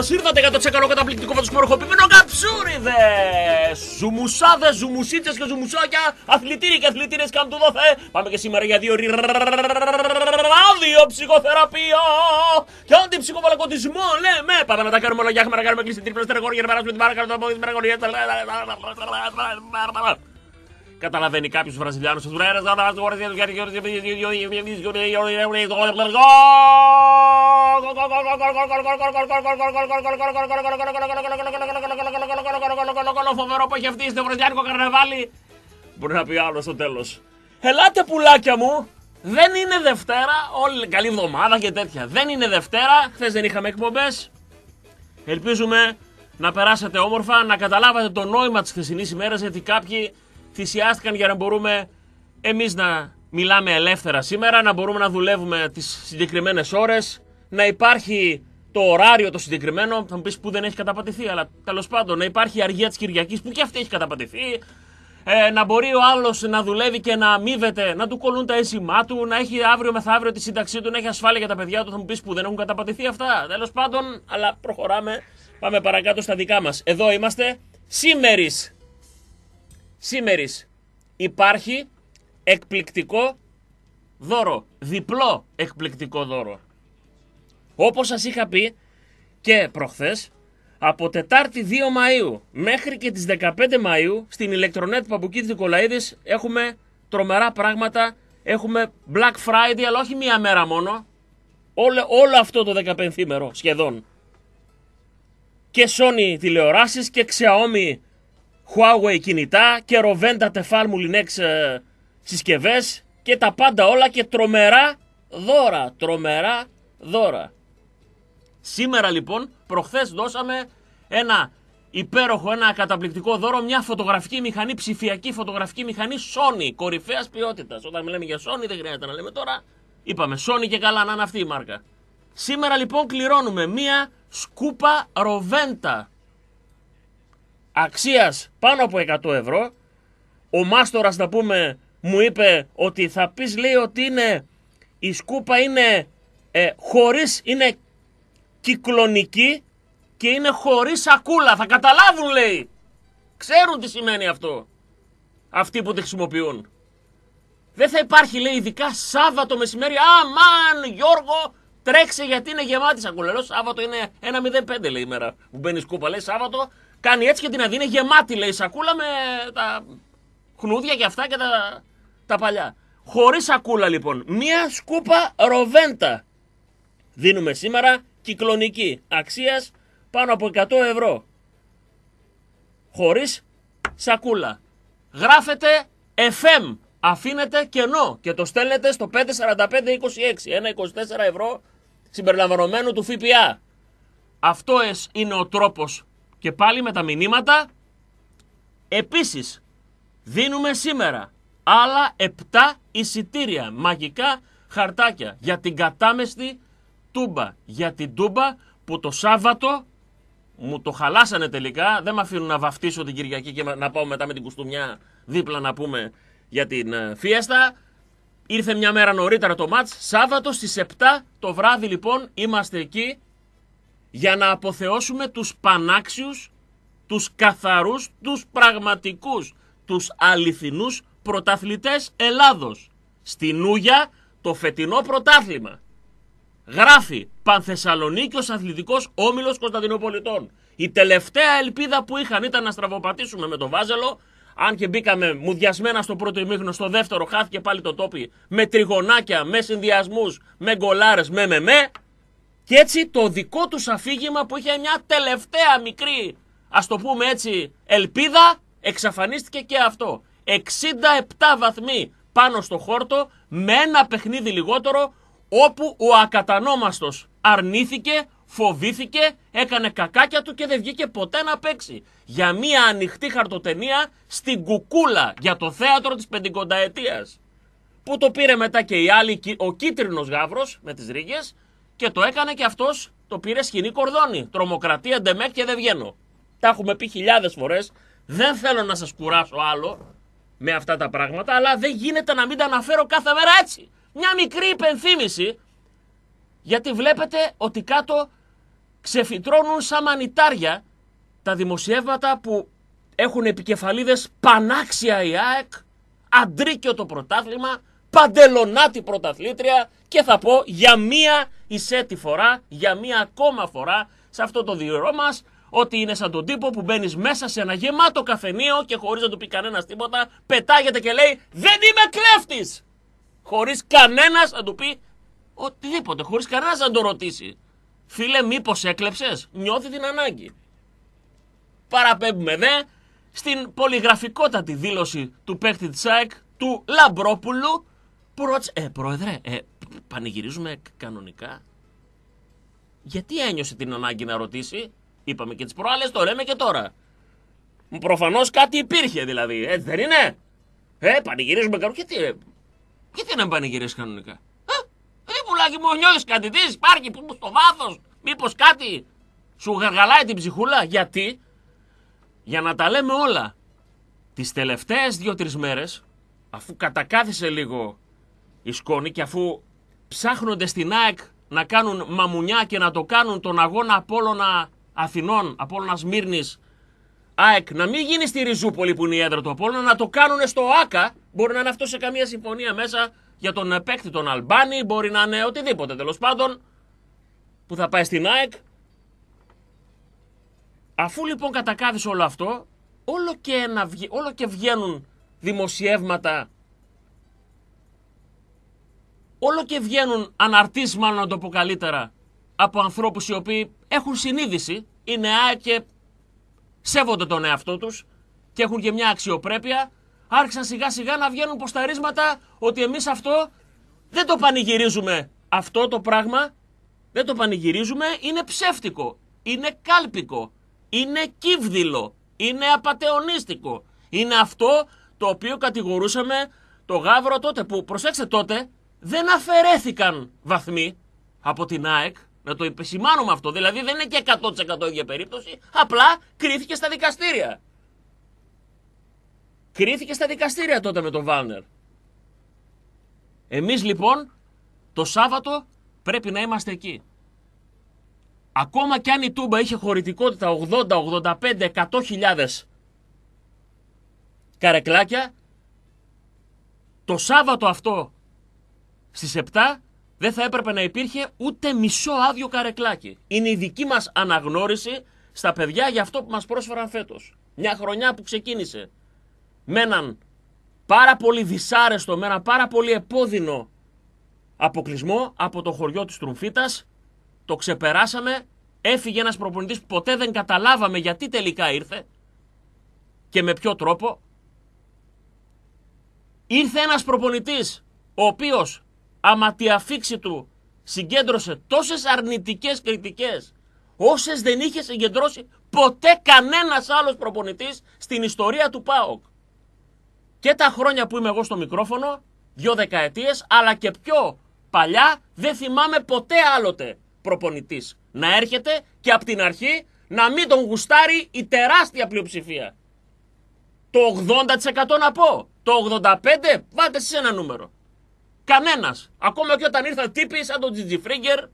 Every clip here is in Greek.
Καλώς ήρθατε για το τσεκαλό καταπληκτικό φωτοσπορχοποιημένο καψούριδες! Ζουμουσάδες, ζουμουσίτσες και ζουμουσάκια, αθλητήρι και αθλητήρες καμ του δόθε! Πάμε και σήμερα για δύο ράδιο ψυχοθεραπεία και αντιψυχοπαλακωτισμό, λέμε! Πάμε να τα κάνουμε όλα για να κάνουμε κλείσει τρίπλα στερεγόρια, να περάσουμε την παρακάτω από την παραγωγή. Καταλαβαίνει κάποιο Βραζιλιάνο. Φοβερό που έχει αυτή στο Βραζιλιάνικο καρναβάλι. Μπορεί να πει άλλο στο τέλο. Ελάτε πουλάκια μου, δεν είναι Δευτέρα, όλη καλή εβδομάδα και τέτοια. Δεν είναι Δευτέρα, χθε δεν είχαμε εκπομπέ. Ελπίζουμε να περάσετε όμορφα, να καταλάβατε το νόημα τη χθεσινή ημέρα γιατί κάποιοι θυσιάστηκαν για να μπορούμε εμείς να μιλάμε ελεύθερα σήμερα, να μπορούμε να δουλεύουμε τις συγκεκριμένες ώρες, να υπάρχει το ωράριο το συγκεκριμένο, θα μου πεις που δεν έχει καταπατηθεί, αλλά τέλος πάντων να υπάρχει η αργία της Κυριακής που και αυτή έχει καταπατηθεί, ε, να μπορεί ο άλλος να δουλεύει και να αμείβεται, να του κολλούν τα αίσθημά του, να έχει αύριο μεθαύριο τη σύνταξή του, να έχει ασφάλεια για τα παιδιά του, θα μου πεις που δεν έχουν καταπατηθεί αυτά. Τέλος πάντων, αλλά προχωράμε, πάμε παρακάτω στα δικά μας. Εδώ είμαστε, σήμερις Σήμερις υπάρχει εκπληκτικό δώρο, διπλό εκπληκτικό δώρο. Όπως σας είχα πει και προχθές, από Τετάρτη 2 Μαΐου μέχρι και τις 15 Μαΐου στην ηλεκτρονέτ Παπουκίτης Νικολαίδης έχουμε τρομερά πράγματα, έχουμε Black Friday αλλά όχι μία μέρα μόνο, όλο, όλο αυτό το 15 μέρο σχεδόν. Και Sony τηλεοράσεις και Xiaomi Huawei κινητά και ροβέντα τεφάλ μουλινέξ ε, συσκευές και τα πάντα όλα και τρομερά δώρα, τρομερά δώρα. Σήμερα λοιπόν, προχθές δώσαμε ένα υπέροχο, ένα καταπληκτικό δώρο, μια φωτογραφική μηχανή, ψηφιακή φωτογραφική μηχανή Sony, κορυφαίας ποιότητας. Όταν μιλάμε για Sony δεν χρειάζεται να λέμε τώρα, είπαμε Sony και καλά να είναι αυτή η μάρκα. Σήμερα λοιπόν κληρώνουμε μια σκούπα ροβέντα αξίας πάνω από 100 ευρώ. Ο μάστορας να πούμε μου είπε ότι θα πεις λέει ότι είναι η σκούπα είναι ε, χωρίς είναι κυκλονική και είναι χωρίς σακούλα. Θα καταλάβουν λέει. Ξέρουν τι σημαίνει αυτό. Αυτοί που τη χρησιμοποιούν. Δεν θα υπάρχει λέει ειδικά Σάββατο μεσημέρι. Αμάν Γιώργο τρέξε γιατί είναι γεμάτη σακούλα. Λέω Σάββατο είναι 1.05 λέει ημέρα που μπαίνει σκούπα. Λέει Σάββατο Κάνει έτσι και την αδύνη γεμάτη λέει σακούλα με τα χνούδια και αυτά και τα, τα παλιά. Χωρίς σακούλα λοιπόν. Μία σκούπα ροβέντα. Δίνουμε σήμερα κυκλονική αξίας πάνω από 100 ευρώ. Χωρίς σακούλα. Γράφετε FM. Αφήνετε κενό και το στέλνετε στο 54526. Ένα 24 ευρώ συμπεριλαμβανομένου του ΦΠΑ. Αυτός είναι ο τρόπος και πάλι με τα μηνύματα. Επίσης, δίνουμε σήμερα άλλα 7 εισιτήρια, μαγικά χαρτάκια για την κατάμεστη τούμπα. Για την τούμπα που το Σάββατο μου το χαλάσανε τελικά. Δεν με αφήνουν να βαφτίσω την Κυριακή και να πάω μετά με την κουστούμιά δίπλα να πούμε για την ε, φιέστα. Ήρθε μια μέρα νωρίτερα το μάτς. Σάββατο στις 7 το βράδυ λοιπόν είμαστε εκεί για να αποθεώσουμε τους πανάξιους, τους καθαρούς, τους πραγματικούς, τους αληθινούς πρωταθλητές Ελλάδος. Στην Ούγια το φετινό πρωτάθλημα. Γράφει Πανθεσσαλονίκιος Αθλητικός Όμιλος Κωνσταντινοπολιτών. Η τελευταία ελπίδα που είχαν ήταν να στραβοπατήσουμε με το Βάζελο. Αν και μπήκαμε μουδιασμένα στο πρώτο ημίχρονο, στο δεύτερο χάθηκε πάλι το τόπι με τριγωνάκια, με συνδυασμούς, με γκολάρες, με με με. Και έτσι το δικό τους αφήγημα που είχε μια τελευταία μικρή, ας το πούμε έτσι, ελπίδα, εξαφανίστηκε και αυτό. 67 βαθμοί πάνω στο χόρτο με ένα παιχνίδι λιγότερο όπου ο ακατανόμαστος αρνήθηκε, φοβήθηκε, έκανε κακάκια του και δεν βγήκε ποτέ να παίξει. Για μια ανοιχτή χαρτοτενία στην κουκούλα για το θέατρο της πεντηκονταετίας. Που το πήρε μετά και η άλλη, ο κίτρινος γάβρος με τις ρίγες και το έκανε και αυτός το πήρε σκηνή κορδόνι. Τρομοκρατία, ντεμέκ και δεν βγαίνω. Τα έχουμε πει χιλιάδες φορές. Δεν θέλω να σας κουράσω άλλο με αυτά τα πράγματα, αλλά δεν γίνεται να μην τα αναφέρω κάθε μέρα έτσι. Μια μικρή υπενθύμηση. Γιατί βλέπετε ότι κάτω ξεφυτρώνουν σαν μανιτάρια τα δημοσιεύματα που έχουν επικεφαλίδες πανάξια η ΑΕΚ, αντρίκιο το πρωτάθλημα, παντελονάτη πρωταθλήτρια και θα πω για μία εισέτη φορά, για μία ακόμα φορά σε αυτό το διορό μας ότι είναι σαν τον τύπο που μπαίνεις μέσα σε ένα γεμάτο καφενείο και χωρίς να του πει κανένας τίποτα πετάγεται και λέει δεν είμαι κλέφτης χωρίς κανένας να του πει οτιδήποτε, χωρίς κανένας να το ρωτήσει. Φίλε, μήπως έκλεψες, νιώθει την ανάγκη. Παραπέμπουμε δε στην πολυγραφικότατη δήλωση του παίκτη της ΑΕΚ, του Λαμπρόπουλου, που ρώτησε, ε, πρόεδρε, ε, πανηγυρίζουμε κανονικά. Γιατί ένιωσε την ανάγκη να ρωτήσει, είπαμε και τις προάλλες, το λέμε και τώρα. Προφανώς κάτι υπήρχε δηλαδή, έτσι δεν είναι; Ε, πανηγυρίζουμε κανονικά. Γιατί, ε, γιατί να πανηγυρίσει κανονικά; Ε, ε πουλάκι μου, νιώθεις κάτι, τι υπάρχει, που στο βάθος, μήπως κάτι σου γαργαλάει την ψυχούλα; Γιατί, για να τα λέμε όλα, τις τελευταίες δύο-τρεις μέρες, αφού κατακάθισε λίγο η σκόνη και αφού ψάχνονται στην ΑΕΚ να κάνουν μαμουνιά και να το κάνουν τον αγώνα Απόλλωνα Αθηνών, Απόλλωνα Μύρνης, ΑΕΚ να μην γίνει στη Ριζούπολη που είναι η έδρα του Απόλλωνα, να το κάνουν στο ΆΚΑ. Μπορεί να είναι αυτό σε καμία συμφωνία μέσα για τον παίκτη τον Αλμπάνη, μπορεί να είναι οτιδήποτε τέλος πάντων που θα πάει στην ΑΕΚ. Αφού λοιπόν κατακάθισε όλο αυτό, όλο και, όλο και βγαίνουν δημοσιεύματα όλο και βγαίνουν αναρτήσεις μάλλον να το πω καλύτερα από ανθρώπους οι οποίοι έχουν συνείδηση, είναι ΑΕΚ και σέβονται τον εαυτό τους και έχουν και μια αξιοπρέπεια, άρχισαν σιγά σιγά να βγαίνουν ποσταρίσματα ότι εμείς αυτό δεν το πανηγυρίζουμε. Αυτό το πράγμα δεν το πανηγυρίζουμε, είναι ψεύτικο, είναι κάλπικο, είναι κύβδηλο, είναι απατεωνίστικο. Είναι αυτό το οποίο κατηγορούσαμε το Γάβρο τότε που, προσέξτε τότε, δεν αφαιρέθηκαν βαθμοί από την ΑΕΚ, να το επισημάνουμε αυτό. Δηλαδή δεν είναι και 100% ίδια περίπτωση. Απλά κρίθηκε στα δικαστήρια. Κρίθηκε στα δικαστήρια τότε με τον Βάλνερ. Εμείς λοιπόν το Σάββατο πρέπει να είμαστε εκεί. Ακόμα κι αν η Τούμπα είχε χωρητικότητα 80, 85, 100 χιλιάδες καρεκλάκια, το Σάββατο αυτό στις 7 δεν θα έπρεπε να υπήρχε ούτε μισό άδειο καρεκλάκι. Είναι η δική μας αναγνώριση στα παιδιά για αυτό που μας πρόσφεραν φέτος. Μια χρονιά που ξεκίνησε με έναν πάρα πολύ δυσάρεστο, με ένα πάρα πολύ επώδυνο αποκλεισμό από το χωριό της Τρumφίτας. Το ξεπεράσαμε, έφυγε ένας προπονητής που ποτέ δεν καταλάβαμε γιατί τελικά ήρθε και με ποιο τρόπο. Ήρθε ένας προπονητής ο οποίος άμα τη αφήξη του συγκέντρωσε τόσες αρνητικές κριτικές όσες δεν είχε συγκεντρώσει ποτέ κανένας άλλος προπονητής στην ιστορία του ΠΑΟΚ. Και τα χρόνια που είμαι εγώ στο μικρόφωνο, δύο δεκαετίες, αλλά και πιο παλιά, δεν θυμάμαι ποτέ άλλοτε προπονητής να έρχεται και από την αρχή να μην τον γουστάρει η τεράστια πλειοψηφία. Το 80% να πω. Το 85% βάλτε εσείς ένα νούμερο. Κανένας. Ακόμα και όταν ήρθαν τύποι σαν τον Τζιτζιφρίγκερ,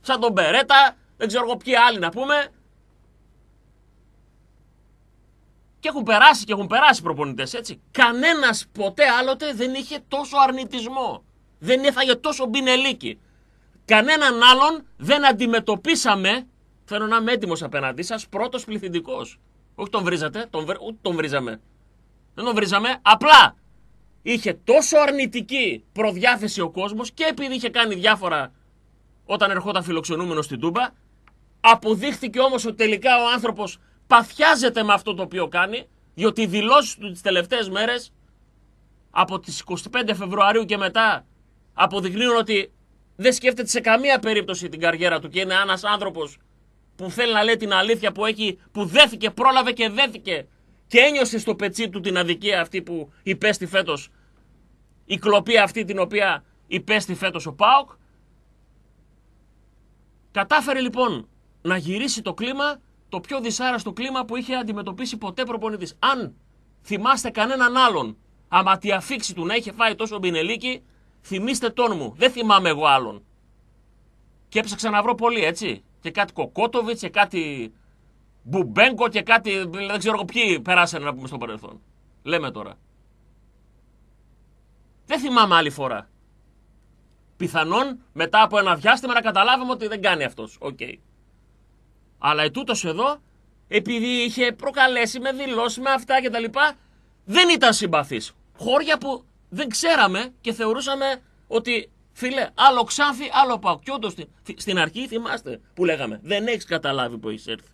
σαν τον Μπερέτα, δεν ξέρω εγώ ποιοι άλλοι να πούμε. Και έχουν περάσει και έχουν περάσει προπονητές έτσι. Κανένας ποτέ άλλοτε δεν είχε τόσο αρνητισμό. Δεν έφαγε τόσο μπινελίκι. Κανέναν άλλον δεν αντιμετωπίσαμε. Θέλω να είμαι έτοιμος απέναντί σας, πρώτος πληθυντικός. Όχι τον βρίζατε, τον, ούτε τον βρίζαμε. Δεν τον βρίζαμε. Απλά είχε τόσο αρνητική προδιάθεση ο κόσμος και επειδή είχε κάνει διάφορα όταν ερχόταν φιλοξενούμενος στην Τούμπα, αποδείχθηκε όμως ότι τελικά ο άνθρωπος παθιάζεται με αυτό το οποίο κάνει, διότι οι δηλώσεις του τις τελευταίες μέρες, από τις 25 Φεβρουαρίου και μετά, αποδεικνύουν ότι δεν σκέφτεται σε καμία περίπτωση την καριέρα του και είναι ένας άνθρωπος που θέλει να λέει την αλήθεια που έχει, που δέθηκε, πρόλαβε και δέθηκε και ένιωσε στο πετσί του την αδικία αυτή που υπέστη φέτος η κλοπή αυτή την οποία υπέστη φέτος ο ΠΑΟΚ. Κατάφερε λοιπόν να γυρίσει το κλίμα, το πιο δυσάρεστο κλίμα που είχε αντιμετωπίσει ποτέ προπονητής. Αν θυμάστε κανέναν άλλον, άμα τη αφήξη του να είχε φάει τόσο μπινελίκι, θυμίστε τον μου. Δεν θυμάμαι εγώ άλλον. Και έψαξα να βρω πολύ, έτσι. Και κάτι Κοκότοβιτς και κάτι Μπουμπέγκο και κάτι. Δεν ξέρω ποιοι περάσανε να πούμε στο παρελθόν. Λέμε τώρα. Δεν θυμάμαι άλλη φορά. Πιθανόν μετά από ένα διάστημα να καταλάβουμε ότι δεν κάνει αυτός. OK. Okay. Αλλά ετούτο εδώ, επειδή είχε προκαλέσει με δηλώσεις με αυτά κτλ., δεν ήταν συμπαθής. Χώρια που δεν ξέραμε και θεωρούσαμε ότι φίλε, άλλο Ξάνθη, άλλο ΠΑΟΚ. Και όντω στην αρχή θυμάστε που λέγαμε, δεν έχεις καταλάβει που έχεις έρθει.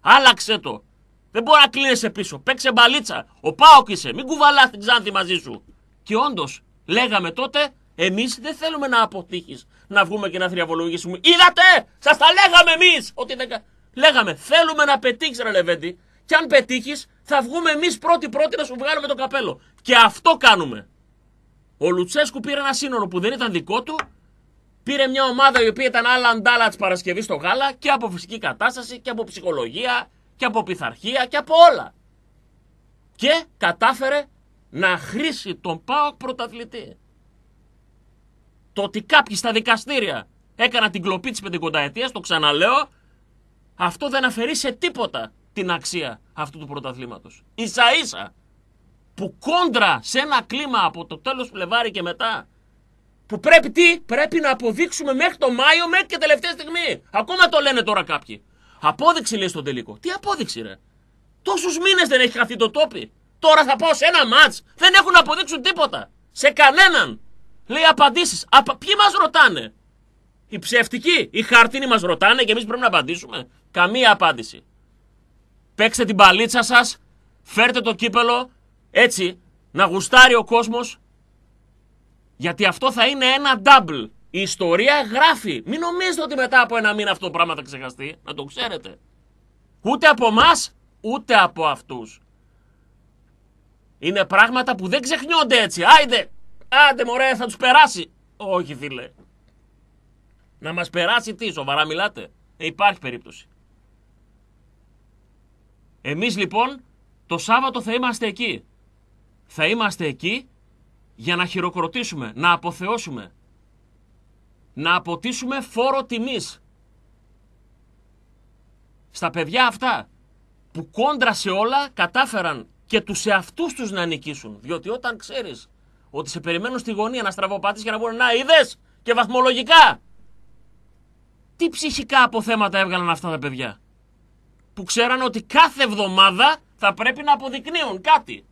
Άλλαξε το. Δεν μπορεί να κλείνεσαι πίσω. Παίξε μπαλίτσα. Ο Πάοκ είσαι. Μην κουβαλάς την Ξάνθη μαζί σου. Και όντως, λέγαμε τότε, εμείς δεν θέλουμε να αποτύχεις. Να βγούμε και να θριαβολογήσουμε. Είδατε! Σας τα λέγαμε εμείς! Ότι δεν. Λέγαμε, θέλουμε να πετύχεις, ρε Λεβέντη. Και αν πετύχεις, θα βγούμε εμείς πρώτοι-πρώτοι να σου βγάλουμε το καπέλο. Και αυτό κάνουμε. Ο Λουτσέσκου πήρε ένα σύνορο που δεν ήταν δικό του. Πήρε μια ομάδα η οποία ήταν άλλα αντάλλα τη Παρασκευή στο Γάλα και από φυσική κατάσταση και από ψυχολογία και από πειθαρχία και από όλα. Και κατάφερε να χρήσει τον ΠΑΟΚ πρωταθλητή. Το ότι κάποιοι στα δικαστήρια έκαναν την κλοπή της πεντηκονταετίας, το ξαναλέω, αυτό δεν αφαιρεί σε τίποτα την αξία αυτού του πρωταθλήματος. Ίσα ίσα που κόντρα σε ένα κλίμα από το τέλος Φλεβάρι και μετά που πρέπει τι, πρέπει να αποδείξουμε μέχρι το Μάιο, μέχρι και τελευταία στιγμή. Ακόμα το λένε τώρα κάποιοι. Απόδειξη λέει στον τελικό. Τι απόδειξη ρε; Τόσους μήνες δεν έχει χαθεί το τόπι. Τώρα θα πάω σε ένα μάτς. Δεν έχουν να αποδείξουν τίποτα. Σε κανέναν. Λέει απαντήσεις. Απα... Ποιοι μας ρωτάνε; Οι ψεύτικοι, οι χαρτίνοι μας ρωτάνε και εμείς πρέπει να απαντήσουμε; Καμία απάντηση. Παίξτε την παλίτσα σας, φέρτε το κύπελο, έτσι, να γουστάρει ο κόσμος, γιατί αυτό θα είναι ένα double. Η ιστορία γράφει. Μην νομίζετε ότι μετά από ένα μήνα αυτό το πράγμα θα ξεχαστεί. Να το ξέρετε. Ούτε από εμάς, ούτε από αυτούς. Είναι πράγματα που δεν ξεχνιόνται έτσι. Άιντε, άντε μωρέ, θα τους περάσει. Όχι φίλε. Να μας περάσει τι, σοβαρά μιλάτε. Ε, υπάρχει περίπτωση. Εμείς λοιπόν το Σάββατο θα είμαστε εκεί. Θα είμαστε εκεί για να χειροκροτήσουμε, να αποθεώσουμε, να αποτίσουμε φόρο τιμής στα παιδιά αυτά που κόντρα σε όλα κατάφεραν και τους εαυτούς τους να νικήσουν. Διότι όταν ξέρεις ότι σε περιμένουν στη γωνία να στραβοπάτεις και να πούνε να είδες και βαθμολογικά. Τι ψυχικά αποθέματα έβγαλαν αυτά τα παιδιά. Που ξέραν ότι κάθε εβδομάδα θα πρέπει να αποδεικνύουν κάτι.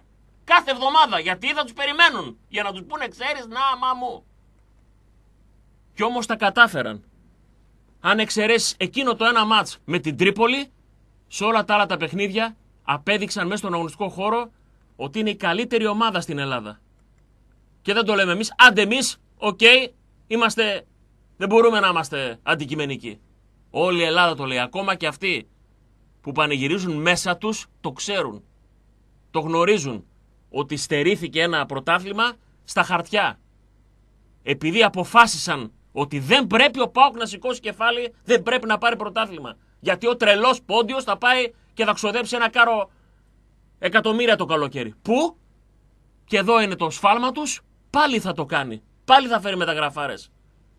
Κάθε εβδομάδα. Γιατί θα τους περιμένουν. Για να τους πούνε, ξέρεις, να, μα μου. Κι όμως τα κατάφεραν. Αν εξαιρέσεις εκείνο το ένα ματς με την Τρίπολη, σε όλα τα άλλα τα παιχνίδια απέδειξαν μέσα στον αγωνιστικό χώρο ότι είναι η καλύτερη ομάδα στην Ελλάδα. Και δεν το λέμε εμείς. Άντε εμείς, οκ, είμαστε. Δεν μπορούμε να είμαστε αντικειμενικοί. Όλη η Ελλάδα το λέει. Ακόμα και αυτοί που πανηγυρίζουν μέσα τους το ξέρουν. Το γνωρίζουν ότι στερήθηκε ένα πρωτάθλημα στα χαρτιά. Επειδή αποφάσισαν ότι δεν πρέπει ο Πάοκ να σηκώσει κεφάλι, δεν πρέπει να πάρει πρωτάθλημα. Γιατί ο τρελός πόντιος θα πάει και θα ξοδέψει ένα κάρο εκατομμύρια το καλοκαίρι. Πού; Και εδώ είναι το σφάλμα τους, πάλι θα το κάνει. Πάλι θα φέρει μεταγραφάρες.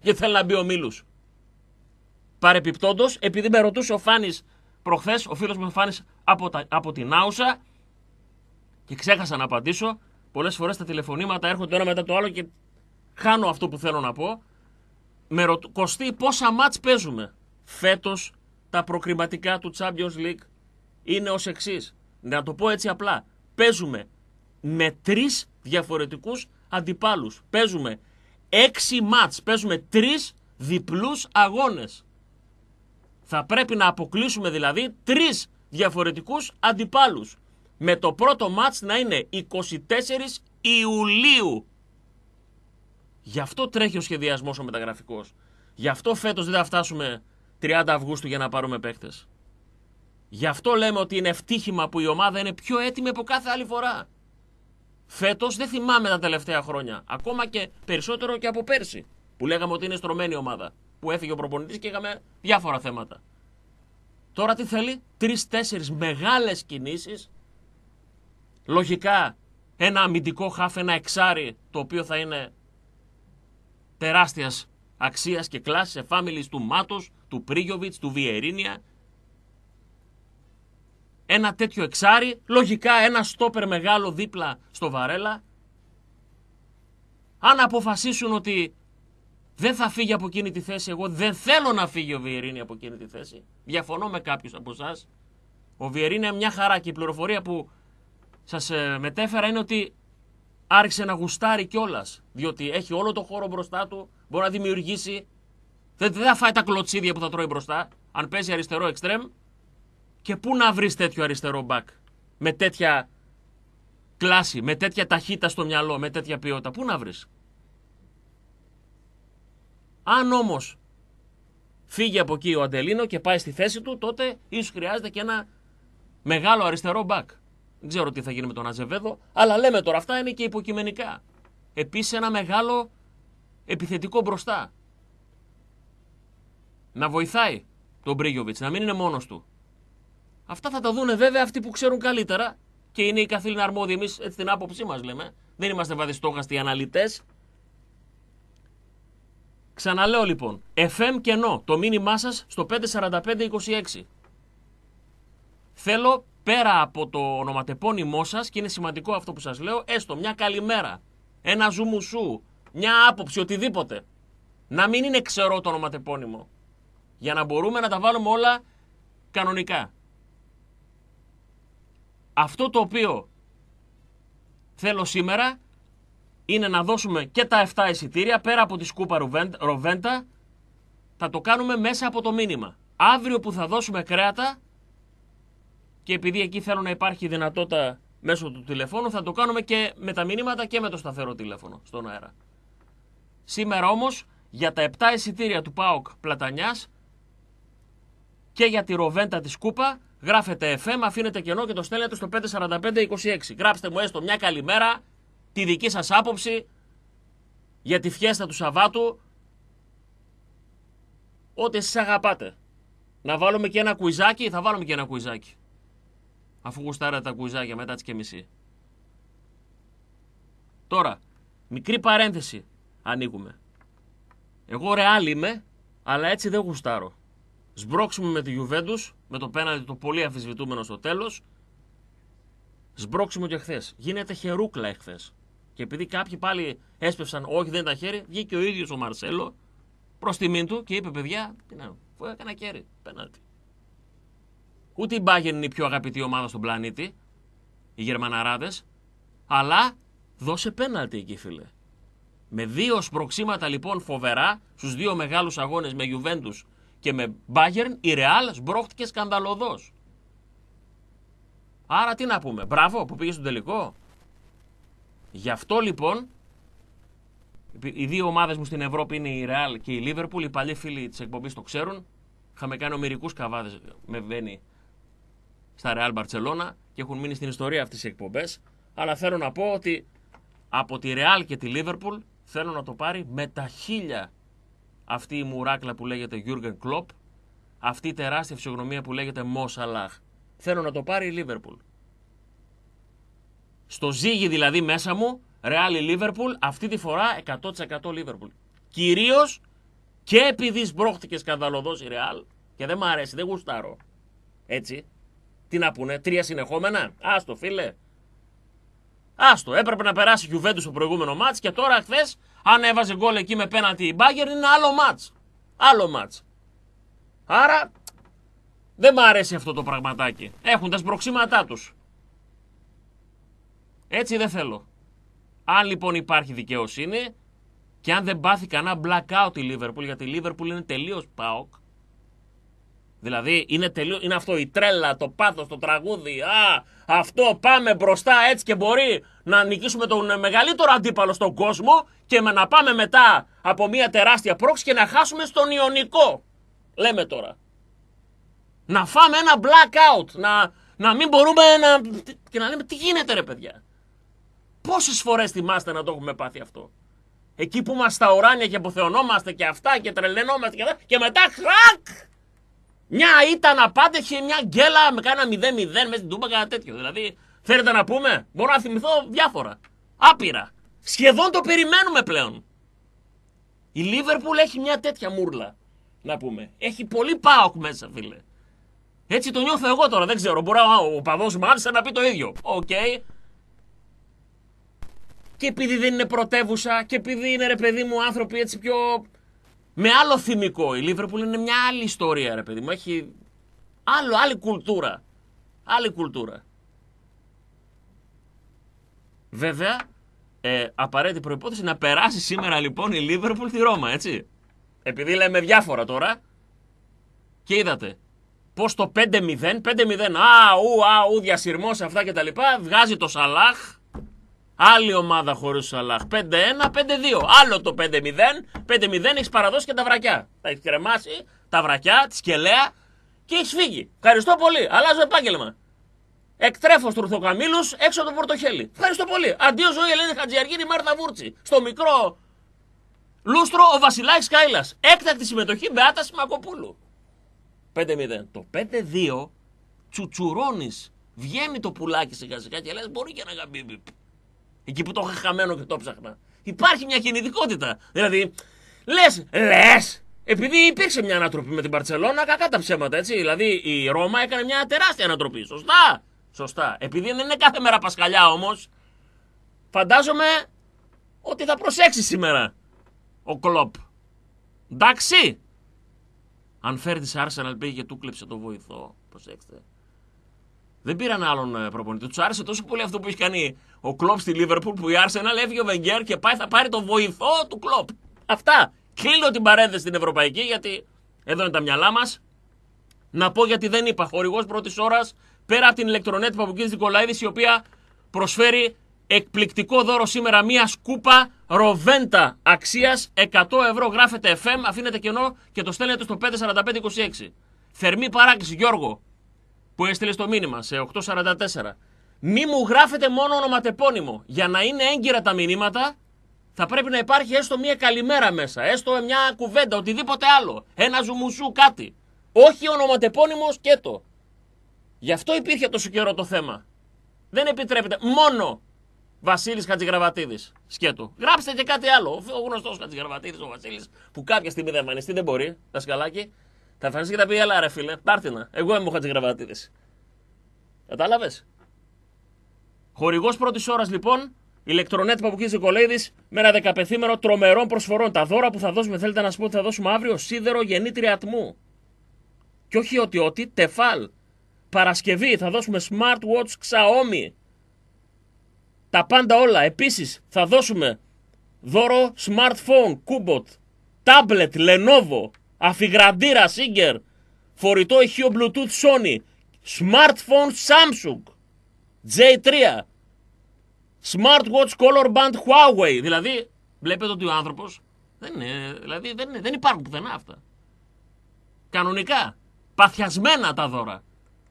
Γιατί θέλει να μπει ο Μίλους. Παρεπιπτόντως, επειδή με ρωτούσε ο Φάνης προχθές, ο φίλος μου Φάνης από, από την Άουσα, και ξέχασα να απαντήσω. Πολλές φορές τα τηλεφωνήματα έρχονται ένα μετά το άλλο και χάνω αυτό που θέλω να πω. Με ρω... Κωστή, πόσα μάτς παίζουμε. Φέτος τα προκριματικά του Champions League είναι ως εξής. Να το πω έτσι απλά. Παίζουμε με τρεις διαφορετικούς αντιπάλους. Παίζουμε έξι μάτς. Παίζουμε τρεις διπλούς αγώνες. Θα πρέπει να αποκλείσουμε δηλαδή τρεις διαφορετικούς αντιπάλους με το πρώτο μάτς να είναι 24 Ιουλίου. Γι' αυτό τρέχει ο σχεδιασμός ο μεταγραφικός. Γι' αυτό φέτος δεν θα φτάσουμε 30 Αυγούστου για να πάρουμε παίχτες. Γι' αυτό λέμε ότι είναι ευτύχημα που η ομάδα είναι πιο έτοιμη από κάθε άλλη φορά. Φέτος δεν θυμάμαι τα τελευταία χρόνια. Ακόμα και περισσότερο και από πέρσι. Που λέγαμε ότι είναι στρωμένη ομάδα. Που έφυγε ο προπονητής και είχαμε διάφορα θέματα. Τώρα τι θέλει, τρει-τέσσερι μεγάλες κινήσεις Λογικά ένα αμυντικό χάφ, ένα εξάρι το οποίο θα είναι τεράστιας αξίας και κλάσης εφάμιλης του Μάτος, του Πρίγιοβιτς, του Βιερίνια. Ένα τέτοιο εξάρι, λογικά ένα στόπερ μεγάλο δίπλα στο Βαρέλα. Αν αποφασίσουν ότι δεν θα φύγει από εκείνη τη θέση, εγώ δεν θέλω να φύγει ο Βιερίνη από εκείνη τη θέση. Διαφωνώ με κάποιους από εσάς. Ο Βιερίνη είναι μια χαρά και η πληροφορία που σας ε, μετέφερα είναι ότι άρχισε να γουστάρει κιόλας. Διότι έχει όλο το χώρο μπροστά του, μπορεί να δημιουργήσει. Δεν θα φάει τα κλωτσίδια που θα τρώει μπροστά, αν παίζει αριστερό εξτρέμ. Και πού να βρεις τέτοιο αριστερό μπακ με τέτοια κλάση, με τέτοια ταχύτητα στο μυαλό, με τέτοια ποιότητα. Πού να βρεις. Αν όμως φύγει από εκεί ο Αντελίνο και πάει στη θέση του, τότε ίσως χρειάζεται και ένα μεγάλο αριστερό μπακ. Δεν ξέρω τι θα γίνει με τον Αζεβέδο, αλλά λέμε τώρα αυτά είναι και υποκειμενικά. Επίσης ένα μεγάλο επιθετικό μπροστά. Να βοηθάει τον Μπρίγιοβιτς, να μην είναι μόνος του. Αυτά θα τα δούνε βέβαια αυτοί που ξέρουν καλύτερα και είναι οι καθήλυνα αρμόδιοι. Εμείς έτσι την άποψή μας λέμε. Δεν είμαστε βαδιστόχαστοι αναλυτές. Ξαναλέω λοιπόν, FM κενό, το μήνυμά σας στο 54526. Θέλω πέρα από το ονοματεπώνυμό σας, και είναι σημαντικό αυτό που σας λέω, έστω μια καλημέρα, ένα ζουμουσού, μια άποψη, οτιδήποτε. Να μην είναι ξερό το ονοματεπώνυμο. Για να μπορούμε να τα βάλουμε όλα κανονικά. Αυτό το οποίο θέλω σήμερα είναι να δώσουμε και τα 7 εισιτήρια πέρα από τη σκούπα Ροβέντα. Θα το κάνουμε μέσα από το μήνυμα. Αύριο που θα δώσουμε κρέατα και επειδή εκεί θέλω να υπάρχει δυνατότητα μέσω του τηλεφώνου, θα το κάνουμε και με τα μηνύματα και με το σταθερό τηλέφωνο στον αέρα. Σήμερα όμως για τα 7 εισιτήρια του ΠΑΟΚ Πλατανιάς και για τη Ροβέντα της Σκούπα γράφετε FM, αφήνετε κενό και το στέλνετε στο 54526. Γράψτε μου έστω μια καλημέρα, τη δική σας άποψη για τη φιέστα του Σαββάτου, ό,τι εσείς αγαπάτε. Να βάλουμε και ένα κουιζάκι, θα βάλουμε και ένα κουιζάκι. Αφού γουστάρατε τα κουιζάκια μετά τις και μισή. Τώρα, μικρή παρένθεση ανοίγουμε. Εγώ ρεάλ είμαι, αλλά έτσι δεν γουστάρω. Σμπρώξουμε με τη Juventus, με το πέναντι το πολύ αφισβητούμενο στο τέλος. Σμπρώξουμε και χθες. Γίνεται χερούκλα εχθές. Και επειδή κάποιοι πάλι έσπευσαν, όχι δεν ήταν χέρι, βγήκε ο ίδιος ο Μαρσέλο προς τιμήν του και είπε: Παιδιά, τι να, αφού έκανα χέρι, πέναλτι. Ούτε η Bayern είναι η πιο αγαπητή ομάδα στον πλανήτη, οι Γερμαναράδες, αλλά δώσε πέναλτι εκεί, φίλε. Με δύο σπροξήματα λοιπόν φοβερά στους δύο μεγάλους αγώνες με Juventus και με Bayern, η Real σμπρώχτηκε σκανδαλωδώ. Άρα τι να πούμε, μπράβο που πήγε στο τελικό. Γι' αυτό λοιπόν, οι δύο ομάδες μου στην Ευρώπη είναι η Real και η Liverpool. Οι παλιοί φίλοι της εκπομπής το ξέρουν. Είχαμε κάνει ομοιρικούς καβάδες με Βένι στα Real Barcelona και έχουν μείνει στην ιστορία αυτές οι εκπομπές. Αλλά θέλω να πω ότι από τη Real και τη Liverpool θέλω να το πάρει με τα χίλια αυτή η μουράκλα που λέγεται Jurgen Klopp, αυτή η τεράστια φυσιογνωμία που λέγεται Mo Salah. Θέλω να το πάρει η Liverpool. Στο ζύγι δηλαδή μέσα μου, Real η Liverpool, αυτή τη φορά 100% Liverpool. Κυρίως και επειδή σμπρώχτηκες σκανδαλωδώς η Real και δεν μ' αρέσει, δεν γουστάρω. Έτσι. Τι να πούνε, τρία συνεχόμενα; Άστο φίλε. Άστο, έπρεπε να περάσει η Juventus στο προηγούμενο μάτς και τώρα χθες αν έβαζε γκολ εκεί με πέναντι η Μπάγκερ είναι άλλο μάτς. Άλλο μάτς. Άρα δεν μ' αρέσει αυτό το πραγματάκι. Έχουν τα σπροξήματά τους. Έτσι δεν θέλω. Αν λοιπόν υπάρχει δικαιοσύνη και αν δεν πάθει κανένα blackout η Liverpool, γιατί η Liverpool είναι τελείως ΠΑΟΚ, Δηλαδή είναι, τελείω, είναι αυτό η τρέλα, το πάθος, το τραγούδι. Α, αυτό πάμε μπροστά έτσι και μπορεί να νικήσουμε τον μεγαλύτερο αντίπαλο στον κόσμο και με να πάμε μετά από μια τεράστια πρόξη και να χάσουμε στον Ιωνικό. Λέμε τώρα. Να φάμε ένα blackout, να, να μην μπορούμε να... και να λέμε τι γίνεται ρε παιδιά. Πόσες φορές θυμάστε να το έχουμε πάθει αυτό; Εκεί που είμαστε στα ουράνια και αποθεωνόμαστε και αυτά και τρελαινόμαστε και, αυτά, και μετά χρακ μια ήταν απάντεχε, μια γκέλα με κάνα 0-0 μέσα στην τούμπα, κάνα τέτοιο. Δηλαδή, θέλετε να πούμε, μπορώ να θυμηθώ διάφορα. Άπειρα. Σχεδόν το περιμένουμε πλέον. Η Λίβερπουλ έχει μια τέτοια μούρλα. Να πούμε. Έχει πολύ ΠΑΟΚ μέσα, φίλε. Έτσι το νιώθω εγώ τώρα, δεν ξέρω. Μπορεί ο οπαδός μου να πει το ίδιο. Οκ. Και επειδή δεν είναι πρωτεύουσα και επειδή είναι ρε παιδί μου άνθρωποι έτσι πιο. Με άλλο θυμικό. Η Λίβερπουλ είναι μια άλλη ιστορία, ρε παιδί μου. Έχει άλλο, άλλη κουλτούρα. Άλλη κουλτούρα. Βέβαια, ε, απαραίτητη προπόθεση να περάσει σήμερα λοιπόν η Λίβερπουλ στη Ρώμα, έτσι. Επειδή λέμε διάφορα τώρα. Και είδατε. Πώς το 5-0, 5-0, αου, αου, διασυρμός αυτά κτλ. Βγάζει το Σαλάχ. Άλλη ομάδα χωρίς Σαλάχ. 5-1, 5-2. Άλλο το 5-0. 5-0 έχεις παραδώσει και τα βρακιά. Τα έχεις κρεμάσει τα βρακιά, τη σκελέα και έχεις φύγει. Ευχαριστώ πολύ. Αλλάζω επάγγελμα. Εκτρέφω στου Ρουθοκαμίλους έξω από το πορτοχέλι. Ευχαριστώ πολύ. Αντίο ζωή Ελένη Χατζιαργίνη Μάρθα Βούρτσι. Στο μικρό λούστρο ο Βασιλάκης Κάιλα. Έκτακτη συμμετοχή Μπεάτα Μακοπούλου. 5-0. Το 5-2 τσουτσουρώνει. Βγαίνει το πουλάκι σιγά σιγά και λες: Μπορεί και να γαμπίμπι. Εκεί που το είχα χαμένο και το ψάχνα. Υπάρχει μια κινητικότητα. Δηλαδή, λες, λες, επειδή υπήρξε μια ανατροπή με την Παρσελώνα, κακά τα ψέματα έτσι. Δηλαδή η Ρώμα έκανε μια τεράστια ανατροπή. Σωστά. Σωστά. Επειδή δεν είναι κάθε μέρα Πασχαλιά όμως, φαντάζομαι ότι θα προσέξει σήμερα ο Κλοπ. Εντάξει. Αν φέρει τη Arsenal πήγε και του κλέψε το βοηθό. Προσέξτε. Δεν πήραν άλλον ε, προπονητή. Τους άρεσε τόσο πολύ αυτό που έχει κάνει ο Κλοπ στη Λίβερπουλ που η Arsenal έφυγε ο Βεγγέρ και πάει θα πάρει το βοηθό του Κλοπ. Αυτά. Κλείνω την παρένθεση στην Ευρωπαϊκή γιατί εδώ είναι τα μυαλά μας. Να πω γιατί δεν είπα. Χορηγό πρώτης ώρας πέρα από την ηλεκτρονέτ Παπουκίνη Νικολαίδης η οποία προσφέρει εκπληκτικό δώρο σήμερα μία σκούπα ροβέντα αξίας 100 ευρώ. Γράφετε FM, αφήνετε κενό και το στέλνετε στο 54526. Θερμή παράκληση, Γιώργο, που έστειλε το μήνυμα σε 844. Μη μου γράφετε μόνο ονοματεπώνυμο. Για να είναι έγκυρα τα μηνύματα, θα πρέπει να υπάρχει έστω μία καλημέρα μέσα. Έστω μια κουβέντα, οτιδήποτε άλλο. Ένα ζουμουσού, κάτι. Όχι ονοματεπώνυμος σκέτο. Γι' αυτό υπήρχε τόσο καιρό το θέμα. Δεν επιτρέπεται. Μόνο Βασίλης Χατζηγραβατίδης. Σκέτο. Γράψτε και κάτι άλλο. Ο γνωστός Χατζηγραβατίδης, ο Βασίλης, που κάποια στιγμή δεν εμφανιστεί, δεν μπορεί, τα σκαλάκι. Θα εμφανιστεί και θα πει: Ελά, ρε φίλε, πάρτινα. Εγώ είμαι ο Χατζηγραβατίδης. Κατάλαβες; Χορηγός πρώτης ώρας λοιπόν, ηλεκτρονέτ Παπουκή Νικολέδη με ένα δεκαπεθήμερο τρομερών προσφορών. Τα δώρα που θα δώσουμε, θέλετε να σας πω ότι θα δώσουμε αύριο σίδερο γεννήτρια ατμού. Και όχι ότι ότι, τεφάλ. Παρασκευή θα δώσουμε smartwatch Xiaomi. Τα πάντα όλα. Επίσης θα δώσουμε δώρο smartphone, Kubot, tablet, Lenovo, αφιγραντήρα Singer, φορητό ηχείο Bluetooth Sony, smartphone Samsung, J3, smartwatch color band Huawei. Δηλαδή, βλέπετε ότι ο άνθρωπος δεν, είναι, δηλαδή, δεν, είναι, δεν υπάρχουν πουθενά αυτά. Κανονικά. Παθιασμένα τα δώρα.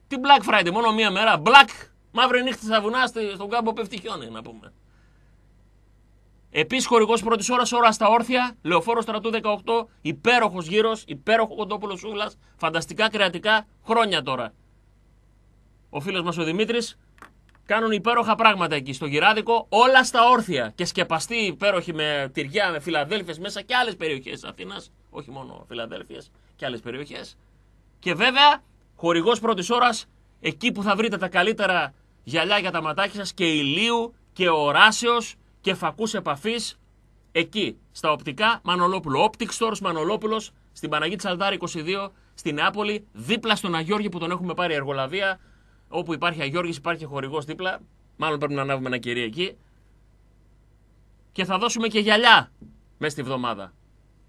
Τι Black Friday, μόνο μία μέρα. Black, μαύρη νύχτα στα βουνά, στον κάμπο πέφτει χιόνι, να πούμε. Επίσης, χορηγός πρώτης ώρας, ώρα στα όρθια, λεωφόρος στρατού 18, υπέροχος γύρος, υπέροχο κοντόπουλο σούλα, φανταστικά κρεατικά χρόνια τώρα. Ο φίλος μας ο Δημήτρης κάνουν υπέροχα πράγματα εκεί στο γυράδικο, όλα στα όρθια και σκεπαστεί υπέροχοι με τυριά, με φιλαδέλφε μέσα και άλλες περιοχές Αθήνας, όχι μόνο φιλαδέλφιες και άλλες περιοχές. Και βέβαια χορηγός πρώτης ώρας, εκεί που θα βρείτε τα καλύτερα γυαλιά για τα ματάκια σας και ηλίου και οράσεω και φακούς επαφής. Εκεί, στα οπτικά Μανολόπουλο. Optic Stores Μανολόπουλος, στην Παναγίτη Σαλδάρη 22, στην Νεάπολη, δίπλα στον Αγιώργη που τον έχουμε πάρει εργολαβία. Όπου υπάρχει Αγιώργης υπάρχει χορηγός δίπλα. Μάλλον πρέπει να ανάβουμε ένα κερί εκεί. Και θα δώσουμε και γυαλιά μέσα στη βδομάδα.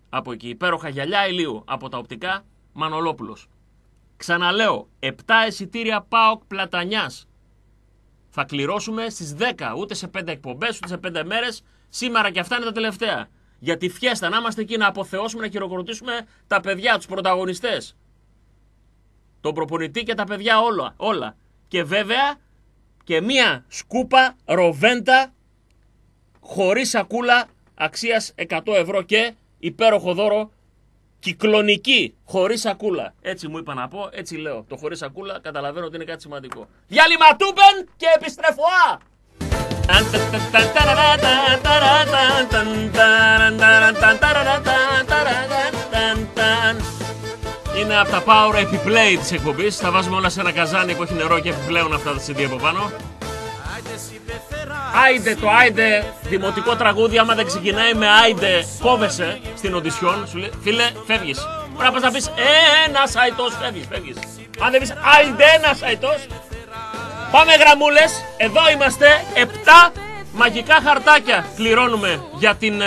Από εκεί. Υπέροχα γυαλιά ηλίου από τα οπτικά Μανολόπουλος. Ξαναλέω, 7 εισιτήρια ΠΑΟΚ Πλατανιάς. Θα κληρώσουμε στις 10, ούτε σε 5 εκπομπές, ούτε σε 5 μέρες. Σήμερα και αυτά είναι τα τελευταία. Για τη φιέστα, να είμαστε εκεί να αποθεώσουμε, να χειροκροτήσουμε τα παιδιά, τους πρωταγωνιστές. Τον προπονητή και τα παιδιά όλα. όλα. Και βέβαια και μία σκούπα ροβέντα χωρίς σακούλα αξίας 100 ευρώ και υπέροχο δώρο κυκλονική, χωρίς σακούλα. Έτσι μου είπα να πω, έτσι λέω. Το χωρίς σακούλα καταλαβαίνω ότι είναι κάτι σημαντικό. Διάλειμμα τούπεν και επιστρέφω! Είναι από τα power επιπλέει της εκπομπής. Τα βάζουμε όλα σε ένα καζάνι που έχει νερό και επιπλέον αυτά τα CD από πάνω. Άιντε το άιντε, δημοτικό τραγούδι, άμα δεν ξεκινάει με άιντε, κόβεσαι στην οντισιόν. Σου λέει, φίλε, φεύγεις. Πρέπει να πεις ένας αϊτός, φεύγεις, φεύγεις. Αν δεν πεις άιντε, ένας αϊτός. Πάμε γραμμούλες, εδώ είμαστε. 7 μαγικά χαρτάκια πληρώνουμε για την ε,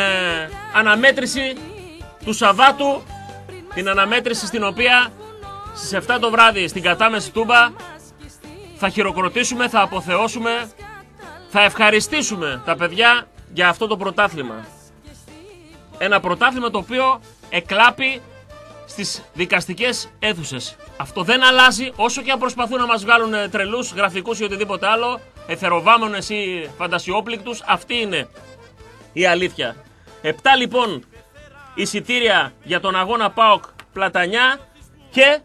αναμέτρηση του Σαββάτου. Την αναμέτρηση στην οποία στις 7 το βράδυ στην κατάμεση τούμπα θα χειροκροτήσουμε, θα αποθεώσουμε θα ευχαριστήσουμε τα παιδιά για αυτό το πρωτάθλημα. Ένα πρωτάθλημα το οποίο εκλάπει στις δικαστικές αίθουσες. Αυτό δεν αλλάζει όσο και αν προσπαθούν να μας βγάλουν ε, τρελούς, γραφικούς ή οτιδήποτε άλλο, εθεροβάμονες ή φαντασιόπληκτους, αυτή είναι η αλήθεια. Επτά λοιπόν εισιτήρια για τον αγώνα ΠΑΟΚ Πλατανιά και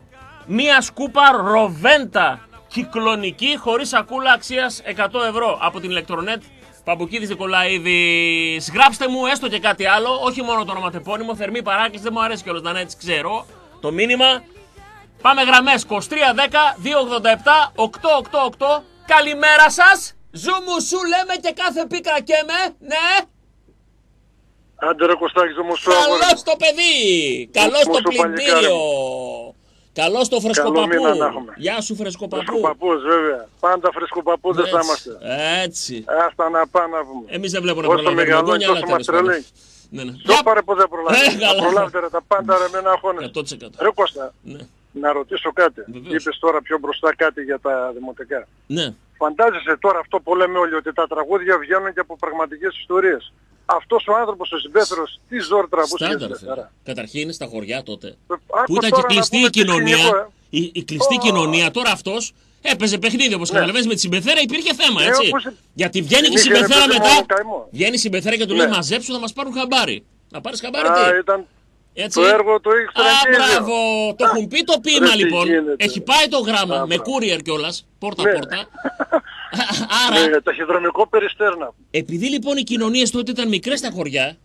μία σκούπα ροβέντα κυκλονική χωρίς σακούλα αξίας 100 ευρώ από την ηλεκτρονέτ Παμπουκίδης Νικολαίδης. Γράψτε μου έστω και κάτι άλλο, όχι μόνο το ονοματεπώνυμο. Θερμή παράκληση, δεν μου αρέσει κιόλας να είναι έτσι, ξέρω το μήνυμα. Πάμε γραμμές 2310 287 888. Καλημέρα σας. Ζούμου σου λέμε και κάθε πίκρα και με, ναι. Άντε ρε Κωστάκη, Καλώς το παιδί! Καλώς το πλυντήριο! Καλό το φρεσκοπαππού. Γεια σου φρεσκοπαππού. Φρεσκοπαππούς, βέβαια. Πάντα φρεσκοπαππούδε θα είμαστε. Έτσι. Άστα να πάμε να βγούμε. Εμείς δεν βλέπουμε να προλάβουμε. Όσο μεγαλώνει, τόσο μας τρελαίνει. Ναι, ναι. Το πάρε που δεν προλάβει. Ε, προλάβετε ρε, τα πάντα ρε με ένα αγώνα. 100%. Ρε Κώστα, ναι. να ρωτήσω κάτι. Είπες τώρα πιο μπροστά κάτι για τα δημοτικά. Ναι. Φαντάζεσαι τώρα αυτό που λέμε όλοι ότι τα τραγούδια βγαίνουν και από πραγματικές ιστορίες; Αυτός ο άνθρωπος ο συμπέθερος τι ζόρ τραβούσε. Καταρχήν στα χωριά τότε. που ήταν και κλειστή η κοινωνία. Ε. η, η, κλειστή κοινωνία. Τώρα αυτός έπαιζε παιχνίδι όπως ναι. καταλαβαίνεις με τη συμπεθέρα υπήρχε θέμα ναι, έτσι. Γιατί βγαίνει και η συμπεθέρα μετά. Βγαίνει η συμπεθέρα και του λέει ναι. μαζέψου να μας πάρουν χαμπάρι. Να πάρεις χαμπάρι τι; Ήταν... Έτσι. Το έργο το ήξερα Α, μπράβο. Το έχουν πει το πείμα λοιπόν. Έχει πάει το γράμμα με courier κιόλας. Πόρτα-πόρτα. Άρα. Ναι, ταχυδρομικό περιστέρνα. Επειδή λοιπόν οι κοινωνίες τότε ήταν μικρές στα χωριά.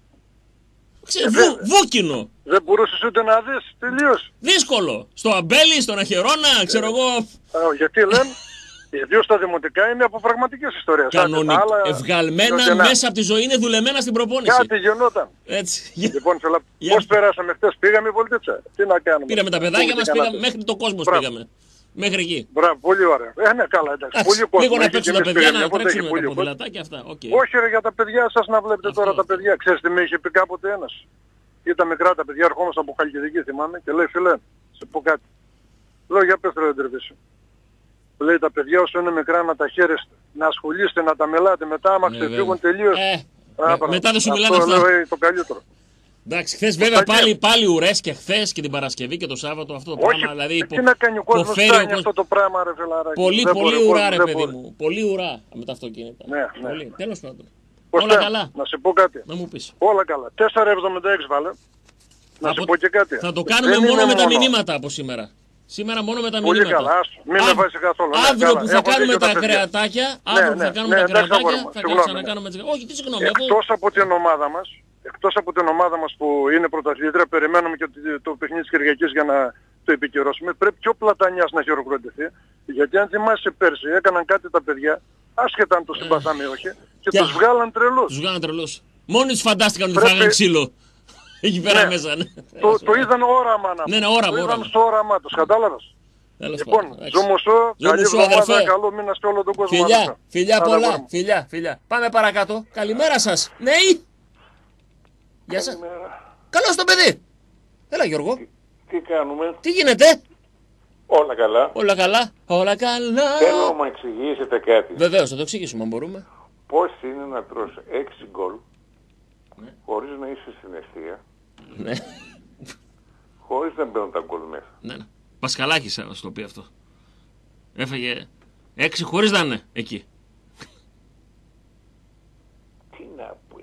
Ξέρε, βου, βούκινο. Δεν μπορούσες ούτε να δεις τελείω. Δύσκολο. Στο αμπέλι, στον Αχαιρώνα, ξέρω εγώ. γιατί λένε; Ιδίως στα δημοτικά είναι από πραγματικές ιστορίες. Κανονικά. Άλλα... Ευγαλμένα μέσα από τη ζωή είναι δουλεμένα στην προπόνηση. Κάτι γινόταν. Έτσι. Λοιπόν, πώς περάσαμε χθες, πήγαμε βολτίτσα; Τι να κάνουμε; Πήραμε τα παιδάκια μας, πήγαμε μέχρι το κόσμος πήγαμε. Μέχρι εκεί. Μπράβο, πολύ ωραία. Ε, ναι, καλά, εντάξει. Πολύ κόσμο. Λίγο να παίξουν τα παιδιά, να τρέξουν τα ποδηλατά και αυτά. Okay. Όχι, ρε, για τα παιδιά σας να βλέπετε αυτό, τώρα αυτό. τα παιδιά. Ξέρετε, με είχε πει κάποτε ένας; Ήταν μικρά τα παιδιά, ερχόμαστε από Χαλκιδική, θυμάμαι, και λέει, φιλέ, σε πω κάτι. Λέω, για πες ρε, σου. Λέει τα παιδιά όσο είναι μικρά να τα χαίρεστε, να ασχολείστε, να τα μελάτε μετά, άμα ναι, ξεφύγουν τελείως. Ε, με, μετά δεν σου μιλάνε αυτά. Λέω, ε, το καλύτερο. Εντάξει, χθες βέβαια πάλι, πάλι ουρές και χθες και την Παρασκευή και το Σάββατο αυτό το Όχι, πράγμα. Δηλαδή, τι να κάνει ο κόσμος κόσμο... αυτό το πράγμα, ρε φιλαράκι. Πολύ, πολύ ουρά, ρε παιδί μου. Πολύ ουρά με τα αυτοκίνητα. Ναι, ναι. Πολύ. Τέλος πάντων. Όλα καλά. Να σε πω κάτι. Να μου πεις. Όλα καλά. 4,76 βάλε. Να από... σε πω και κάτι. Θα το κάνουμε μόνο με τα μηνύματα από σήμερα. Σήμερα μόνο με τα Πολύ μηνύματα. Καλά, Μην με βάζει καθόλου. Ναι, αύριο που θα κάνουμε τα κρεατάκια, αύριο που θα κάνουμε τα κρεατάκια, θα ξανακάνουμε τις... Όχι, τι συγγνώμη. Εκτός από την ομάδα μας, εκτός από την ομάδα μας που είναι πρωταθλήτρια, περιμένουμε και το παιχνίδι της Κυριακής για να το επικυρώσουμε. Πρέπει και ο Πλατανιάς να χειροκροτηθεί. Γιατί αν θυμάσαι πέρσι έκαναν κάτι τα παιδιά, άσχετα αν το συμπαθάμε ή όχι, και τους βγάλαν τρελούς. Τους βγάλαν τρελούς. Μόνοι τους φαντάστηκαν ότι θα είχαν ξύλο. Εκεί πέρα ναι. μέσα, ναι. Το, το είδαν όραμα να Ναι, ναι, όραμα. Το είδαν στο όραμά τους, κατάλαβες; Λοιπόν, ζούμουσο, καλή εβδομάδα, καλό μήνα σε όλο τον κόσμο. Φιλιά, φιλιά πολλά, φιλιά, φιλιά. Πάμε παρακάτω. Καλημέρα σας. Ναι, Γεια σας. Καλώς το παιδί. Έλα Γιώργο. Τι, τι κάνουμε; Τι γίνεται; Όλα καλά. Όλα καλά. Όλα καλά. Θέλω να μου εξηγήσετε κάτι. Βεβαίως, θα το εξηγήσουμε αν μπορούμε. Πώς είναι να τρως 6 γκολ ναι. χωρίς να είσαι στην αιστεία; Ναι. Χωρίς να μπαίνουν τα γκολ μέσα. Ναι, ναι. Πασχαλάκης να το πει αυτό. Έφαγε 6 χωρίς να είναι εκεί.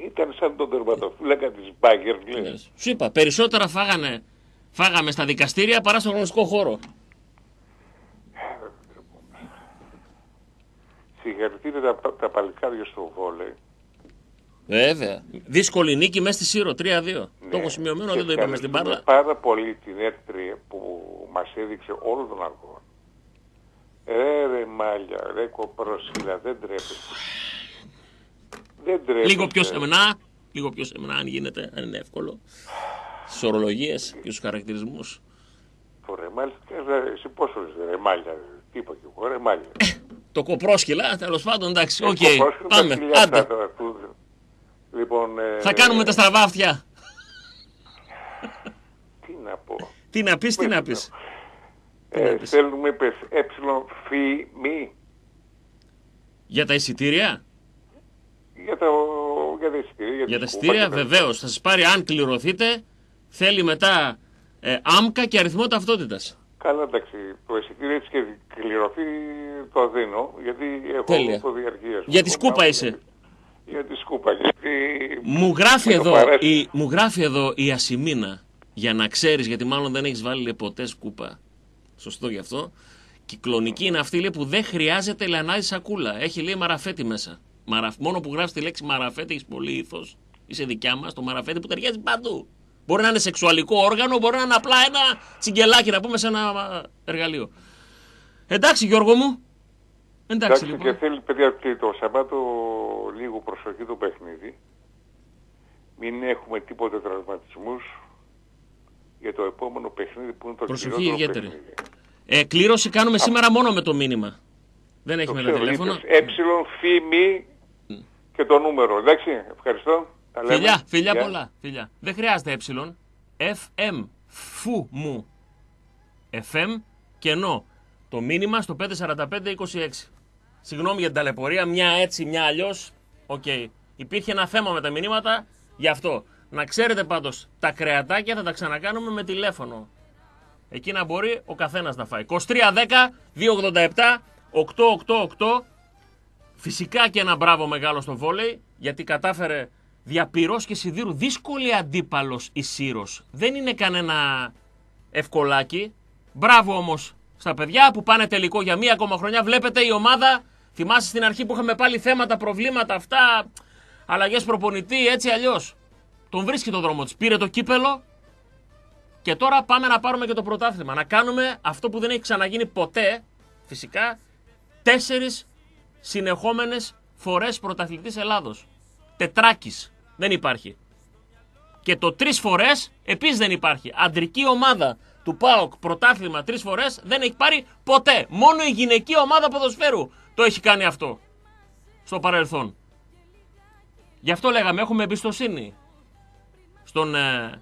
ήταν σαν τον τερματοφύλακα της Μπάγκερ. Ναι. Σου είπα, περισσότερα φάγανε, φάγαμε στα δικαστήρια παρά στον γνωστικό χώρο. Συγχαρητήρια τα, τα παλικάρια στο βόλεϊ. Βέβαια. Δύσκολη νίκη μέσα στη Σύρο, 3-2. Το Ναι. έχω σημειωμένο, Και δεν το είπαμε στην ευχαριστούμε μπάρλα. πάρα πολύ την ΕΡΤ3 που μας έδειξε όλο τον αγώνα. Ε, ρεμάλια, ρε κοπρόσκυλα, δεν τρέπεστε. Δεν τρέπεστε. Λίγο πιο σεμνά, λίγο πιο σεμνά αν γίνεται, αν είναι εύκολο. Στις ορολογίες και στους χαρακτηρισμούς. Το ρεμάλια, ε, εσύ πόσο λες ρεμάλια, τι είπα και εγώ, ρεμάλια. Το κοπρόσκυλα, τέλος πάντων, εντάξει, οκ. Ε, κοπρόσκυλα, τα Πάμε, χιλιάδες άντε. τώρα, του- Λοιπόν, ε, Θα κάνουμε τα στραβά αυτιά. Τι να πω. Τι να πεις, τι να πεις. Ε, πεις. θέλουμε πες, ε, φι, μη, Για τα εισιτήρια; για, το, για τα εισιτήρια. Για τα τις εισιτήρια, κούπα και τα- βεβαίως. Θα σας πάρει, αν κληρωθείτε, θέλει μετά ε, άμκα και αριθμό ταυτότητας. Καλά, εντάξει, το εισιτήριο έτσι και κληρωθεί το δίνω, γιατί έχω Τέλεια. το διαρκείας. Για τη σκούπα είσαι. Για τη σκούπα, γιατί... Μου γράφει, Με το εδώ, παρέσι. η, μου γράφει εδώ η Ασημίνα για να ξέρεις, γιατί μάλλον δεν έχεις βάλει ποτέ σκούπα. Σωστό γι' αυτό. Κυκλονική είναι αυτή λέει, που δεν χρειάζεται λανάδι σακούλα. Έχει λέει μαραφέτη μέσα. Μαρα... Μόνο που γράφεις τη λέξη μαραφέτη έχεις πολύ ήθος. Είσαι δικιά μας το μαραφέτη που ταιριάζει παντού. Μπορεί να είναι σεξουαλικό όργανο, μπορεί να είναι απλά ένα τσιγκελάκι να πούμε σε ένα α, εργαλείο. Εντάξει Γιώργο μου. Εντάξει, Εντάξει, λοιπόν. και θέλει, παιδιά, και το Σαββάτο λίγο προσοχή το παιχνίδι. Μην έχουμε τίποτε τραυματισμούς για το επόμενο παιχνίδι που είναι το Προσοχή κυριότερο ιδιαίτερη. παιχνίδι. Ε, κλήρωση κάνουμε σήμερα μόνο με το μήνυμα. Δεν έχει Το με τα ξέρω, τηλέφωνα. είπες, Ε, φι, μη και το νούμερο. Εντάξει, ευχαριστώ. Τα λέμε. Φιλιά, φιλιά Γεια. πολλά. Φιλιά. Δεν χρειάζεται ε. FM. Φου μου. FM κενό. Το μήνυμα στο 54526. Συγγνώμη για την ταλαιπωρία, μια έτσι, μια αλλιώς. Οκ. Υπήρχε ένα θέμα με τα μηνύματα, γι' αυτό. Να ξέρετε πάντως, τα κρεατάκια θα τα ξανακάνουμε με τηλέφωνο. Εκεί να μπορεί ο καθένας να φάει. 2310 287 888 Φυσικά και ένα μπράβο μεγάλο στο βόλεϊ, γιατί κατάφερε διά πυρός και σιδήρου. Δύσκολη αντίπαλος η Σύρος. Δεν είναι κανένα ευκολάκι. Μπράβο όμως στα παιδιά που πάνε τελικό για μία ακόμα χρονιά. Βλέπετε η ομάδα, θυμάσαι στην αρχή που είχαμε πάλι θέματα, προβλήματα αυτά, αλλαγές προπονητή, έτσι αλλιώς. Τον βρίσκει το δρόμο της. Πήρε το κύπελο και τώρα πάμε να πάρουμε και το πρωτάθλημα. Να κάνουμε αυτό που δεν έχει ξαναγίνει ποτέ, φυσικά, τέσσερις συνεχόμενες φορές πρωταθλητής Ελλάδος. Τετράκης. Δεν υπάρχει. Και το τρεις φορές επίσης δεν υπάρχει. Αντρική ομάδα του ΠΑΟΚ πρωτάθλημα τρεις φορές δεν έχει πάρει ποτέ. Μόνο η γυναική ομάδα ποδοσφαίρου το έχει κάνει αυτό. Στο παρελθόν. Γι' αυτό λέγαμε έχουμε εμπιστοσύνη στον ε,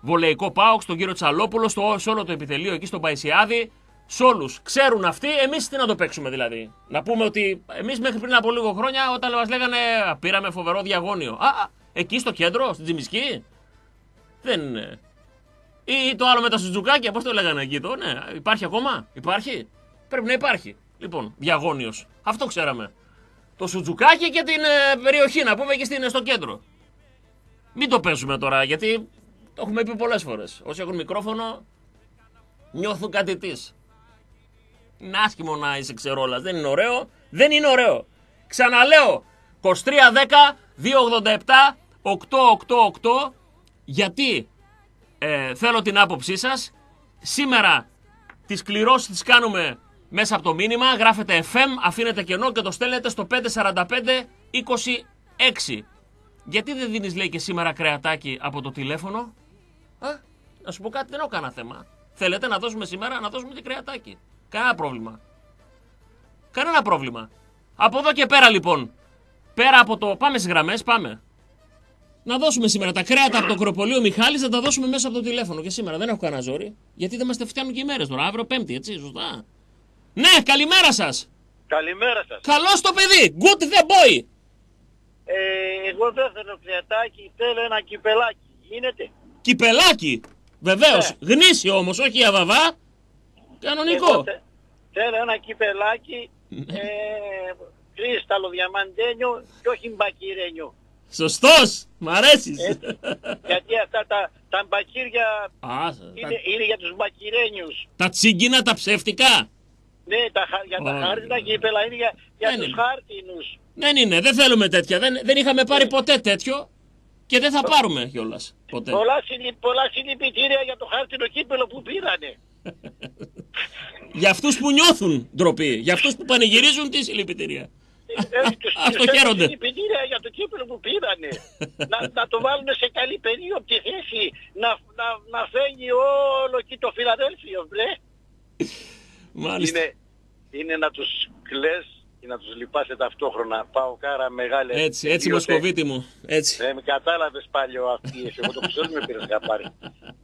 βολεϊκό ΠΑΟΚ, στον κύριο Τσαλόπουλο, στο, σε όλο το επιτελείο εκεί στον Παϊσιάδη. Σε όλους. Ξέρουν αυτοί, εμείς τι να το παίξουμε δηλαδή. Να πούμε ότι εμείς μέχρι πριν από λίγο χρόνια όταν μας λέγανε «Α, πήραμε φοβερό διαγώνιο. Α, α, εκεί στο κέντρο, στην Τζιμισκή. Δεν είναι. Ή το άλλο με τα Σουτζουκάκια, πώς το λέγανε εκεί το, ναι. Υπάρχει ακόμα, υπάρχει. Πρέπει να υπάρχει. Λοιπόν, διαγώνιος. Αυτό ξέραμε. Το Σουτζουκάκι και την ε, περιοχή, να πούμε εκεί στην, στο κέντρο. Μην το παίζουμε τώρα, γιατί το έχουμε πει πολλές φορές. Όσοι έχουν μικρόφωνο, νιώθουν κάτι της. Είναι άσχημο να είσαι ξερόλας. Δεν είναι ωραίο. Δεν είναι ωραίο. Ξαναλέω. 2310 287 888 γιατί ε, θέλω την άποψή σας. Σήμερα τις κληρώσεις τις κάνουμε μέσα από το μήνυμα. Γράφετε FM, αφήνετε κενό και το στέλνετε στο 545 26. Γιατί δεν δίνεις λέει και σήμερα κρεατάκι από το τηλέφωνο; Α, να σου πω κάτι, δεν έχω κανένα θέμα. Θέλετε να δώσουμε σήμερα, να δώσουμε και κρεατάκι. Κανένα πρόβλημα. Κανένα πρόβλημα. Από εδώ και πέρα λοιπόν, πέρα από το. Πάμε στις γραμμές, πάμε. Να δώσουμε σήμερα τα κρέατα από το κροπολείο Μιχάλης, να τα δώσουμε μέσα από το τηλέφωνο. Και σήμερα δεν έχω κανένα ζόρι. Γιατί δεν μας φτιάχνουν και οι μέρες τώρα. Αύριο Πέμπτη, έτσι, σωστά. Ναι, καλημέρα σας. Καλημέρα σας. Καλώς το παιδί. Good the boy. Ε, εγώ δεν θέλω κρεατάκι, θέλω ένα κυπελάκι. Γίνεται. Κυπελάκι. Βεβαίως. Ναι. Γνήσιο όμως, όχι αβαβά. Κανονικό. Εγώ θε- θέλω ένα κυπελάκι Ναι. ε, κρίσταλο διαμαντένιο και όχι μπακυρένιο. Σωστός. Μ' αρέσεις. Γιατί αυτά τα, τα μπακύρια Α, είναι, είναι για τους μπακυρένιους. τα, τα τσίγκινα, τα ψεύτικα. Ναι, τα, χα- για τα Ω. χάρτινα κύπελα είναι για, για Δεν τους είναι. χάρτινους. Δεν είναι, δεν θέλουμε τέτοια. Δεν, δεν είχαμε πάρει ποτέ τέτοιο και δεν θα πάρουμε κιόλας. Ποτέ. Πολλά, συλλη- πολλά συλληπιτήρια για το χάρτινο κύπελο που πήρανε. Για αυτούς που νιώθουν ντροπή. Για αυτούς που πανηγυρίζουν τι συλληπιτήρια; Ε, τους- τους Αυτοχαίρονται. συλληπιτήρια για το κύπελο που πήρανε. να, να το βάλουν σε καλή περίοπτη θέση. Να, να, να φαίνει όλο εκεί το Φιλαδέλφιο, μπλε. Μάλιστα. Είναι, είναι να τους κλαις και να τους λυπάσαι ταυτόχρονα. Πάω κάρα μεγάλη. Έτσι, έτσι Μοσκοβίτη μου. Έτσι. Ε, με κατάλαβες πάλι ο αυτή, εσύ, εγώ το ξέρω με πήρες χαπάρι.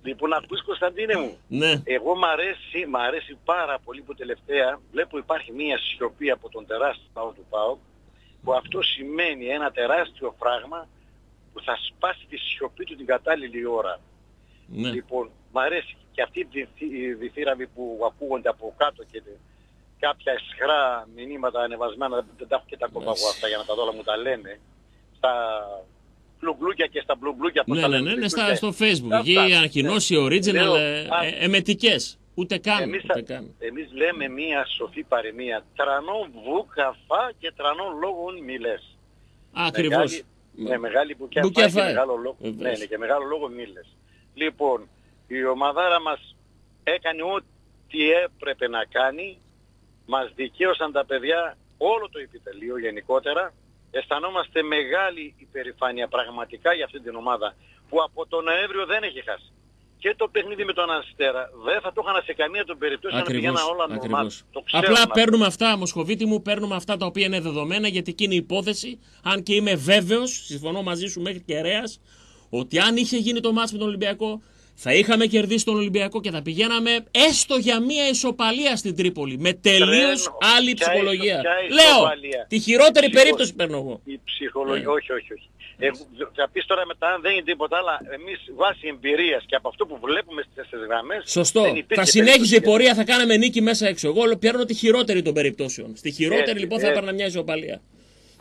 Λοιπόν, ακούς Κωνσταντίνε μου, Ναι. εγώ μ' αρέσει, μ' αρέσει πάρα πολύ που τελευταία βλέπω υπάρχει μία σιωπή από τον τεράστιο πάγο του ΠΑΟΚ που αυτό σημαίνει ένα τεράστιο φράγμα που θα σπάσει τη σιωπή του την κατάλληλη ώρα. ναι. Λοιπόν, μ' αρέσει και αυτή η διθύ- η διθύραμβη που ακούγονται από κάτω και τε- κάποια ισχρά μηνύματα ανεβασμένα, δεν τα έχω και τα κόβω εγώ αυτά για να τα δω, αλλά μου τα λένε, στα πλουγκλούκια και στα μπλουμπλούκια. πώς Ναι, τα ναι, λένε, ναι, είναι στα, πλουμπλούκια. στο facebook. Αυτά. Εκεί οι ανακοινώσει original Λέω, ε, α, ε, εμετικές. Ούτε καν. Εμείς, Ούτε καν. εμείς λέμε μία σοφή παροιμία. Τρανών βουκαφά και τρανών λόγων μιλές. Ακριβώς. Μεγάλη, ναι, μεγάλη μπουκιά Μπουκιά φάει και φάει. μεγάλο λόγο. Βεβαίως. Ναι, ναι, και μεγάλο λόγο μίλες. Λοιπόν, η ομαδάρα μας έκανε ό,τι έπρεπε να κάνει. Μας δικαίωσαν τα παιδιά όλο το επιτελείο γενικότερα. Αισθανόμαστε μεγάλη υπερηφάνεια πραγματικά για αυτή την ομάδα που από τον Νοέμβριο δεν έχει χάσει. Και το παιχνίδι με τον Αστέρα δεν θα το είχαν σε καμία των περιπτώσεων αν Ακριβώς, πηγαίναν όλα ακριβώς. νορμάλ. Το ξέρουν Απλά αυτό. παίρνουμε αυτά, Μοσχοβίτη μου, παίρνουμε αυτά τα οποία είναι δεδομένα γιατί εκείνη η υπόθεση, αν και είμαι βέβαιος, συμφωνώ μαζί σου μέχρι κεραίας, ότι αν είχε γίνει το μάτς με τον Ολυμπιακό, θα είχαμε κερδίσει τον Ολυμπιακό και θα πηγαίναμε έστω για μία ισοπαλία στην Τρίπολη. Με τελείως Τρένο. άλλη Ποια ψυχολογία. ισο- ποια Λέω, ισοπαλία. τη χειρότερη Ψυχο- περίπτωση παίρνω εγώ. Η ψυχολογία, Ναι. όχι, όχι, όχι. Ε, θα πεις τώρα μετά αν δεν είναι τίποτα αλλά εμείς βάσει εμπειρίας και από αυτό που βλέπουμε στις τέσσερις γραμμές Σωστό. δεν υπήρχε Θα συνέχιζε η περίπτωση. πορεία, θα κάναμε νίκη μέσα έξω. Εγώ παίρνω τη χειρότερη των περιπτώσεων. Στη χειρότερη Έτσι, λοιπόν θα έτσι. έπαιρνα μια ισοπαλία.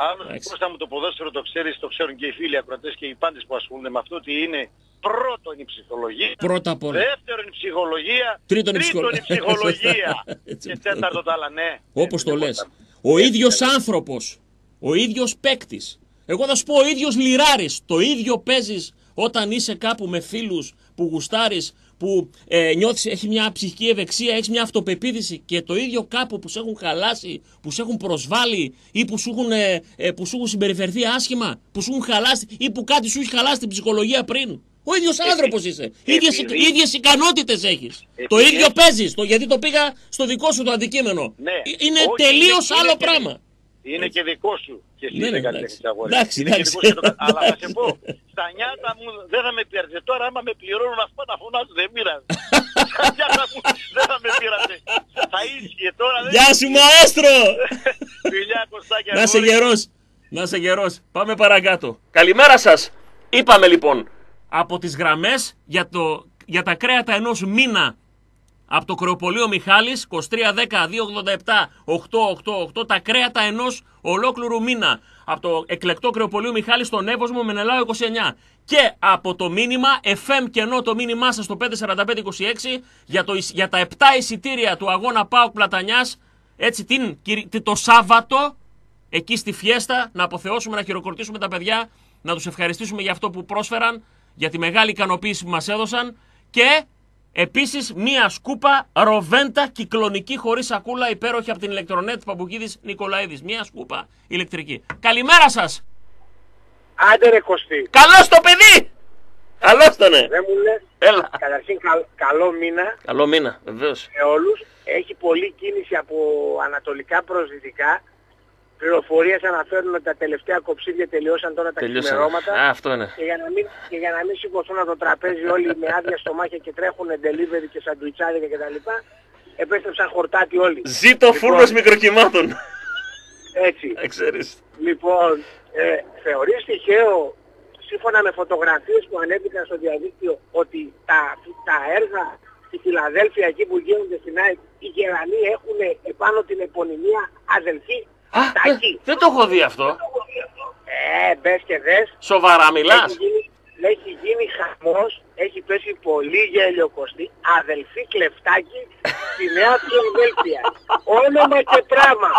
Άλλος Εντάξει. μπροστά μου το ποδόσφαιρο το ξέρεις, το ξέρουν και οι φίλοι ακροατές και οι πάντες που ασχολούνται με αυτό ότι είναι πρώτον η ψυχολογία, Πρώτα απ' όλα. δεύτερον η ψυχολογία, Τρίτον η η ψυχολογία. ψυχολογία Έτσι, και αυτό. τέταρτον τα άλλα, ναι. Όπως το Ναι, λες. τίποτα. Ο Έτσι, ίδιος ναι. άνθρωπος, ο ίδιος παίκτης. Εγώ θα σου πω ο ίδιος λιράρης. Το ίδιο παίζεις όταν είσαι κάπου με φίλους που γουστάρεις, που ε, νιώθεις, έχει μια ψυχική ευεξία, έχεις μια αυτοπεποίθηση και το ίδιο κάπου που σε έχουν χαλάσει, που σε έχουν προσβάλει ή που σου έχουν, ε, ε, που σου έχουν συμπεριφερθεί άσχημα, που σου έχουν χαλάσει ή που κάτι σου έχει χαλάσει την ψυχολογία πριν. Ο ίδιος άνθρωπος είσαι. Ίδιες, επειδή- ίδιες ικανότητες έχεις. Το Επειδή ίδιο έχει- παίζεις, το, γιατί το πήγα στο δικό σου το αντικείμενο. Ναι. Ε, Είναι Όχι, τελείως είναι- άλλο είναι και- πράγμα. Είναι και δικό σου. Και εσύ Ναι, είσαι ναι, καλλιτέχνης εντάξει. αγόρι. Εντάξει, Είναι και εντάξει. δικό σου το- Αλλά θα σε Εντάξει. πω, στα νιάτα μου δεν θα με πειράζει. Τώρα άμα με πληρώνουν αυτά να φωνάζω δεν πειράζει. Στα νιάτα μου δεν θα με πειράζει. Θα ίσχυε τώρα δεν Γεια σου μαέστρο! Φιλιά Κωστάκια. Να σε αγόρι. γερός. Να σε γερός. Πάμε παρακάτω. Καλημέρα σας. Είπαμε λοιπόν από τις γραμμές για, το, για τα κρέατα ενός μήνα από το κρεοπολείο Μιχάλης 2310-287-888 τα κρέατα ενός ολόκληρου μήνα. Από το εκλεκτό κρεοπολείο Μιχάλης στον Εύωσμο Μενελάο 29 και από το μήνυμα FM κενό το μήνυμά σας στο 54526 για, το, εισ- για τα 7 εισιτήρια του αγώνα ΠΑΟΚ Πλατανιάς έτσι την, κυρι- το Σάββατο εκεί στη Φιέστα να αποθεώσουμε, να χειροκροτήσουμε τα παιδιά, να τους ευχαριστήσουμε για αυτό που πρόσφεραν, για τη μεγάλη ικανοποίηση που μας έδωσαν και επίσης μία σκούπα ροβέντα κυκλονική χωρίς σακούλα υπέροχη από την ηλεκτρονέτ Παμπουκίδης Νικολαίδης. Μία σκούπα ηλεκτρική. Καλημέρα σας! Άντε ρε Κωστή, Καλώς το παιδί! Καλώς το ναι! δεν μου λες, Έλα! καταρχήν καλ- καλό μήνα Καλό μήνα, βεβαίως. σε όλους. Έχει πολλή κίνηση από ανατολικά προς δυτικά. Πληροφορίες αναφέρουν ότι τα τελευταία κοψίδια τελειώσαν τώρα τα Τελειώσαμε. ξημερώματα. Α, αυτό είναι. Και για, να μην, και για να μην σηκωθούν από το τραπέζι όλοι με άδεια στομάχια και τρέχουν delivery και σαντουιτσάδικα κτλ. Επέστρεψαν χορτάτι όλοι. Ζήτω φούρνος μικροκυμάτων. Έτσι. Ξέρεις. Λοιπόν, ε, θεωρείς τυχαίο, σύμφωνα με φωτογραφίες που ανέβηκαν στο διαδίκτυο, ότι τα, τα έργα στη Φιλαδέλφια εκεί που γίνονται στην ΑΕΚ, οι Γερανοί έχουν επάνω την επωνυμία αδελφή; Α, Τάκη. δεν, δεν το έχω δει αυτό. Ε, μπες και δες. Σοβαρά μιλάς. Έχει γίνει, έχει γίνει χαμός, έχει πέσει πολύ γέλιο Κωστή, αδελφή κλεφτάκι στη Νέα Φιλαδέλφια. Όνομα και πράγμα.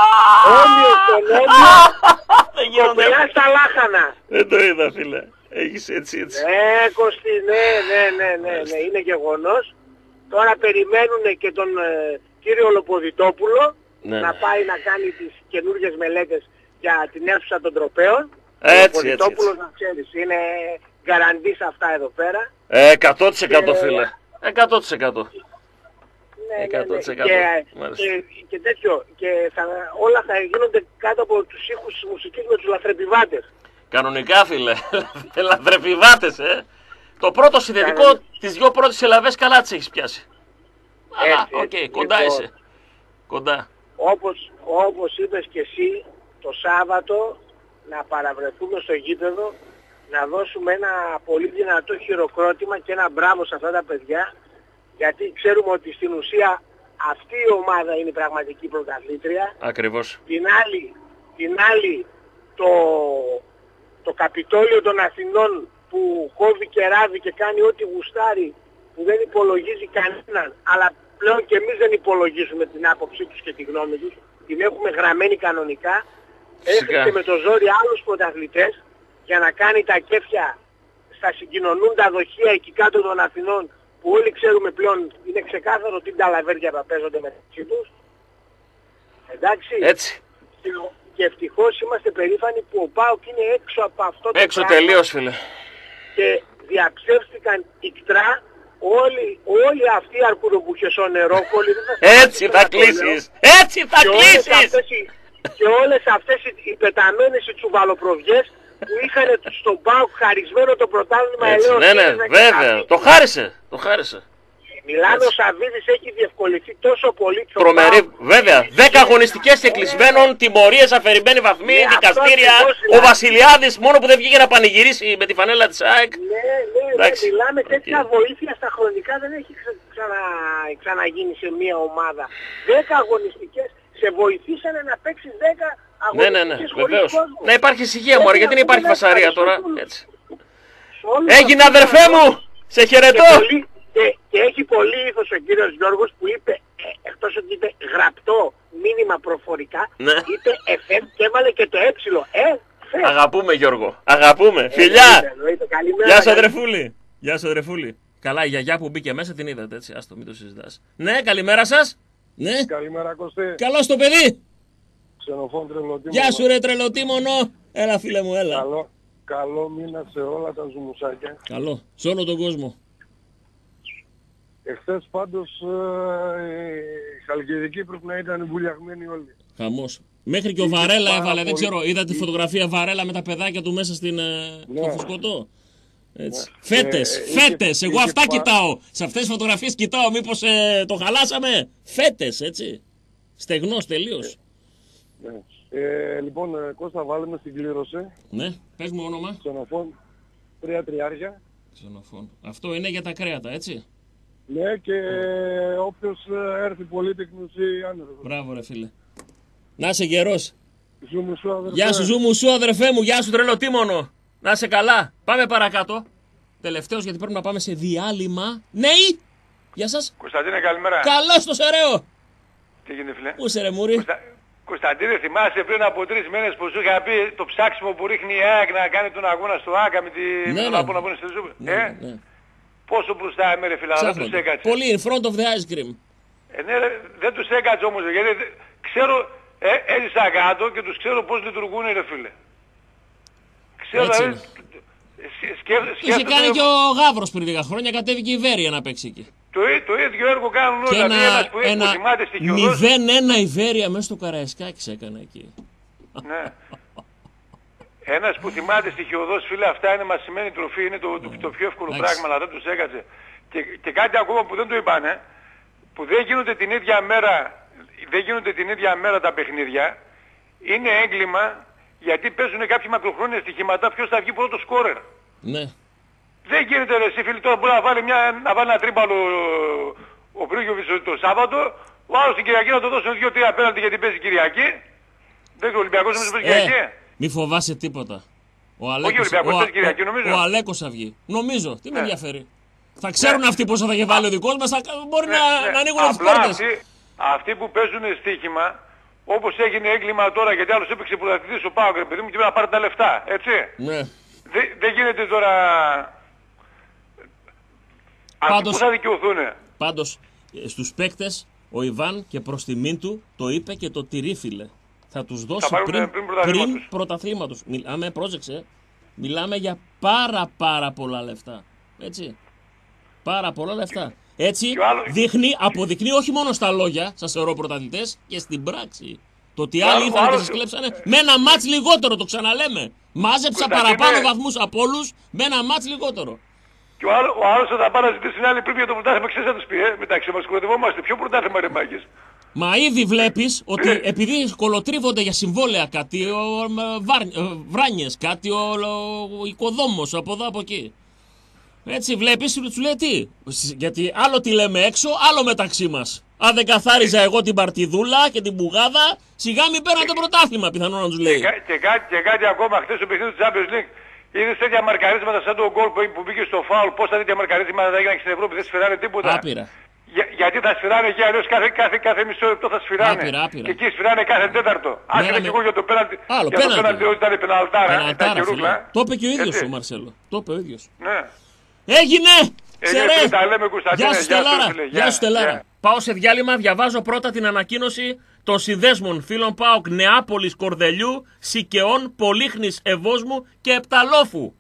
Όμοιο στον όμοιο, Δεν γίνονται. κοπελά στα λάχανα. Δεν το είδα, φίλε. Έχεις έτσι, έτσι. Ναι, Κωστή, ναι, ναι, ναι, ναι, ναι, είναι γεγονός. Τώρα περιμένουν και τον ε, κύριο Λοποδητόπουλο Ναι, να ναι. πάει να κάνει τις καινούργιες μελέτες για την αίθουσα των τροπέων. Έτσι, Ο έτσι, Λοποδητόπουλος, έτσι. να ξέρεις, είναι γκαραντί σε αυτά εδώ πέρα. Ε, 100% Και- φίλε. 100%. Ναι, ναι, ναι. 100%. Και, Μάλιστα. και, και τέτοιο. Και θα, όλα θα γίνονται κάτω από τους ήχους της μουσικής με τους λαθρεπιβάτες. Κανονικά, φίλε. Λαδρεπιβάτες, ε. Το πρώτο συνδετικό, Κανονικά. τις δυο πρώτες συλλαβές καλά τις έχεις πιάσει. Αλλά, Έτσι, οκ, έτσι. κοντά Λοιπόν, είσαι. Κοντά. Όπως, όπως είπες και εσύ, το Σάββατο να παραβρεθούμε στο γήπεδο, να δώσουμε ένα πολύ δυνατό χειροκρότημα και ένα μπράβο σε αυτά τα παιδιά, γιατί ξέρουμε ότι στην ουσία αυτή η ομάδα είναι η πραγματική πρωταθλήτρια. Ακριβώς. Την άλλη, την άλλη το, το Καπιτόλιο των Αθηνών που κόβει και ράβει και κάνει ό,τι γουστάρει που δεν υπολογίζει κανέναν αλλά πλέον και εμείς δεν υπολογίζουμε την άποψή τους και τη γνώμη τους την έχουμε γραμμένη κανονικά Φυσικά. έφερε με το ζόρι άλλους πρωταθλητές για να κάνει τα κέφια στα συγκοινωνούντα δοχεία εκεί κάτω των Αθηνών που όλοι ξέρουμε πλέον είναι ξεκάθαρο τι ταλαβέρια θα παίζονται μεταξύ τους εντάξει Έτσι. και, και ευτυχώς είμαστε περήφανοι που ο ΠΑΟΚ είναι έξω από αυτό το Έξω πράγμα τελείως, φίλε. και διαψεύστηκαν ικτρά όλοι, όλοι αυτοί οι αρκουδομπουχες στο νερό όλοι δεν θα Έτσι θα σταματήσω να το λέω. κλείσεις. Έτσι θα και όλες, κλείσεις. αυτές οι, και όλες αυτές οι, οι πεταμένες οι τσουβαλοπροδιές που είχαν στον ΠΑΟΚ χαρισμένο το πρωτάθλημα Έτσι, ελέος ναι, ναι, Κίνηνα και βέβαια. Σαββίδη. Το χάρισε. Το χάρισε. Μιλάμε ο Σαββίδης έχει διευκολυνθεί τόσο πολύ στον Τρομερή, ΠΑΟΚ. βέβαια. Δέκα αγωνιστικές και κλεισμένων, τιμωρίες, αφαιρημένοι βαθμοί, Ναι, αυτό δικαστήρια. ακριβώς, Ο δηλαδή. Βασιλιάδης μόνο που δεν βγήκε να πανηγυρίσει με τη φανέλα της ΑΕΚ. Ναι, ναι, ναι, Εντάξει. μιλάμε τέτοια Οκ. βοήθεια στα χρονικά δεν έχει ξα- ξανα, ξαναγίνει σε μια ομάδα. Δέκα αγωνιστικές σε βοηθήσανε να παίξεις δέκα Ναι, αγωνιστικές ναι, ναι, χωρίς βεβαίως. κόσμο. Να υπάρχει ησυχία μου, Έτσι, γιατί δεν αυτό υπάρχει δεν φασαρία ευχαριστώ τώρα. όλους. Έτσι. Σε όλους Έγινε αυτούς αδερφέ τους μου! Σε και, χαιρετώ! Πολύ, και, και έχει πολύ ήθος ο κύριος Γιώργος που είπε, ε, εκτός ότι είπε γραπτό μήνυμα προφορικά, Ναι. είπε FM και έβαλε και το ε. Ε, φε. Αγαπούμε Γιώργο, αγαπούμε. Εννοείται, Φιλιά! εννοείται. Καλημέρα, Γεια σου καλή- αδερφούλη! Γεια σου αδερφούλη. Καλά, η γιαγιά που μπήκε μέσα την είδατε έτσι. Άστο, μην το συζητάς. Ναι, καλημέρα σας. Ναι, Καλημέρα Κωστή. καλώς το παιδί. Ξενοφών τρελωτή. Γεια σου ρε τρελοτήμονο. Έλα φίλε μου, έλα. Καλό, καλό μήνα σε όλα τα ζουμουσάκια. Καλό, σε όλο τον κόσμο. Εχθές πάντως ε, η Χαλκιδική πρέπει να ήταν βουλιαγμένοι όλοι. Χαμός. Μέχρι και ο Είχε Βαρέλα πάρα έβαλε, δεν πολύ- ξέρω, είδα τη είχε- φωτογραφία Βαρέλα με τα παιδάκια του μέσα στην, ε, στο Ναι. φουσκωτό; Έτσι. Ναι. Φέτες, Ε, είχε- φέτες, εγώ είχε αυτά πα- κοιτάω. Σε αυτές τις φωτογραφίες κοιτάω, μήπως ε, το χαλάσαμε; Φέτες, έτσι. Στεγνός τελείως. Ναι. Ε, λοιπόν, ε, Κώστα βάλουμε στην κλήρωση. Ναι, πες μου όνομα. Ξενοφών τρία τριάρια. Ξενοφών. Αυτό είναι για τα κρέατα, έτσι. Ναι, και όποιος ε, έρθει πολύτεκνος ή άνεργος. Μπράβο ρε φίλε. Να είσαι γερός. Ζούμε σου αδερφέ. Γεια σου ζου μου σου αδερφέ μου, γεια σου τρελοτήμονο. Να είσαι καλά. Πάμε παρακάτω. Τελευταίος γιατί πρέπει να πάμε σε διάλειμμα. Ναι! Γεια σας. Κωνσταντίνε καλημέρα. Καλώς το σεραίο. Τι γίνεται φίλε; Πού είσαι ρε Μούρη; Κωνστα... Κωνσταντίνε θυμάσαι πριν από τρεις μήνες που σου είχα πει το ψάξιμο που ρίχνει η ΑΕΚ να κάνει τον αγώνα στο ΆΚΑ με τη Ναι, με τον ναι. Απόλλωνα να μπουν στη Ζούπη. Ναι, ε; ναι. Πόσο μπροστά είμαι ρε φιλά, δεν τους Ψάχνονται. έκατσε. Πολύ in front of the ice cream. Ε, ναι, ρε, δεν τους έκατσε όμως, ρε, γιατί δε- ξέρω, ε, έζησα κάτω και τους ξέρω πώς λειτουργούν ρε φίλε. Ξέρω, Έτσι δηλαδή, σκε- σκε- Το είχε σκέφτομαι- κάνει και ο Γάβρος πριν λίγα χρόνια, κατέβηκε η Βέρεια να παίξει εκεί. το, ί- το ίδιο έργο κάνουν Και όλοι. Δηλαδή ένα, ένας που, που ένα θυμάται στοιχειοδός. 0-1 η Βέρεια μέσα στο Καραϊσκάκη έκανε εκεί. Ναι. Ένας που θυμάται στοιχειοδός φίλε αυτά είναι μασημένη τροφή, είναι το, το, το πιο εύκολο Εντάξει. πράγμα, αλλά δεν τους έκατσε. Και, και κάτι ακόμα που δεν το είπανε, που δεν γίνονται την ίδια μέρα, δεν γίνονται την ίδια μέρα τα παιχνίδια, είναι έγκλημα γιατί παίζουν κάποιοι μακροχρόνια στοιχήματα ποιος θα βγει πρώτος σκόρερ. Ναι. Δεν γίνεται ρε εσύ φίλοι τώρα μπορεί να βάλει, μια, να βάλει ένα τρίμπαλο ο Πρίγιοβιτς το Σάββατο, ο άλλος την Κυριακή να το δώσουν δύο-τρία πέναλτι γιατί παίζει Κυριακή. Δεν ο Ολυμπιακός νομίζω παίζει Κυριακή. Ε, μη φοβάσαι τίποτα. Ο Αλέκος, Ολυμπιακός ο, παίζει Κυριακή, ο- νομίζω. ο Αλέκος θα βγει. Νομίζω. Τι με Ναι. ενδιαφέρει. Θα ξέρουν αυτοί πόσο θα βάλει ο δικός μας, μπορεί Ναι, να, ναι. να ανοίγουν τις Απλά πόρτες. Αυτοί, αυτοί που παίζουν στοίχημα, όπως έγινε έγκλημα τώρα, γιατί άλλος έπαιξε πρωταθλητής ο Πάοκ, ρε παιδί μου, και πρέπει να πάρει τα λεφτά, έτσι. Ναι. Δεν δεν γίνεται τώρα... Αυτοί Πάντως- που θα δικαιωθούν. Πάντως στους παίκτες ο Ιβάν και προς τιμήν του το είπε και το τυρίφιλε. Θα τους δώσει πάρουν πριν, πριν πρωταθλήματος. πριν πρωταθλήματος. Μιλάμε, πρόσεξε, μιλάμε για πάρα πάρα πολλά λεφτά. Έτσι. Πάρα πολλά λεφτά. Έτσι Και ο άλλος- δείχνει, αποδεικνύει όχι μόνο στα λόγια, σας θεωρώ πρωταθλητές, και στην πράξη. Το ότι ο άλλοι άλλος- ήθελαν ο και άλλος- σας κλέψανε με ένα μάτς λιγότερο, το ξαναλέμε. Μάζεψα Κοίτα, παραπάνω είναι- βαθμούς από όλους με ένα μάτς λιγότερο. Και ο, άλλο, ο άλλος θα πάει να ζητήσει την άλλη πριν για το πρωτάθλημα, ξέρεις να τους πει, ε, μεταξύ μας κοροϊδευόμαστε. Ποιο πρωτάθλημα ρε μάγκες. Μα ήδη βλέπεις ότι Ναι. επειδή κολοτρίβονται για συμβόλαια κάτι ο Βράνιες, κάτι ο, ο οικοδόμος από εδώ από εκεί. Έτσι βλέπεις, τους λέει τι. Γιατί άλλο τι λέμε έξω, άλλο μεταξύ μας. Αν δεν καθάριζα εγώ την παρτιδούλα και την μπουγάδα, σιγά μην παίρνατε πρωτάθλημα πιθανόν να τους λέει. Και, κα- και, κάτι, και κάτι ακόμα, χθες στο παιχνίδι του Champions League, είδες τέτοια μαρκαρίσματα σαν το γκολ που, που μπήκε στο φάουλ, πόσα τέτοια μαρκαρίσματα θα έγιναν στην Ευρώπη, δεν σφυράνε τίποτα. Άπειρα. Για, γιατί θα σφυράνε και αλλιώς κάθε, κάθε, κάθε μισό λεπτό θα σφυράνε. Άπειρα, άπειρα. Και εκεί σφυράνε κάθε τέταρτο. Άσχετα με- και εγώ για το πέναλτι. Άλλο, για το πέναλτι. πέναλτι ότι ήταν πεναλτάρα. ήταν Πεναλτάρα, και φίλε. ρούχλα. Το είπε και ο ίδιος Έτσι. ο Μαρσέλο. Το είπε ο ίδιος. Ναι. Έγινε! Έγινε, Ξερέ! φίλε, τα λέμε, Κωνσταντίνε. Γεια σου, Γεια σου, Στελάρα. φίλε. Γεια Γεια, σου, Στελάρα. γεια. Πάω σε διάλειμμα, διαβάζω πρώτα την ανακοίνωση των συνδέσμων φίλων ΠΑΟΚ Νεάπολης Κορδελιού, Σικαιών, Πολύχνης Ευόσμου και Επταλόφου.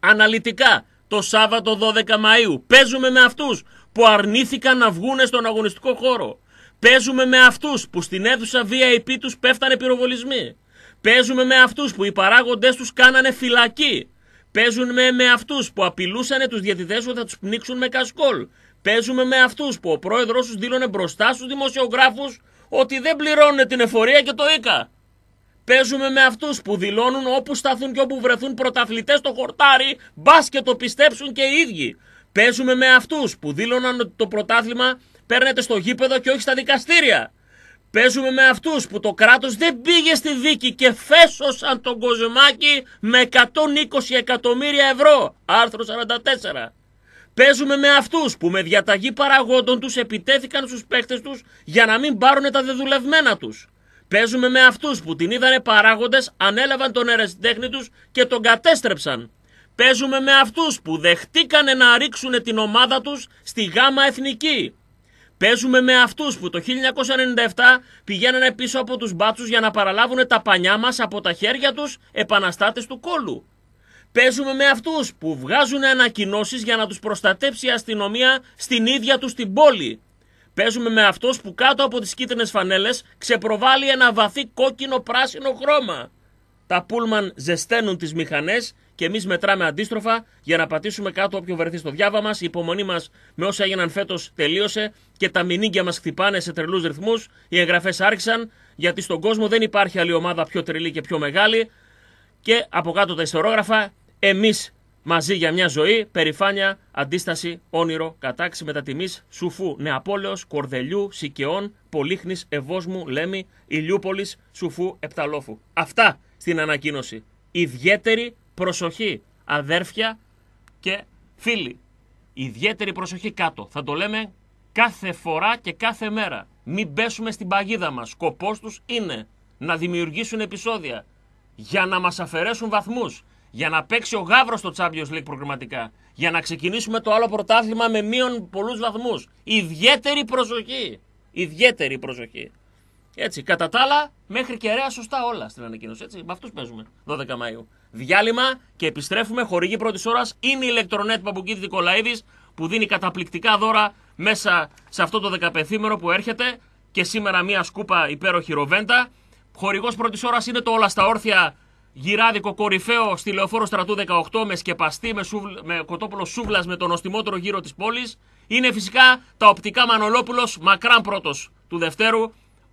Αναλυτικά, το Σάββατο 12 Μαΐου παίζουμε με αυτούς που αρνήθηκαν να βγούνε στον αγωνιστικό χώρο. Παίζουμε με αυτούς που στην αίθουσα VIP τους πέφτανε πυροβολισμοί. Παίζουμε με αυτούς που οι παράγοντές τους κάνανε φυλακή. Παίζουν με, με αυτούς που απειλούσαν τους διαιτητές ότι θα τους πνίξουν με κασκόλ. Παίζουμε με αυτούς που ο πρόεδρος τους δήλωνε μπροστά στους δημοσιογράφους ότι δεν πληρώνουν την εφορία και το ΙΚΑ. Παίζουμε με αυτούς που δηλώνουν όπου σταθούν και όπου βρεθούν πρωταθλητές στο χορτάρι, μπα και το πιστέψουν και οι ίδιοι. Παίζουμε με αυτούς που δήλωναν ότι το πρωτάθλημα παίρνεται στο γήπεδο και όχι στα δικαστήρια. Παίζουμε με αυτούς που το κράτος δεν πήγε στη δίκη και φέσωσαν τον Κοζεμάκη με 120 εκατομμύρια ευρώ. Άρθρο 44. Παίζουμε με αυτούς που με διαταγή παραγόντων τους επιτέθηκαν στους παίχτες τους για να μην πάρουν τα δεδουλευμένα τους. Παίζουμε με αυτούς που την είδανε παράγοντες, ανέλαβαν τον ερασιτέχνη τους και τον κατέστρεψαν. Παίζουμε με αυτούς που δεχτήκανε να ρίξουν την ομάδα τους στη γάμα εθνική. Παίζουμε με αυτούς που το 1997 πηγαίνανε πίσω από τους μπάτσους για να παραλάβουν τα πανιά μας από τα χέρια τους επαναστάτες του κόλου. Παίζουμε με αυτούς που βγάζουν ανακοινώσεις για να τους προστατέψει η αστυνομία στην ίδια τους την πόλη. Παίζουμε με αυτούς που κάτω από τις κίτρινες φανέλες ξεπροβάλλει ένα βαθύ κόκκινο πράσινο χρώμα. Τα πούλμαν ζεσταίνουν τις μηχανές και εμείς μετράμε αντίστροφα για να πατήσουμε κάτω όποιο βρεθεί στο διάβα μας. Η υπομονή μας με όσα έγιναν φέτος τελείωσε και τα μηνύγκια μας χτυπάνε σε τρελούς ρυθμούς. Οι εγγραφές άρχισαν γιατί στον κόσμο δεν υπάρχει άλλη ομάδα πιο τρελή και πιο μεγάλη και από κάτω τα ιστορόγραφα εμείς μαζί για μια ζωή, περηφάνεια, αντίσταση, όνειρο, κατάξη μετατιμής, Σουφού, Νεαπόλεως, Κορδελιού, Σικαιών, Πολύχνης, Ευόσμου, Λέμι, Ηλιούπολης, Σουφού, Επταλόφου. Αυτά στην ανακοίνωση. Ιδιαίτερη προσοχή, αδέρφια και φίλοι. Ιδιαίτερη προσοχή κάτω. Θα το λέμε κάθε φορά και κάθε μέρα. Μην πέσουμε στην παγίδα μας. Σκοπός τους είναι να δημιουργήσουν επεισόδια για να μας αφαιρέσουν βαθμούς, για να παίξει ο Γαύρος στο Champions League προγραμματικά, για να ξεκινήσουμε το άλλο πρωτάθλημα με μείον πολλούς βαθμούς. Ιδιαίτερη προσοχή. Ιδιαίτερη προσοχή. Έτσι, κατά τα άλλα, μέχρι κεραία σωστά όλα στην ανακοίνωση. Έτσι, με αυτούς παίζουμε 12 Μαου. Διάλειμμα και επιστρέφουμε. Χορηγή πρώτης ώρας είναι η ηλεκτρονέτ Παπουκίδη Νικολαίδης που δίνει καταπληκτικά δώρα μέσα σε αυτό το 15 που έρχεται. Και σήμερα μία σκούπα υπέροχη ροβέντα. Χορηγός πρώτης ώρας είναι το Όλα στα Όρθια γυράδικο κορυφαίο στη λεωφόρο στρατού 18 με σκεπαστή, με, σουβλ, με κοτόπουλο σούβλας με τον οστιμότερο γύρο της πόλης. Είναι φυσικά τα οπτικά Μανολόπουλος, μακράν πρώτος του Δευτέρου.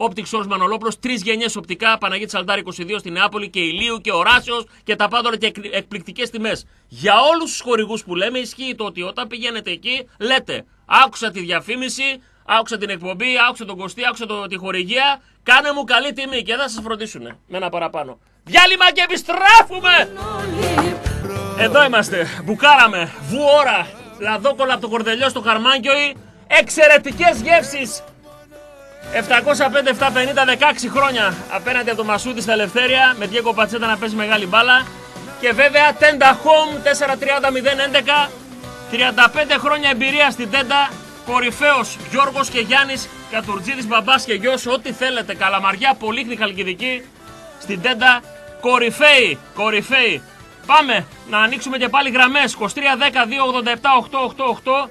Optic Source Μανολόπουλος, τρεις γενιές οπτικά, Παναγίτη Σαλτάρη 22 στη Νεάπολη και Ηλίου και Οράσιος και τα πάντα όλα και εκπληκτικές τιμές. Για όλους τους χορηγούς που λέμε, ισχύει το ότι όταν πηγαίνετε εκεί, λέτε Άκουσα τη διαφήμιση, άκουσα την εκπομπή, άκουσα τον Κωστή, άκουσα το, τη χορηγία, κάνε μου καλή τιμή και θα σας φροντίσουν με ένα παραπάνω. Διάλειμμα και επιστρέφουμε! Εδώ είμαστε, μπουκάραμε, βουόρα, λαδόκολα από το κορδελιό στο Χαρμάνκιοι. Εξαιρετικές γεύσεις 705-750 16 χρόνια απέναντι από το Μασούτη στα Ελευθέρια με Διέκο Πατσέτα να παίζει μεγάλη μπάλα. Και βέβαια Tenda Home 430-011 35 χρόνια εμπειρία στην Τέντα κορυφαίος Γιώργος και Γιάννης Κατουρτζίδης μπαμπάς και γιος ό,τι θέλετε. Καλαμαριά Πολύχνη Χαλκιδική στην Τέντα κορυφαίοι, κορυφαίοι. Πάμε να ανοίξουμε και πάλι γραμμές. 23 10 287 888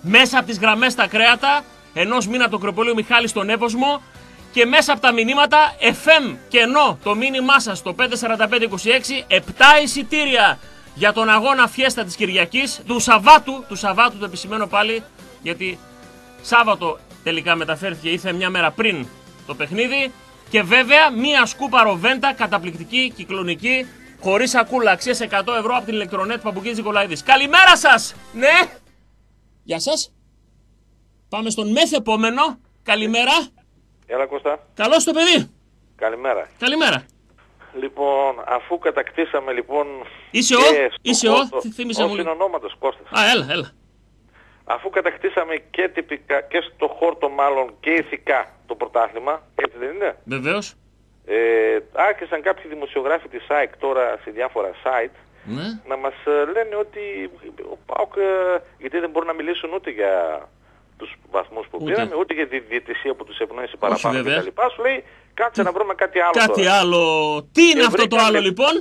μέσα από τις γραμμές τα κρέατα ενός μήνα το κρεπολείο Μιχάλης στον Εύωσμο και μέσα από τα μηνύματα FM και ενώ το μήνυμά σας το 54526 7 εισιτήρια για τον αγώνα Φιέστα της Κυριακής του Σαββάτου, του Σαββάτου το επισημαίνω πάλι γιατί Σάββατο τελικά μεταφέρθηκε ήρθε μια μέρα πριν το παιχνίδι και βέβαια μία σκούπα ροβέντα καταπληκτική, κυκλονική χωρίς σακούλα αξία 100 ευρώ από την ηλεκτρονέτ Παπουκίδη Νικολαίδης. Καλημέρα σας! Ναι! Γεια σας! Πάμε στον μεθεπόμενο. Καλημέρα. Έλα Κώστα. Καλώς το παιδί. Καλημέρα. Καλημέρα. Λοιπόν, αφού κατακτήσαμε λοιπόν... Είσαι ο, είσαι ο, θύμισε μου. Ο συνονόματος Κώστας. Α, έλα, έλα. Αφού κατακτήσαμε και τυπικά και στο χόρτο μάλλον και ηθικά το πρωτάθλημα, έτσι δεν είναι; Βεβαίως. Ε, άρχισαν κάποιοι δημοσιογράφοι της ΑΕΚ τώρα σε διάφορα site ναι. να μας ε, λένε ότι ο ΠΑΟΚ, ε, γιατί δεν μπορούν να μιλήσουν ούτε για τους βαθμούς που Ούτε. πήραμε, ούτε για τη διαιτησία που τους ευνόησε παραπάνω βέβαια. κτλ. Σου λέει κάτσε να βρούμε κάτι άλλο Κάτι τώρα. άλλο. Τι είναι Ε, αυτό το βρήκαμε- άλλο λοιπόν;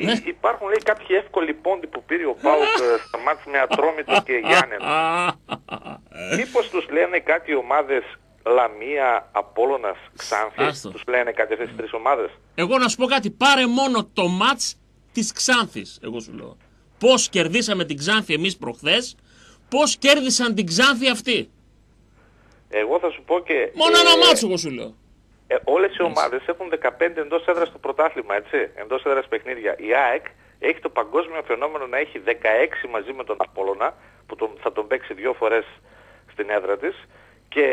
Υ- Ναι. Υπάρχουν λέει κάποιοι εύκολοι πόντοι που πήρε ο Πάουκ ε, στα μάτς με Ατρόμητο και Γιάννενα. Μήπως τους λένε κάτι οι ομάδες Λαμία, Απόλλωνας, Ξάνθης. Άστο. Τους λένε κάτι αυτές τις τρεις ομάδες; Εγώ να σου πω κάτι. Πάρε μόνο το μάτς της Ξάνθης. Εγώ σου λέω. Πώς κερδίσαμε την Ξάνθη εμείς προχθές. Πώς κέρδισαν την Ξάνθη αυτή; Εγώ θα σου πω και... Μόνο ε, ένα μάτσο εγώ σου λέω. Ε, όλες οι ομάδες έχουν 15 εντός έδρας στο πρωτάθλημα, έτσι. Εντός έδρας παιχνίδια. Η ΑΕΚ έχει το παγκόσμιο φαινόμενο να έχει 16 μαζί με τον Απόλλωνα, που τον, θα τον παίξει δύο φορές στην έδρα της, και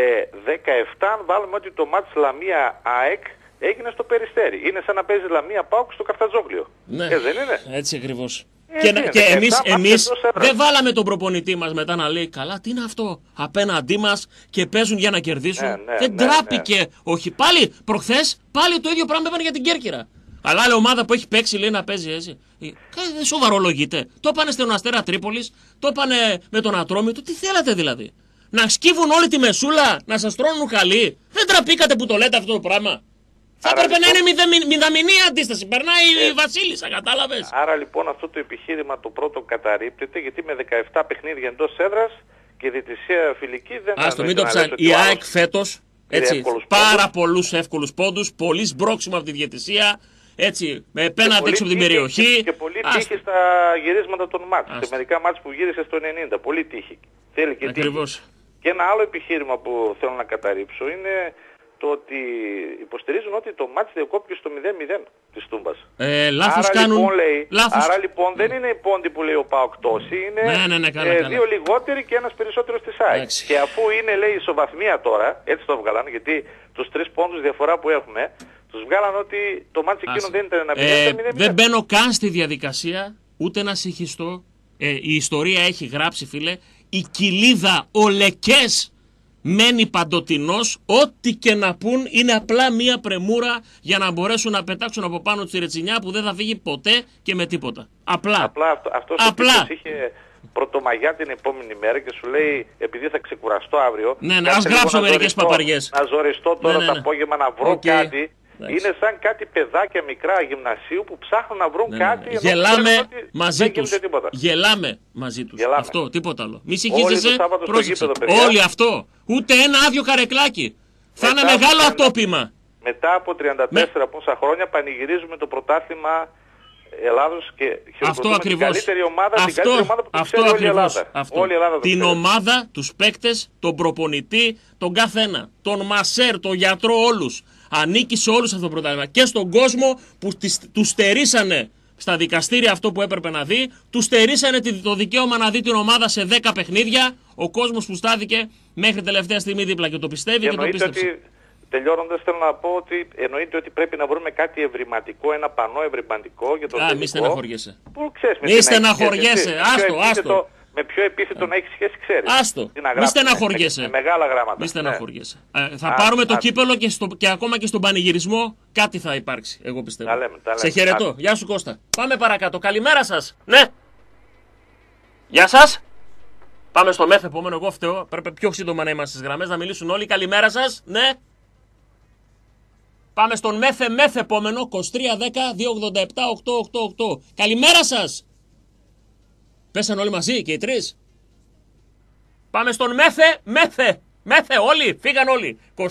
17 αν βάλουμε ότι το μάτς Λαμία ΑΕΚ έγινε στο Περιστέρι. Είναι σαν να παίζει Λαμία ΠΑΟΚ στο Καφτατζόγλιο. Ναι. Ε, δεν είναι; Έτσι ακριβώς. Ε, και ναι, και 17 εμεί μάτς εμείς εντός έδρας. δεν βάλαμε τον προπονητή μας μετά να λέει Καλά, τι είναι αυτό απέναντί μας και παίζουν για να κερδίσουν. Ναι, ναι, δεν ναι, τράπηκε. Όχι, πάλι προχθές πάλι το ίδιο πράγμα είπαν για την Κέρκυρα. Αλλά άλλη ομάδα που έχει παίξει λέει να παίζει έτσι. Ε, κα- Δεν σοβαρολογείται. Το πάνε στον Αστέρα Τρίπολης, το πάνε με τον Ατρόμητο. Τι θέλατε δηλαδή. Να σκύβουν όλη τη μεσούλα, να σας τρώνουν χαλί. Δεν τραπήκατε που το λέτε αυτό το πράγμα. Θα Άρα, έπρεπε να λοιπόν- είναι μηδε- μηδαμινή αντίσταση. Περνάει η Ε. Βασίλισσα, κατάλαβες. Άρα λοιπόν αυτό το επιχείρημα το πρώτο καταρρύπτεται γιατί με 17 παιχνίδια εντός έδρας και διαιτησία φιλική δεν Άστο, δεν μην το να λες ψάχνει. ότι Η ο άλλος- ΑΕΚ φέτο. Έτσι, εύκολους πάρα πόντους. πολλούς εύκολους πόντους, πολύ σμπρόξιμο από τη διαιτησία. Έτσι, με πέναντι πολύ έξω από την τύχη- περιοχή. Και, και πολύ Άστο. τύχη στα γυρίσματα των μάτς. Σε Άστο. μερικά μάτς που γύρισε στο 90. Πολύ τύχη. Θέλει και τύχη. Ακριβώς. Και ένα άλλο επιχείρημα που θέλω να καταρρύψω είναι το ότι υποστηρίζουν ότι το μάτς διακόπηκε στο 0-0 της Τούμπας. Ε, Λάθος άρα, κάνουν. λοιπόν, λέει, λάθος. άρα λοιπόν δεν είναι οι πόντοι που λέει ο Πάοκ τόσοι, είναι Ναι, ναι, ναι, καλά, ε, καλά. δύο λιγότεροι και ένας περισσότερος της ΑΕΚ. Εντάξει. Και αφού είναι λέει ισοβαθμία τώρα, έτσι το έβγαλαν, γιατί τους τρεις πόντους διαφορά που έχουμε, τους βγάλαν ότι το ματς εκείνο Άσε. δεν ήταν ένα 0, Ε, ήταν 0. δεν μπαίνω καν στη διαδικασία ούτε να συγχυστώ. Ε, η ιστορία έχει γράψει, φίλε, η κηλίδα ο λεκές μένει παντοτινός, ό,τι και να πούν είναι απλά μία πρεμούρα για να μπορέσουν να πετάξουν από πάνω τη ρετσινιά που δεν θα φύγει ποτέ και με τίποτα. Απλά. Απλά αυτός, αυτός Απλά. ο τύπος είχε πρωτομαγιά την επόμενη μέρα και σου λέει επειδή θα ξεκουραστώ αύριο. Ναι, ναι, κάτσε ας λίγο γράψω να μερικές ζοριστώ- παπαριές. Να ζοριστώ τώρα Ναι, ναι, το ναι. απόγευμα να βρω Οκ. κάτι. Εντάξει. Είναι σαν κάτι παιδάκια μικρά γυμνασίου που ψάχνουν να βρουν Ναι, ναι, κάτι. ναι. ενώ Γελάμε ξέρουν ότι μαζί δεν τους. γίνεται τίποτα. Γελάμε μαζί τους. Γελάμε. Αυτό, τίποτα άλλο. Μη Όλοι συγχύζεσαι. το Σάββατο στο πρόσεξε. γήπεδο, παιδιά. Όλοι αυτό. Ούτε ένα άδειο καρεκλάκι. Θα είναι Μετά από μεγάλο ένα- ατόπιμα. Μετά από 34 πόσα χρόνια πανηγυρίζουμε το πρωτάθλημα Ελλάδος και Αυτό χειροκροτούμε ακριβώς. την καλύτερη ομάδα, την Αυτό, καλύτερη ομάδα που το αυτό ξέρει όλη η ακριβώς. Ελλάδα. Αυτό. Όλη η Ελλάδα το Την ξέρει. ομάδα, τους παίκτες, τον προπονητή, τον καθένα. Τον μασέρ, τον γιατρό, όλους. Ανήκει σε όλους αυτό το πρωτάθλημα. Και στον κόσμο που τις- τους στερήσανε στα δικαστήρια αυτό που έπρεπε να δει, τους στερήσανε τη- το δικαίωμα να δει την ομάδα σε 10 παιχνίδια. Ο κόσμος που στάθηκε μέχρι τελευταία στιγμή δίπλα και το πιστεύει Και και, το εννοείται πίστεψε. ότι, τελειώνοντας θέλω να πω ότι εννοείται ότι πρέπει να βρούμε κάτι ευρηματικό, ένα πανό ευρηματικό για το Α, μη τελικό. στεναχωριέσαι. Που ξέρεις με Μη τι να έχεις στεναχωριέσαι. σχέση, έτσι. Άστο, Ποιο είναι άστο. Το- Με ποιο επίθετο να έχει σχέση, ξέρεις. Άστο. Μη στεναχωριέσαι. Με, μεγάλα γράμματα. Μη στεναχωριέσαι. Ε, θα Α, πάρουμε το α. κύπελο και, στο, και ακόμα και στον πανηγυρισμό κάτι θα υπάρξει. Εγώ πιστεύω. Τα λέμε, τα λέμε. Σε χαιρετώ. Α. Γεια σου Κώστα. Πάμε παρακάτω. Καλημέρα σας. Ναι. Γεια σας. Πάμε στο ΜΕΘ επόμενο. Εγώ φταίω. Πρέπει πιο σύντομα να είμαστε στις γραμμές να μιλήσουν όλοι. Καλημέρα σας. Ναι. Πάμε στον ΜΕΘ ΜΕΘ επόμενο. 2310 287 888. Καλημέρα σας. Πέσαν όλοι μαζί και οι τρεις. Πάμε στον Μέθε, Μέθε, Μέθε, όλοι, φύγαν όλοι. 2310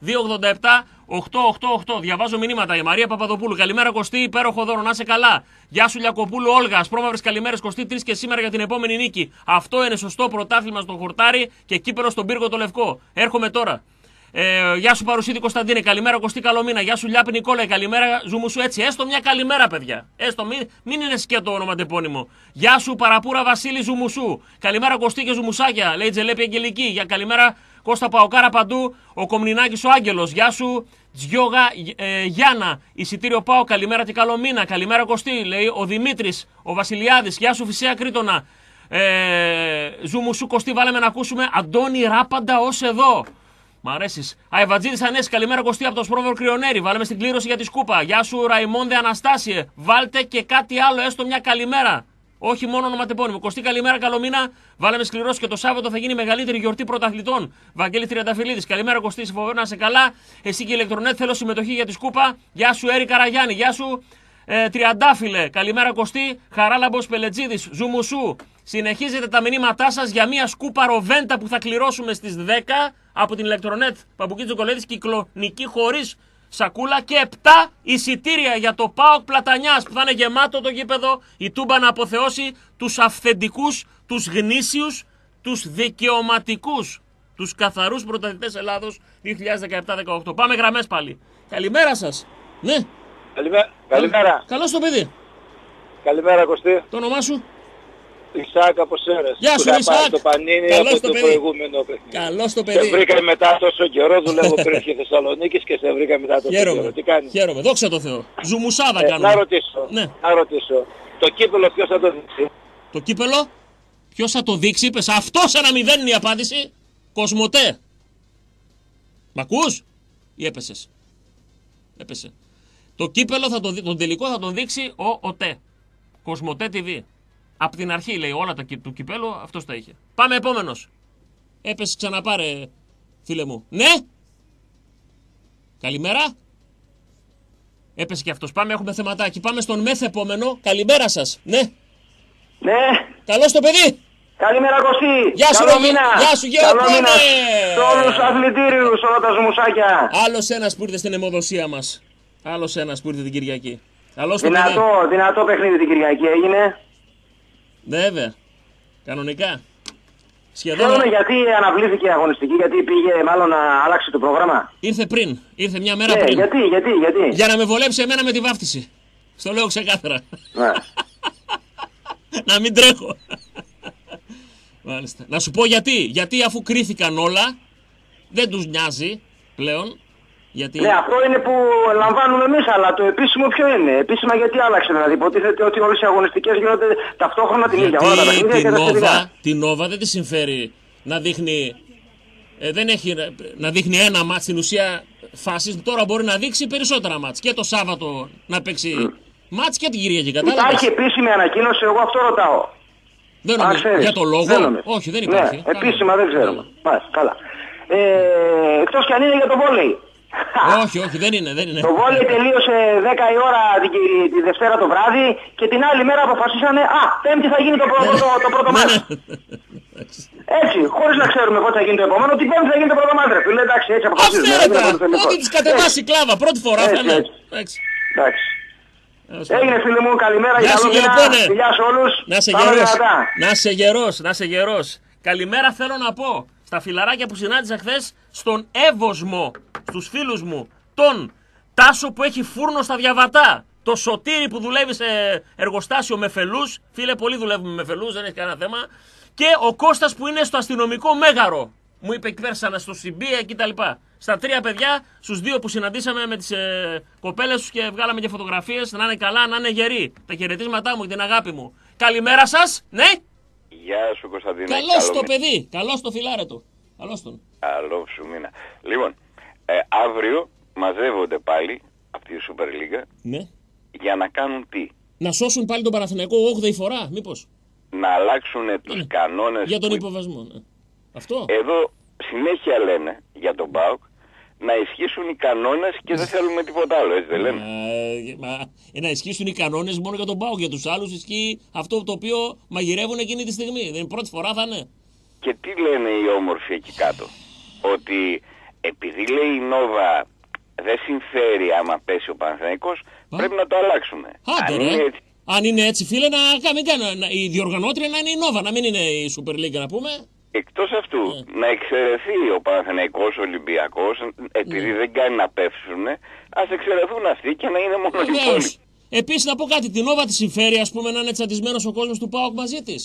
287 888. Διαβάζω μηνύματα. Η Μαρία Παπαδοπούλου. Καλημέρα Κωστή, υπέροχο δώρο, να είσαι καλά. Γεια σου Λιακοπούλου Όλγα. Ασπρόμαυρες καλημέρες Κωστή, τρεις και σήμερα για την επόμενη νίκη. Αυτό είναι σωστό πρωτάθλημα στο χορτάρι και κύπελο στον πύργο το λευκό. Έρχομαι τώρα. Ε, γεια σου Παρουσίδη Κωνσταντίνε, καλημέρα Κωστή καλό μήνα. Γεια σου Λιάπη Νικόλα, καλημέρα Ζουμουσού. Έτσι, έστω μια καλημέρα, παιδιά. Έστω, μην, μην είναι σκέτο ονοματεπώνυμο. Γεια σου Παραπούρα Βασίλη Ζουμουσού. Καλημέρα Κωστή και Ζουμουσάκια, λέει Τζελέπη Αγγελική. Για καλημέρα Κώστα Παοκάρα παντού. Ο Κομνηνάκης ο Άγγελος. Γεια σου Τζιόγα ε, Γιάννα. Εισιτήριο Πάο, καλημέρα και καλό μήνα. Καλημέρα Κωστή, λέει ο Δημήτρης, ο Βασιλιάδης. Γεια σου Φυσέα Κρήτονα. Ε, Ζουμουσού Κωστή, βάλαμε να ακούσουμε Αντώνη Ράπαντα ως εδώ. Μ' αρέσεις. Αϊβατζίδη Ανέση, καλημέρα Κωστή από το Σπρόβερ Κρυονέρη. Βάλαμε στην κλήρωση για τη σκούπα. Γεια σου Ραϊμόνde Αναστάσιε. Βάλτε και κάτι άλλο, έστω μια καλημέρα. Όχι μόνο ονοματεπώνυμο. Κωστή, καλημέρα, καλό μήνα. Βάλαμε σκληρώσει και το Σάββατο θα γίνει η μεγαλύτερη γιορτή πρωταθλητών. Βαγγέλη Τριανταφυλλίδης, καλημέρα, Κωστή, σε φοβερό να είσαι καλά. Εσύ και η ηλεκτρονέτ θέλω συμμετοχή για τη σκούπα. Γεια σου, Έρη Καραγιάννη. Γεια σου, ε, Τριαντάφυλλε. Καλημέρα, Κωστή. Χαράλαμπος Πελετζίδης, Ζουμουσού. Συνεχίζετε τα μηνύματά σας για μια σκούπα ροβέντα που θα κληρώσουμε στις 10 από την ηλεκτρονέτ Παπουκίτζο Κολέδη κυκλονική χωρίς σακούλα και 7 εισιτήρια για το ΠΑΟΚ Πλατανιάς που θα είναι γεμάτο το γήπεδο. Η Τούμπα να αποθεώσει τους αυθεντικούς, τους γνήσιους, τους δικαιωματικούς, τους καθαρούς πρωταθλητές Ελλάδος 2017-18. Πάμε γραμμές πάλι. Καλημέρα σας. Ναι, Καλημέρα. Καλημέρα. καλώς το παιδί. Καλημέρα Κωστή. Το όνομά σου; Ισάκ από Σέρες. Γεια που σου, είχα Ισάκ. πάρει το πανίνι Καλώς από το το, παιδί. προηγούμενο παιχνίδι. Καλώς το Σε παιδί. βρήκα μετά τόσο καιρό, δουλεύω πριν και Θεσσαλονίκη και σε βρήκα μετά τόσο καιρό. Χαίρομαι. Τι κάνεις; Χαίρομαι. Δόξα τω Θεώ. Ζουμουσάδα Ε, κάνουμε. να ρωτήσω, Ναι. να ρωτήσω. Το κύπελο ποιος θα το δείξει; Το κύπελο, ποιος θα το δείξει, είπε αυτό ένα μηδέν είναι η απάντηση. Κοσμοτέ. Μ' ακούς; Ή έπεσες; Έπεσε. Το κύπελο, θα το, δει- τον τελικό θα τον δείξει ο ΟΤΕ. Κοσμοτέ TV. Απ' την αρχή λέει όλα τα κυ- του κυπέλου, αυτός τα είχε. Πάμε επόμενος. Έπεσε ξαναπάρε, φίλε μου. Ναι! Καλημέρα. Έπεσε και αυτός. Πάμε, έχουμε θεματάκι. Πάμε στον μεθ επόμενο. Καλημέρα σας. Ναι. Ναι, Καλώς το παιδί. καλημέρα Κωστή. Γεια σου, Καλό ρε, μήνα. γεια σου, Γεωργό, Καλό μήνα ναι. σε όλους τους αθλητήριους, όλα τα ζουμουσάκια. Άλλος ένας που ήρθε στην αιμοδοσία μας. Άλλος ένας που ήρθε την Κυριακή. Καλώς το παιδί. Δυνατό, δυνατό παιχνίδι την Κυριακή έγινε. Βέβαια. Κανονικά. Σχεδόν Ξέρουμε γιατί αναβλήθηκε η αγωνιστική, γιατί πήγε μάλλον να άλλαξε το πρόγραμμα. ήρθε πριν. Ήρθε μια μέρα Ναι, πριν. γιατί, γιατί, γιατί. Για να με βολέψει εμένα με τη βάφτιση. Στο λέω ξεκάθαρα. Ναι. να μην τρέχω. Μάλιστα. Να σου πω γιατί. Γιατί αφού κρίθηκαν όλα, δεν τους νοιάζει πλέον. Γιατί... Ναι, αυτό είναι που λαμβάνουμε εμείς, αλλά το επίσημο ποιο είναι; Επίσημα γιατί άλλαξε, δηλαδή. Υποτίθεται ότι όλες οι αγωνιστικές γίνονται ταυτόχρονα την ίδια. Όλα τα Γιατί παιχνίδια και την τα Νόβα, σχετικά. την Νόβα δεν τη συμφέρει να δείχνει. Ε, δεν έχει να- να δείχνει ένα μάτς στην ουσία φάσεις. Τώρα μπορεί να δείξει περισσότερα μάτς. Και το Σάββατο να παίξει μάτς και την Κυριακή. Κατάλαβες; Υπάρχει επίσημη ανακοίνωση, εγώ αυτό ρωτάω. Δεν Α, νομίζω. ξέρεις. Για το λόγο; Δεν νομίζω. Όχι, δεν υπάρχει. Ναι, επίσημα δεν ξέρουμε. Μάλιστα, καλά. Ε, εκτός κι αν είναι για το βόλεϊ. Όχι, όχι, δεν είναι. Δεν είναι. Το βόλεϊ τελείωσε 10 η ώρα την, Κυρι- τη Δευτέρα το βράδυ και την άλλη μέρα αποφασίσανε «Α, πέμπτη θα γίνει το πρώτο, το, το πρώτο Ναι, μάτς». ναι. Έτσι, χωρίς να ξέρουμε πότε θα γίνει το επόμενο, την πέμπτη θα γίνει το πρώτο μάτς. ρε Φίλε, εντάξει, έτσι αποφασίζουμε. έγινε Αυθαίρετα. το τελικό. Ότι τους κατεβάσει η κλάβα. Πρώτη φορά Έτσι, θα είναι. έτσι. Εντάξει. Εντάξει. Τέλος πάντων. Έγινε φίλοι μου, καλημέρα, Γεια για σου, καλό μήνα. Γεωπόνε. Φιλιά σε όλους. Να σε Πάμε γερός. δυνατά. Να σε γερός, να σε γερός. Καλημέρα θέλω να πω στα φιλαράκια που συνάντησα χθες στον Εύωσμο, στους φίλους μου, τον Τάσο που έχει φούρνο στα διαβατά, το Σωτήρι που δουλεύει σε εργοστάσιο με φελούς, φίλε πολλοί δουλεύουμε με φελούς, δεν έχει κανένα θέμα, και ο Κώστας που είναι στο αστυνομικό μέγαρο. Μου είπε εκεί πέρα στο Συμπία και τα λοιπά. Στα τρία παιδιά, στους δύο που συναντήσαμε με τις ε, κοπέλες τους και βγάλαμε και φωτογραφίες. Να είναι καλά, να είναι γεροί. Τα χαιρετίσματά μου και την αγάπη μου. Καλημέρα σας, ναι; Γεια σου Κωνσταντίνε. Καλό Καλό το μήνα. παιδί. Καλό το φιλάρε του. Καλό τον. Καλό σου μήνα. Λοιπόν, ε, αύριο μαζεύονται πάλι από τη Super League Ναι. για να κάνουν τι; Να σώσουν πάλι τον Παναθηναϊκό 8η φορά, μήπως; Να αλλάξουν τους Ναι. κανόνες Για τον που υποβασμό. Ναι. Αυτό; Εδώ συνέχεια λένε για τον ΠΑΟΚ να ισχύσουν οι κανόνες και δεν θέλουμε τίποτα άλλο, έτσι δεν λένε; Ε, μα, ε, να ισχύσουν οι κανόνες μόνο για τον Πάο. Για τους άλλους ισχύει αυτό το οποίο μαγειρεύουν εκείνη τη στιγμή. Δεν είναι πρώτη φορά θα είναι. Και τι λένε οι όμορφοι εκεί κάτω; Ότι επειδή λέει η Νόβα δεν συμφέρει άμα πέσει ο Παναθηναϊκός, πρέπει να το αλλάξουμε. Άντε, Αν ρε. είναι έτσι, Αν είναι έτσι, φίλε, να κάνουμε κάνω. να- Η διοργανώτρια να είναι η Νόβα, να μην είναι η Super League, να πούμε. εκτός αυτού, Ναι. να εξαιρεθεί ο Παναθηναϊκός Ολυμπιακός, επειδή Ναι. δεν κάνει να πέφτουν, ας εξαιρεθούν αυτοί και να είναι μόνο οι Βεβαίω. υπόλοιποι. Επίσης, να πω κάτι. Την Νόβα τη συμφέρει, ας πούμε, να είναι τσαντισμένο ο κόσμος του Πάοκ μαζί της.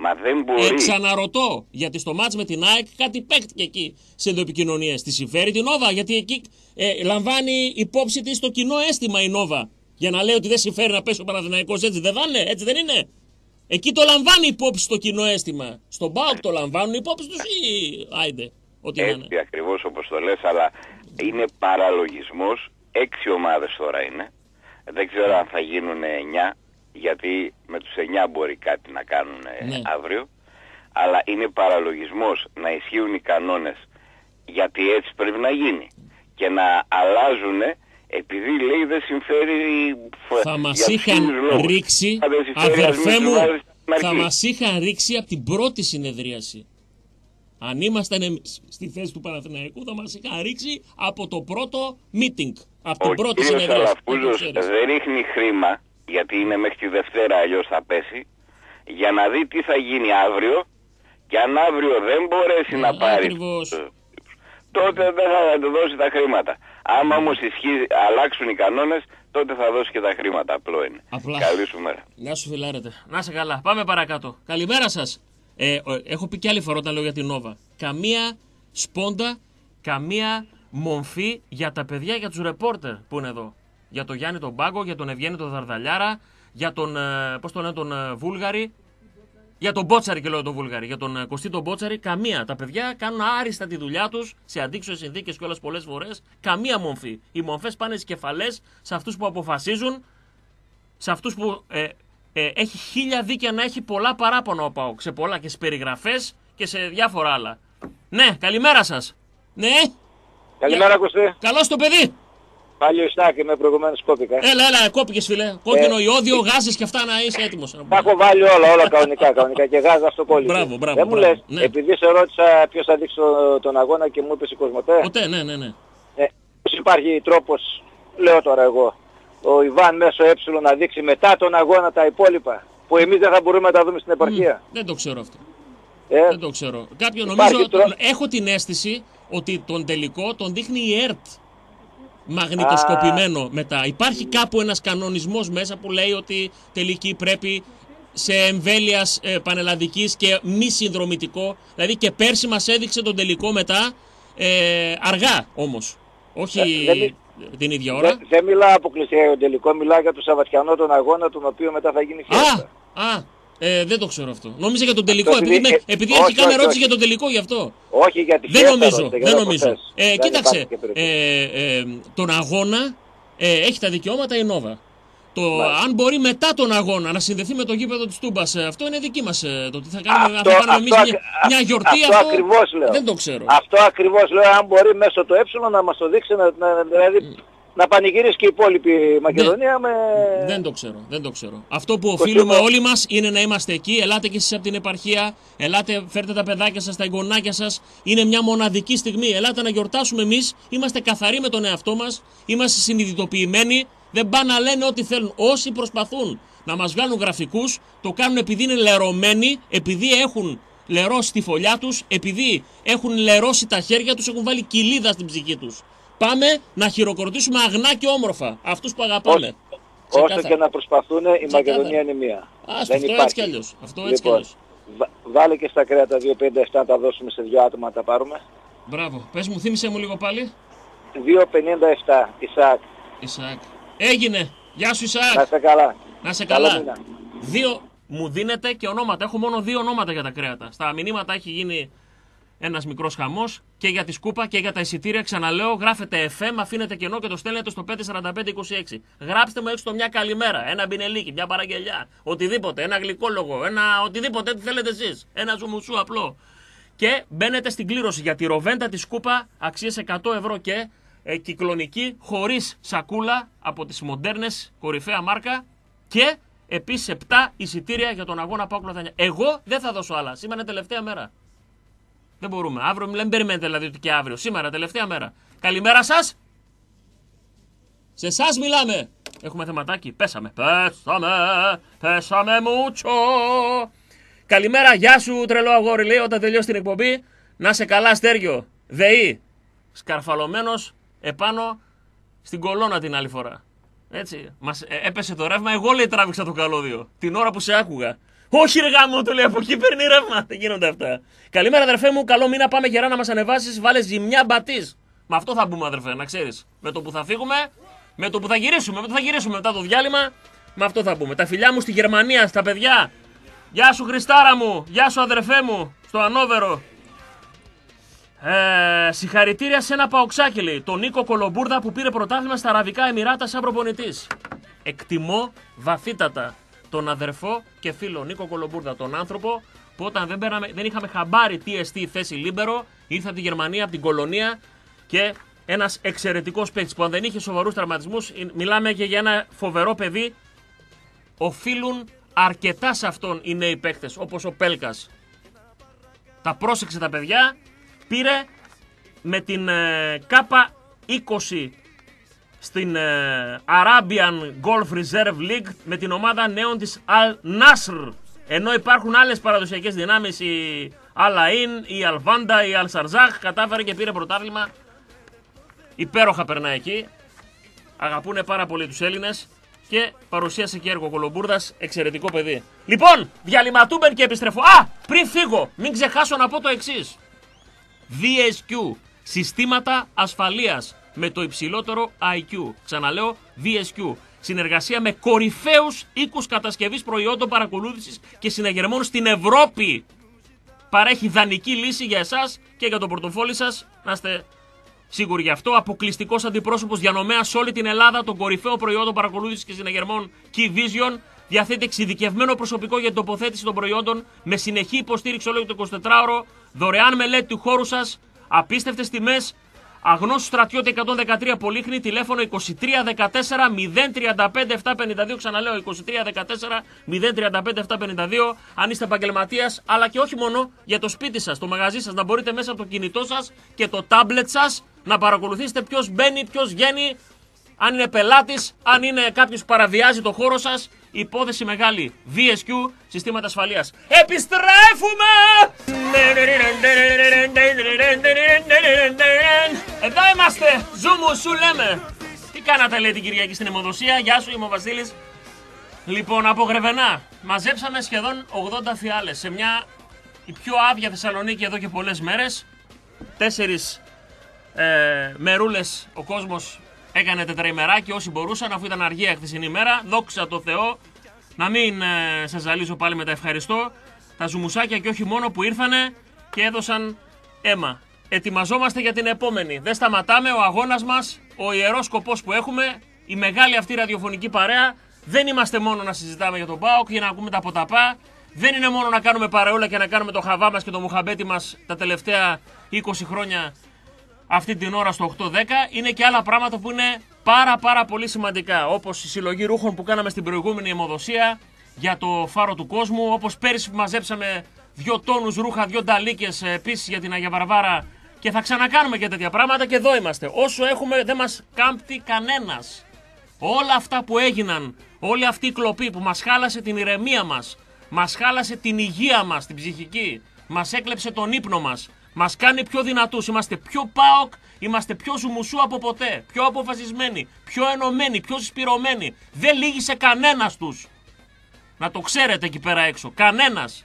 Μα δεν μπορεί. Εξαναρωτώ. Γιατί στο μάτς με την ΑΕΚ κάτι παίχτηκε εκεί σε ενδοεπικοινωνίε. Τη συμφέρει την Νόβα. Γιατί εκεί ε, λαμβάνει υπόψη της το κοινό αίσθημα η Νόβα. Για να λέει ότι δεν συμφέρει να πέσει ο Παναθηναϊκός έτσι δεν θα είναι, έτσι δεν είναι. Εκεί το λαμβάνει υπόψη το κοινό αίσθημα. Στον ΠΑΟΚ το λαμβάνουν υπόψη τους ή άιντε. Ό,τι να είναι. Έτσι ακριβώς όπως το λες, αλλά είναι παραλογισμός. Έξι ομάδες τώρα είναι. Δεν ξέρω αν θα γίνουν εννιά, γιατί με τους εννιά μπορεί κάτι να κάνουν ε, Ναι. αύριο. Αλλά είναι παραλογισμός να ισχύουν οι κανόνες, γιατί έτσι πρέπει να γίνει. Και να αλλάζουν επειδή λέει δεν συμφέρει... Θα μας για είχαν ποιους λόγους. ρίξει, Αν δεν συμφέρει, ας μην αδερφέ μου, τους βάζεις στην θα αρχή. μας είχαν ρίξει από την πρώτη συνεδρίαση. Αν ήμασταν εμείς στη θέση του Παναθηναϊκού, θα μας είχαν ρίξει από το πρώτο meeting. Από την Ο πρώτη κύριος συνεδρίαση. Να το Αλαφούζος ξέρεις. δεν ρίχνει χρήμα, γιατί είναι μέχρι τη Δευτέρα αλλιώς θα πέσει, για να δει τι θα γίνει αύριο και αν αύριο δεν μπορέσει Ναι, να πάρει ακριβώς. ε, τότε δεν θα του δώσει τα χρήματα. Άμα όμως ισχύει, αλλάξουν οι κανόνες, τότε θα δώσει και τα χρήματα. Απλό είναι. Απλά. Καλή σου μέρα. Γεια σου φιλάρετε. Να είσαι καλά. Πάμε παρακάτω. Καλημέρα σας. Ε, ο- έχω πει και άλλη φορά όταν λέω για την Νόβα. Καμία σπόντα, καμία μομφή για τα παιδιά, για τους ρεπόρτερ που είναι εδώ. Για τον Γιάννη τον Πάγκο, για τον Ευγέννη τον Δαρδαλιάρα, για τον, ε, πώς τον λένε, τον ε, Βούλγαρη, για τον Μπότσαρη και λέω τον Βούλγαρη, για τον ε, Κωστή τον Μπότσαρη, καμία. Τα παιδιά κάνουν άριστα τη δουλειά τους σε αντίξωες συνθήκες κιόλας πολλές φορές. Καμία μομφή. Οι μομφές πάνε στις κεφαλές σε αυτούς που αποφασίζουν, σε αυτούς που ε, ε, έχει χίλια δίκαια να έχει πολλά παράπονα ο ΠΑΟΚ. Σε πολλά και στι περιγραφές και σε διάφορα άλλα. Ναι, καλημέρα σας. Ναι, Καλημέρα Κωστή. καλώς το παιδί. Πάλι ο Ιστάκη με προηγουμένως κόπηκα. Έλα, έλα, κόπηκες φίλε. Κόκκινο ιόδιο, γάζες και αυτά να είσαι έτοιμος. Τα έχω βάλει όλα, όλα κανονικά, κανονικά και γάζα στο κόλλημα. Μπράβο, μπράβο, Δεν μου μπράβο. λες, Ναι. επειδή σε ρώτησα ποιος θα δείξει το- τον αγώνα και μου είπες η Κοσμοτέ. Ποτέ, ναι, ναι, ναι. Ε, πώς υπάρχει τρόπος, λέω τώρα εγώ, ο Ιβάν μέσω ε να δείξει μετά τον αγώνα τα υπόλοιπα, που εμείς δεν θα μπορούμε να τα δούμε στην επαρχία; Δεν το ξέρω αυτό. Ε, Δεν το ξέρω. Κάποιο Υπάρχει νομίζω. τρο- τον- έχω την αίσθηση ότι τον τελικό τον δείχνει η ΕΡΤ. Μαγνητοσκοπημένο μετά. Υπάρχει κάπου ένας κανονισμός μέσα που λέει ότι τελική πρέπει σε εμβέλειας ε, πανελλαδικής και μη συνδρομητικό. Δηλαδή και πέρσι μας έδειξε τον τελικό μετά ε, αργά όμως. Όχι Ε, δεν μι- την ίδια ώρα. δεν, δεν μιλάω αποκλειστικά για τον τελικό, μιλάω για τον Σαββατιανό τον αγώνα, τον οποίο μετά θα γίνει Α, φιέστα. α, ε, δεν το ξέρω αυτό. Νόμιζα για τον τελικό, Αυτό επειδή, επειδή- με, ε, επειδή όχι, αρχικά με όχι, ρώτησε όχι. για τον τελικό γι' αυτό. Όχι για τη Δεν φιέστα, νομίζω, ρώτησα, για δεν το νομίζω. προχθές. Ε, Δεν κοίταξε, υπάρχει και περίπτωση. ε, ε, τον αγώνα ε, έχει τα δικαιώματα η Νόβα. Το Μάλιστα. αν μπορεί μετά τον αγώνα να συνδεθεί με το γήπεδο της Τούμπας, ε, αυτό είναι δική μας. ε, το τι θα κάνουμε, αν Αυτό, θα κάνουμε αυτό, εμείς μια, ακ- μια γιορτή, αυτό, αυτό, ακριβώς λέω. δεν το ξέρω. Αυτό ακριβώς λέω, αν μπορεί μέσω του ε να μας το δείξει, να, να, δηλαδή να πανηγυρίσει και η υπόλοιπη Μακεδονία με... Δεν το ξέρω, δεν το ξέρω. Αυτό που οφείλουμε Κωστή, όλοι μας είναι να είμαστε εκεί. Ελάτε και εσείς από την επαρχία. Ελάτε, φέρτε τα παιδάκια σας, τα εγγονάκια σας. Είναι μια μοναδική στιγμή. Ελάτε να γιορτάσουμε εμείς. Είμαστε καθαροί με τον εαυτό μας. Είμαστε συνειδητοποιημένοι. Δεν πάνε να λένε ό,τι θέλουν. Όσοι προσπαθούν να μας βγάλουν γραφικούς, το κάνουν επειδή είναι λερωμένοι, επειδή έχουν λερώσει τη φωλιά τους, επειδή έχουν λερώσει τα χέρια τους, έχουν βάλει κοιλίδα στην ψυχή τους. Πάμε να χειροκροτήσουμε αγνά και όμορφα αυτούς που αγαπάμε. Όσο Ξεκάθαρα. και να προσπαθούν, η Ξεκάθαρα. Μακεδονία είναι μία. Άστο, αυτό έτσι κι αλλιώς. Αυτό έτσι κι λοιπόν, αλλιώς. βα- βάλε και στα κρέατα 2,57 να τα δώσουμε σε δύο άτομα να τα πάρουμε. Μπράβο. Πες μου, θύμισε μου λίγο πάλι. 2,57 Ισaac. Ισαάκ. Έγινε. Γεια σου Να Ισαάκ. είστε καλά. Να σε Καλό καλά. μήνα. Δύο... μου δίνετε και ονόματα. Έχω μόνο δύο ονόματα για τα κρέατα. Στα μηνύματα έχει γίνει ένας μικρός χαμός και για τη σκούπα και για τα εισιτήρια. Ξαναλέω, γράφετε FM, αφήνετε κενό και το στέλνετε στο 54526. Γράψτε μου έξω μια καλημέρα, ένα μπινελίκι, μια παραγγελιά, οτιδήποτε, ένα γλυκόλογο, ένα οτιδήποτε τι θέλετε εσείς. Ένα ζουμουσού απλό. Και μπαίνετε στην κλήρωση για τη ροβέντα τη σκούπα αξίες 100 ευρώ και ε, κυκλονική, χωρίς σακούλα από τις μοντέρνες κορυφαία μάρκα και επίσης 7 εισιτήρια για τον αγώνα Πάου Κλωθανιά. Εγώ δεν θα δώσω άλλα. Σήμερα είναι τελευταία μέρα. Δεν μπορούμε. Αύριο δεν περιμένετε δηλαδή ότι και αύριο. Σήμερα, τελευταία μέρα. Καλημέρα σας. Σε εσά μιλάμε. Έχουμε θεματάκι. Πέσαμε. Πέσαμε. Πέσαμε μουτσο. Καλημέρα. Γεια σου τρελό αγόρι. Λέει όταν τελειώσει την εκπομπή. Να σε καλά, Στέργιο. ΔΕΗ. Σκαρφαλωμένος επάνω στην κολόνα την άλλη φορά. Έτσι. Μας ε, έπεσε το ρεύμα. Εγώ λέει τράβηξα το καλώδιο. Την ώρα που σε άκουγα. Όχι, ρε γάμο, του λέει από εκεί παίρνει ρεύμα. Δεν γίνονται αυτά. Καλημέρα, αδερφέ μου. Καλό μήνα. Πάμε γερά να μας ανεβάσεις. Βάλε ζημιά μπατής. Με αυτό θα μπούμε, αδερφέ, να ξέρεις. Με το που θα φύγουμε, με το που θα γυρίσουμε, με το που θα γυρίσουμε μετά το διάλειμμα, με αυτό θα μπούμε. Τα φιλιά μου στη Γερμανία, στα παιδιά. Γεια σου, Χριστάρα μου. Γεια σου, αδερφέ μου. Στο Ανόβερο. Ε, συγχαρητήρια σε ένα παοξάκι, λέει. Τον Νίκο Κολομπούρδα που πήρε πρωτάθλημα στα Αραβικά Εμιράτα σαν προπονητής. Εκτιμώ βαθύτατα τον αδερφό και φίλο Νίκο Κολομπούρδα, τον άνθρωπο που όταν δεν, πέραμε, δεν είχαμε χαμπάρι τι εστί η θέση Λίμπερο, ήρθε από τη Γερμανία, από την Κολωνία και ένας εξαιρετικός παίκτης που αν δεν είχε σοβαρούς τραυματισμούς, μιλάμε και για ένα φοβερό παιδί. Οφείλουν αρκετά σε αυτόν οι νέοι παίκτες, όπως ο Πέλκας. Τα πρόσεξε τα παιδιά, πήρε με την ε, ΚΑΠΑ 20 στην ε, Arabian Golf Reserve League με την ομάδα νέων της Al Nasr. Ενώ υπάρχουν άλλες παραδοσιακές δυνάμεις, η Al Ain, η Al Vanda, η Al Sarzach, κατάφερε και πήρε πρωτάθλημα. Υπέροχα περνάει εκεί. Αγαπούν πάρα πολύ τους Έλληνες και παρουσίασε και έργο Κολομπούρδας, εξαιρετικό παιδί. Λοιπόν, διαλυματούμπεν και επιστρέφω. Α, πριν φύγω, μην ξεχάσω να πω το εξής. VSQ, συστήματα ασφαλείας με το υψηλότερο IQ. Ξαναλέω, VSQ. Συνεργασία με κορυφαίους οίκους κατασκευής προϊόντων παρακολούθησης και συναγερμών στην Ευρώπη. Παρέχει δανεική λύση για εσάς και για το πορτοφόλι σας. Να είστε σίγουροι γι' αυτό. Αποκλειστικός αντιπρόσωπος διανομέα σε όλη την Ελλάδα των κορυφαίων προϊόντων παρακολούθησης και συναγερμών Key Vision. Διαθέτει εξειδικευμένο προσωπικό για την τοποθέτηση των προϊόντων με συνεχή υποστήριξη όλο το 24ωρο, δωρεάν μελέτη του χώρου σας, απίστευτες τιμές, Αγνός στρατιώτη 113 Πολύχνη, τηλέφωνο 2314 035 752. Ξαναλέω 2314 035 752. Αν είστε επαγγελματία, αλλά και όχι μόνο για το σπίτι σας, το μαγαζί σας, να μπορείτε μέσα από το κινητό σας και το τάμπλετ σας να παρακολουθήσετε ποιος μπαίνει, ποιος βγαίνει, αν είναι πελάτης, αν είναι κάποιος που παραβιάζει το χώρο σας. Υπόθεση μεγάλη. VSQ, συστήματα ασφαλείας. Επιστρέφουμε! Εδώ είμαστε! Ζούμου, σου λέμε! Τι κάνατε, λέει την Κυριακή στην αιμοδοσία. Γεια σου, είμαι ο Βασίλης. Λοιπόν, από Γρεβενά, μαζέψαμε σχεδόν 80 φιάλες σε μια η πιο άδεια Θεσσαλονίκη εδώ και πολλές μέρες. Τέσσερις ε, μερούλες ο κόσμος έκανε τετραημεράκι όσοι μπορούσαν αφού ήταν αργία χθεσινή μέρα. Δόξα τω Θεώ. Να μην ε, σας ζαλίζω πάλι με τα ευχαριστώ. Τα ζουμουσάκια και όχι μόνο που ήρθανε και έδωσαν αίμα. Ετοιμαζόμαστε για την επόμενη. Δεν σταματάμε. Ο αγώνας μας, ο ιερός σκοπός που έχουμε, η μεγάλη αυτή ραδιοφωνική παρέα. Δεν είμαστε μόνο να συζητάμε για τον Πάοκ και να ακούμε τα ποταπά. Δεν είναι μόνο να κάνουμε παρεούλα και να κάνουμε το χαβά μας και το μουχαμπέτι μας τα τελευταία 20 χρόνια αυτή την ώρα στο 8-10. Είναι και άλλα πράγματα που είναι πάρα πάρα πολύ σημαντικά. Όπως η συλλογή ρούχων που κάναμε στην προηγούμενη αιμοδοσία για το φάρο του κόσμου. Όπως πέρυσι που μαζέψαμε δύο τόνους ρούχα, δύο νταλίκες επίσης για την Αγία Βαρβάρα. Και θα ξανακάνουμε και τέτοια πράγματα και εδώ είμαστε. Όσο έχουμε δεν μας κάμπτει κανένας. Όλα αυτά που έγιναν, όλη αυτή η κλοπή που μας χάλασε την ηρεμία μας, μας χάλασε την υγεία μας, την ψυχική, μας έκλεψε τον ύπνο μας, Μας κάνει πιο δυνατούς. Είμαστε πιο πάοκ, είμαστε πιο ζουμουσού από ποτέ. Πιο αποφασισμένοι, πιο ενωμένοι, πιο συσπηρωμένοι. Δεν λύγησε κανένας τους. Να το ξέρετε εκεί πέρα έξω. Κανένας.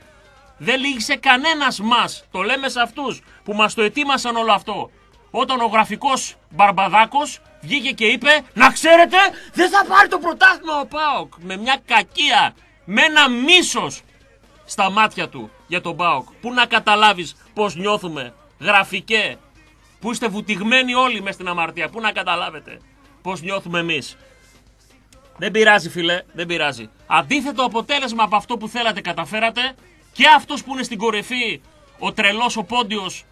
Δεν λύγησε κανένας μας. Το λέμε σε αυτούς που μας το ετοίμασαν όλο αυτό. Όταν ο γραφικός Μπαρμπαδάκος βγήκε και είπε: Να ξέρετε, δεν θα πάρει το πρωτάθλημα ο Πάοκ. Με μια κακία με ένα μίσος στα μάτια του για τον Πάοκ. Πού να καταλάβεις πώς νιώθουμε. Γραφικέ. Που είστε βουτυγμένοι όλοι μες στην αμαρτία. Πού να καταλάβετε πώς νιώθουμε εμείς. Δεν πειράζει φίλε, δεν πειράζει. Αντίθετο αποτέλεσμα από αυτό που θέλατε καταφέρατε και αυτός που είναι στην κορυφή, ο τρελός ο Πόντιος,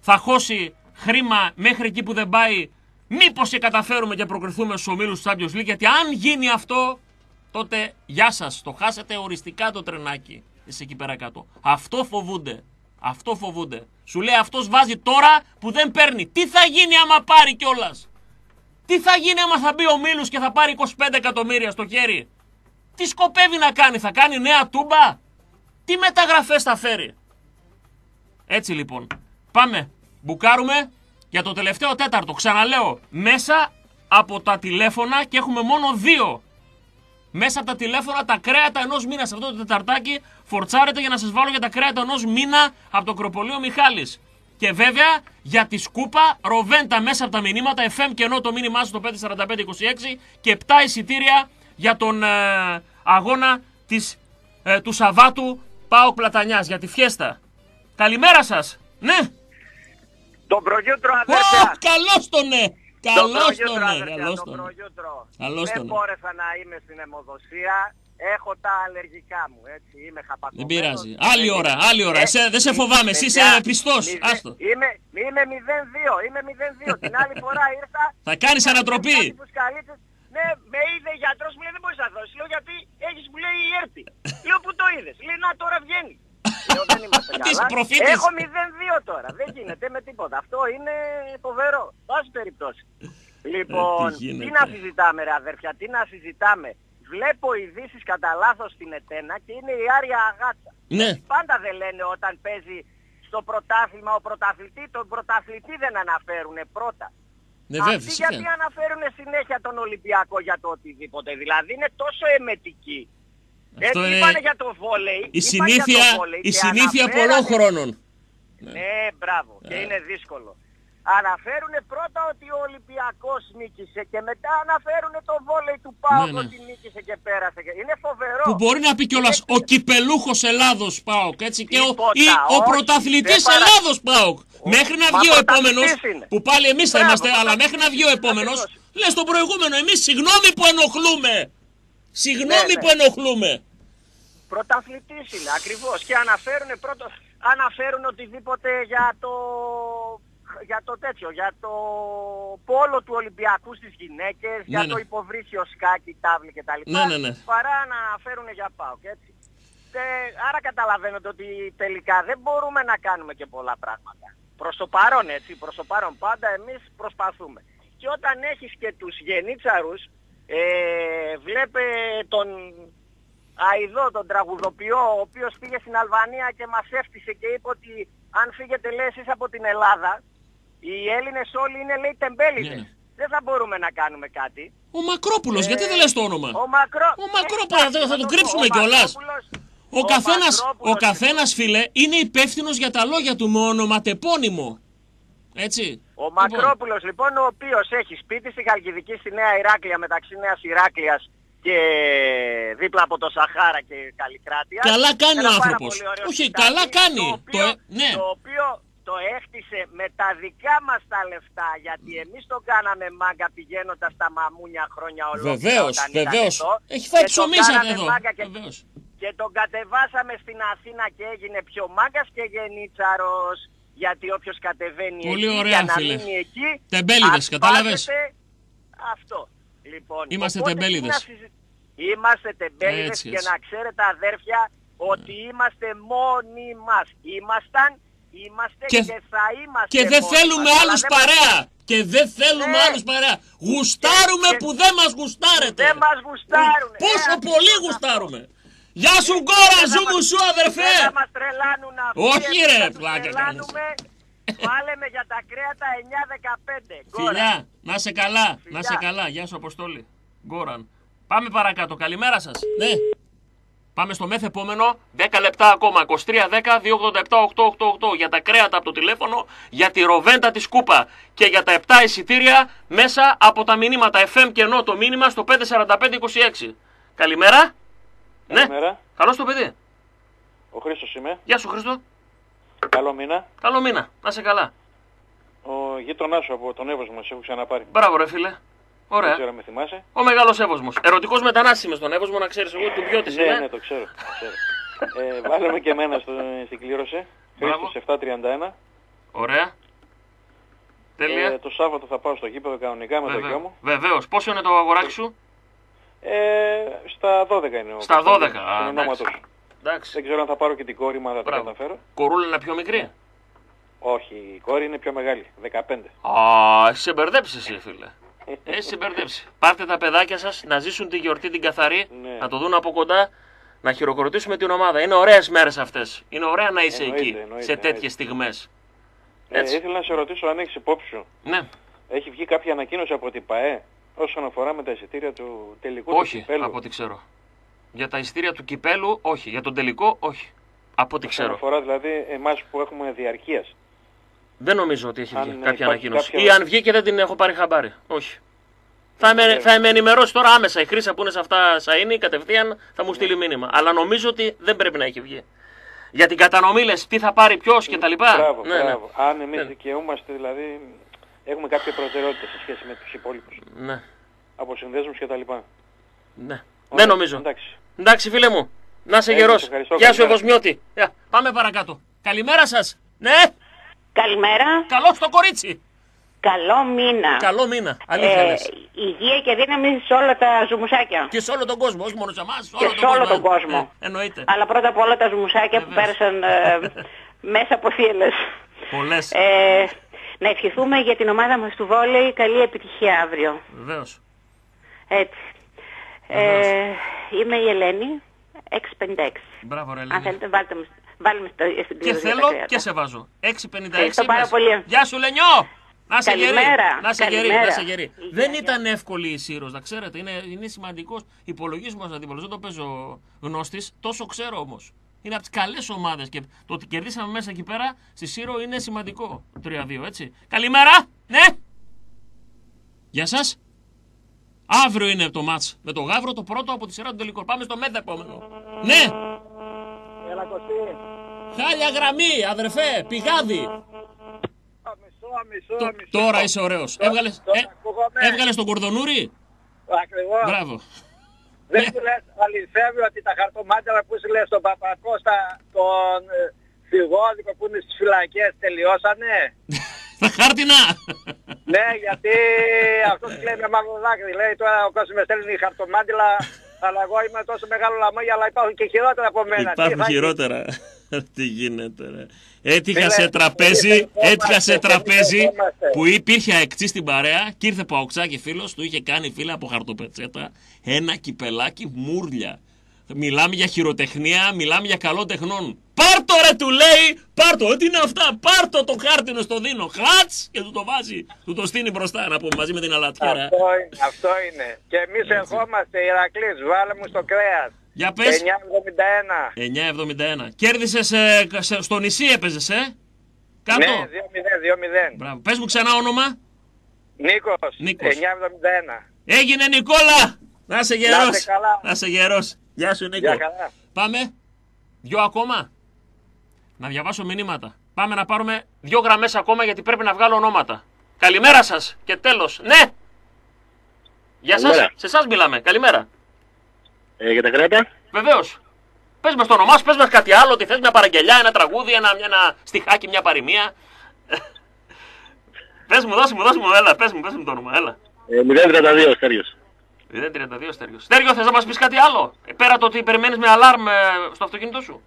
θα χώσει χρήμα μέχρι εκεί που δεν πάει. Μήπως και καταφέρουμε και προκριθούμε στους ομίλους του Champions League, γιατί αν γίνει αυτό, τότε γεια σας, το χάσετε οριστικά το τρενάκι. Είσαι εκεί πέρα κάτω. Αυτό φοβούνται. Αυτό φοβούνται. Σου λέει αυτός βάζει τώρα που δεν παίρνει. Τι θα γίνει άμα πάρει κιόλας; Τι θα γίνει άμα θα μπει ο Μίλους και θα πάρει 25 εκατομμύρια στο χέρι; Τι σκοπεύει να κάνει, θα κάνει νέα τούμπα; Τι μεταγραφές θα φέρει; Έτσι λοιπόν. Πάμε. Μπουκάρουμε για το τελευταίο τέταρτο. Ξαναλέω. Μέσα από τα τηλέφωνα και έχουμε μόνο δύο. Μέσα από τα τηλέφωνα τα κρέατα ενός μήνα. Σε αυτό το τεταρτάκι φορτσάρετε για να σας βάλω για τα κρέατα ενός μήνα από το κροπολείο Μιχάλης. Και βέβαια για τη σκούπα ροβέντα μέσα από τα μηνύματα FM και ενώ το μήνυμά σου το 54526 και 7 εισιτήρια για τον ε, αγώνα της, ε, του Σαββάτου Πάω Πλατανιάς για τη φιέστα. Καλημέρα σας. Ναι. Τον προγιούτρο Ω, αδέρφια. καλώς τον ναι. Τον Καλώς προγιούτρο, τον ναι. αδερφιά, Καλώς τον τον ναι. προγιούτρο. Καλώς Δεν τον ναι. μπόρεσα να είμαι στην αιμοδοσία. Έχω τα αλλεργικά μου, έτσι. Είμαι χαπακωμένος. Δεν πειράζει. Δεν Άλλη είναι- ώρα, άλλη ώρα. Ε, Εσέ, δεν σε φοβάμαι. Εσύ είσαι παιδιά, πιστός. μηδέν- Άστο. Είμαι, είμαι 0-2. Είμαι 0-2. Την άλλη φορά ήρθα. Θα κάνεις είχα ανατροπή. κάτι φουσκαλίτσες. Ναι, με είδε γιατρός μου λέει δεν μπορείς να δώσεις. Λέω γιατί έχεις μου λέει η έρτη. Λέω πού το είδες. Λέει να τώρα βγαίνει. Λέω δεν είμαστε Τι είσαι, καλά. προφήτης. Έχω 0-2 τώρα. Δεν γίνεται με τίποτα. Αυτό είναι φοβερό. Πάση περιπτώσει. Λοιπόν, Ε, τι γίνεται. τι να συζητάμε ρε αδέρφια, τι να συζητάμε. Βλέπω ειδήσεις κατά λάθος στην Ετένα και είναι η Άρια Αγάτσα. Ναι. Πάντα δεν λένε όταν παίζει στο πρωτάθλημα ο πρωταθλητή, τον πρωταθλητή δεν αναφέρουν πρώτα. Ναι, βέβαια, Αυτοί φυσικά. γιατί αναφέρουν συνέχεια τον Ολυμπιακό για το οτιδήποτε. Δηλαδή είναι τόσο εμετικοί. Αυτό Έτσι είναι είπανε για το βόλεϊ. Η είπαν συνήθεια, για το βόλεϊ η και συνήθεια αναφέρανε- πολλών χρόνων. ναι, μπράβο. Και Ε. είναι δύσκολο. Αναφέρουν πρώτα ότι ο Ολυμπιακός νίκησε και μετά αναφέρουν το βόλεϊ του Πάου Ναι, ναι. ότι νίκησε και πέρασε. Και- Είναι φοβερό. Που μπορεί να πει κιόλας Είναι- ο κυπελούχος Ελλάδος Πάοκ. Έτσι και ο, Τίποτα, ή ο όχι, πρωταθλητής δεν παρα- Ελλάδος Πάοκ. Μέχρι να μα βγει ο επόμενος. πρωταθλητής είναι. Που πάλι εμείς θα Μπράβο, είμαστε, αλλά πρωταθλητής. μέχρι να βγει ο επόμενος. Ακριβώς. Λες τον προηγούμενο, εμείς συγγνώμη που ενοχλούμε. Συγγνώμη Ναι, ναι. που ενοχλούμε. Πρωταθλητής είναι ακριβώς. Και αναφέρουν πρώτο, αναφέρουν οτιδήποτε για το, για το τέτοιο, για το πόλο του Ολυμπιακού στις γυναίκες, για ναι. το υποβρύχιο σκάκι, τάβλη κτλ. Ναι, ναι, ναι. Παρά να αναφέρουν για ΠΑΟΚ, έτσι. Και, άρα καταλαβαίνετε ότι τελικά δεν μπορούμε να κάνουμε και πολλά πράγματα. Προς το παρόν έτσι, προς το παρόν πάντα εμείς προσπαθούμε. Και όταν έχεις και τους γενίτσαρους, ε, βλέπε τον Αιδό, τον τραγουδοποιό, ο οποίος πήγε στην Αλβανία και μας έφτισε και είπε ότι αν φύγετε λέει εσείς από την Ελλάδα, οι Έλληνες όλοι είναι λέει τεμπέληδες. Ναι, ναι. Δεν θα μπορούμε να κάνουμε κάτι. Ο Μακρόπουλος, γιατί δεν λες το όνομα; Ο, Μακρό... Ο Μακρόπουλος, Ε, θα- θα το τον πω. κρύψουμε Ο κιόλας. Μακρόπουλος- Ο καθένα, ο Μακρόπουλος, καθένας, φίλε, είναι υπεύθυνος για τα λόγια του με ονοματεπώνυμο. Έτσι. Ο Μακρόπουλος λοιπόν, ο οποίος έχει σπίτι στη Χαλκιδική στη Νέα Ηράκλεια μεταξύ Νέας Ηράκλειας και δίπλα από το Σαχάρα και Καλλικράτειας. Καλά κάνει Ένα ο πάρα άνθρωπος. πολύ ωραίο Όχι, σπιτάκι, καλά κάνει. Το οποίο, Το ε- ναι. το οποίο το έχτισε με τα δικά μας τα λεφτά γιατί εμείς το κάναμε μάγκα πηγαίνοντας στα μαμούνια χρόνια ολόκληρα Βεβαίως, όταν ήταν βεβαίως. εδώ. Έχει φάει Και το ψωμί σαν κάναμε εδώ. μάγκα και- Βεβαίως. και τον κατεβάσαμε στην Αθήνα και έγινε πιο μάγκας και γενίτσαρος. Γιατί όποιος κατεβαίνει Πολύ εκεί ωραία, για να φίλε. μείνει εκεί... Τεμπέληδες, ασπάζεται κατάλαβες; Αυτό. Λοιπόν, Είμαστε οπότε τεμπέληδες. τι να συζη- Είμαστε τεμπέληδες Έτσι, και έτσι. να ξέρετε αδέρφια ότι είμαστε μόνοι μας. Ήμασταν, είμαστε Και- και, θα είμαστε Και δεν μόνοι θέλουμε μας. Αλλά άλλους δεν μας- παρέα. Και δεν θέλουμε Ναι. άλλους παρέα. Γουστάρουμε Και- που δεν μας γουστάρετε. Δεν μας γουστάρουν. Πόσο Ε, πολύ αυτό. γουστάρουμε. Γεια σου Γκόρα, Δεν θα ζου μου μας- σου αδερφέ. Δεν θα μας τρελάνουν αυτοί. Όχι, εμείς ρε, θα τους πλάκα τρελάνουμε. Βάλε με για τα κρέατα 9-15. Γκόρα. Φιλιά, να σε καλά, να Φιλιά. σε καλά. Γεια σου Αποστόλη. Γκόραν. Πάμε παρακάτω. Καλημέρα σας. Ναι. Πάμε στο μεθ επόμενο. 10 λεπτά ακόμα. 23-10-287-888 για τα κρέατα από το τηλέφωνο, για τη ροβέντα της σκούπα και για τα 7 εισιτήρια μέσα από τα μηνύματα FM και ενώ το μήνυμα στο 54526. Καλημέρα. Ναι, Καλημέρα. καλώς το παιδί. Ο Χρήστος είμαι. Γεια σου Χρήστο. Καλό μήνα. Καλό μήνα. Να σε καλά. Ο γείτονάς σου από τον Εύωσμο σε έχω ξαναπάρει. Μπράβο, ρε φίλε. Δεν Ωραία. ξέρω αν με θυμάσαι. Ο μεγάλος Εύωσμος. Ερωτικός μετανάστης είμαι στον Εύωσμο, να ξέρεις. Εγώ του πιώτη Ναι, είμαι. ναι, το ξέρω. Το ξέρω. ε, βάλε και εμένα στο, στην κλήρωση. Μπράβο. Χρήστος 731. Ωραία. Τέλεια. Ε, το Σάββατο θα πάω στο γήπεδο κανονικά με το γιο μου. Βεβαίως. Πόσο είναι το αγοράκι σου, Ε, στα 12 είναι ο Στα 12, Κωνσταντίνος, α, στον ονόματο εντάξει. σου. εντάξει. Δεν ξέρω αν θα πάρω και την κόρη μου, αν θα τα Μπράβο. καταφέρω. Κορούλα είναι πιο μικρή; Όχι, η κόρη είναι πιο μεγάλη, 15. Α, έχει σε μπερδέψεις εσύ, φίλε. Έχει σε μπερδέψει. Πάρτε τα παιδάκια σας να ζήσουν τη γιορτή την καθαρή, Ναι. να το δουν από κοντά, να χειροκροτήσουμε την ομάδα. Είναι ωραίες μέρες αυτές. Είναι ωραία να είσαι Εννοείται, εκεί εννοείται, σε τέτοιες εννοείται. στιγμές. Ε, Έτσι. ήθελα να σε ρωτήσω αν έχεις υπόψη σου. Ναι, Έχει βγει κάποια ανακοίνωση από την ΠαΕ όσον αφορά με τα εισιτήρια του τελικού του όχι κυπέλου; από ό,τι ξέρω. Για τα ειστήρια του κυπέλου, όχι. Για τον τελικό, όχι. Από ό,τι Όσον ξέρω. αφορά δηλαδή εμάς που έχουμε διαρκείας. Δεν νομίζω ότι έχει Αν, βγει ε, κάποια υπάρχει ανακοίνωση. κάποια- Ή αν βγήκε δεν την έχω πάρει χαμπάρι. Όχι. Θα με, θα με ενημερώσει τώρα άμεσα. Η Χρήσα που είναι σε αυτά σαΐνη κατευθείαν θα μου στείλει μήνυμα. Αλλά νομίζω ότι δεν πρέπει να έχει βγει. Για την κατανομή λες τι θα πάρει ποιος και τα λοιπά. Μπράβο, ναι, ναι. μπράβο. Αν εμείς Ναι. δικαιούμαστε δηλαδή έχουμε κάποια προτεραιότητα σε σχέση με τους υπόλοιπους. Ναι, Από συνδέσμους και τα λοιπά. ναι. Ωραία, Δεν νομίζω. Εντάξει. Εντάξει φίλε μου. Να είσαι Ε, γερός. σε ευχαριστώ. Γεια σου Καλημέρα. Ευωσμιώτη. Γεια. Πάμε παρακάτω. Καλημέρα σας. Ναι. Καλημέρα. Καλό στο κορίτσι. Καλό μήνα. Καλό μήνα. Αλήθεια Ε, λες. υγεία και δύναμη σε όλα τα ζουμουσάκια. Και σε όλο τον κόσμο, όχι μόνο σε εμάς. Και σε όλο τον κόσμο. Ε, εννοείται. Αλλά πρώτα απ' όλα τα ζουμουσάκια που Βεβαίως. πέρασαν ε, μέσα από θύελες. Πολλές. Ε, να ευχηθούμε για την ομάδα μας του βόλεϊ καλή επιτυχία αύριο. Βεβαίως. Έτσι. Ε, είμαι η Ελένη, 656. Μπράβο ρε Αν Ελένη. θέλετε βάλτε με, βάλτε με στο, στην Και κλήρωση για τα θέλω κρέατα. και σε βάζω. 6.56 Ευχαριστώ πάρα είπες. πολύ. Γεια σου Λενιό! Να σε γερή. Καλημέρα. Να σε γερή, Καλημέρα. να σε γερή. Υγεία, Δεν γεια. ήταν εύκολη η Σύρος, να ξέρετε. Είναι, είναι σημαντικός υπολογίσμος αντίπαλος. Δεν το παίζω γνώστης. Τόσο ξέρω όμως. Είναι από τις καλές ομάδες και το ότι κερδίσαμε μέσα εκεί πέρα στη Σύρο είναι σημαντικό. 3-2, έτσι. Καλημέρα! Ναι! Γεια σας! Αύριο είναι το μάτς με το Γαύρο το πρώτο από τη σειρά του τελικού. Πάμε στο ΜΕΔ επόμενο. Ναι! Έλα Κωστή. Χάλια γραμμή, αδερφέ, πηγάδι. Μισό, μισό, Το- μισό. τώρα είσαι ωραίος. Έβγαλες, τώρα ε, ακούγομαι. έβγαλες τον κορδονούρι; Ακριβώς. Μπράβο. Δεν σου λες, αληθεύει ότι τα χαρτομάτια που σου λες στον Παπακώστα, τον ε, φυγόδικο που είναι στις φυλακές τελειώσανε; Τα χάρτινα. ναι, γιατί αυτός κλαίει με μαύρο δάκρυ. Λέει τώρα ο κόσμος με στέλνει χαρτομάτιλα, αλλά εγώ είμαι τόσο μεγάλο λαμόγια, αλλά υπάρχουν και χειρότερα από μένα. Τι Υπάρχουν θα γίνει; χειρότερα. Τι γίνεται ρε. Έτυχα Φίλε, σε τραπέζι, εμείς έτυχα σε ερχόμαστε, τραπέζι εμείς ερχόμαστε. που υπήρχε αεξή στην παρέα και ήρθε παοξάκι φίλος, του είχε κάνει φίλε από χαρτοπετσέτα ένα κυπελάκι μούρλια. Μιλάμε για χειροτεχνία, μιλάμε για καλό τεχνών. Πάρτο ρε του λέει, πάρτο, ό,τι είναι αυτά, πάρτο το χάρτινο στο δίνω, χατς και του το βάζει, του το στείνει μπροστά να πούμε μαζί με την αλατιά ρε. Αυτό, είναι- αυτό είναι. Και εμείς ερχόμαστε, Ηρακλής, βάλε μου στο κρέας. Για πες. 971. 9,71. Κέρδισες ε, σε- στο νησί έπαιζες, ε; Κάτω. Ναι, 2-0, 2-0. Μπράβο. Πες μου ξανά όνομα. Νίκος, Νίκος. 971. Έγινε Νικόλα! Να είσαι γερός. Να είσαι καλά. Να είσαι γερός. Γεια σου Νίκο. Γεια καλά. Πάμε. Δυο ακόμα. Να διαβάσω μηνύματα. Πάμε να πάρουμε δυο γραμμές ακόμα γιατί πρέπει να βγάλω ονόματα. Καλημέρα σας. Και τέλος. Ναι. Γεια σας. Καλημέρα. Σε εσάς μιλάμε. Καλημέρα. Ε, για τα κρέατα. Βεβαίως. Πες μας το όνομά σου, πες μας κάτι άλλο, τι θες, μια παραγγελιά, ένα τραγούδι, ένα, ένα στιχάκι, μια παροιμία. πες μου, δώσε μου, δώσε μου, έλα, πες μου, πες μου το όνομα, έλα. Ε, 032 Στέργιος. 032 Στέργιος. Στέργιο, θες να μας πεις κάτι άλλο; Ε, πέρα το ότι περιμένεις με αλάρμ ε, στο αυτοκίνητό σου.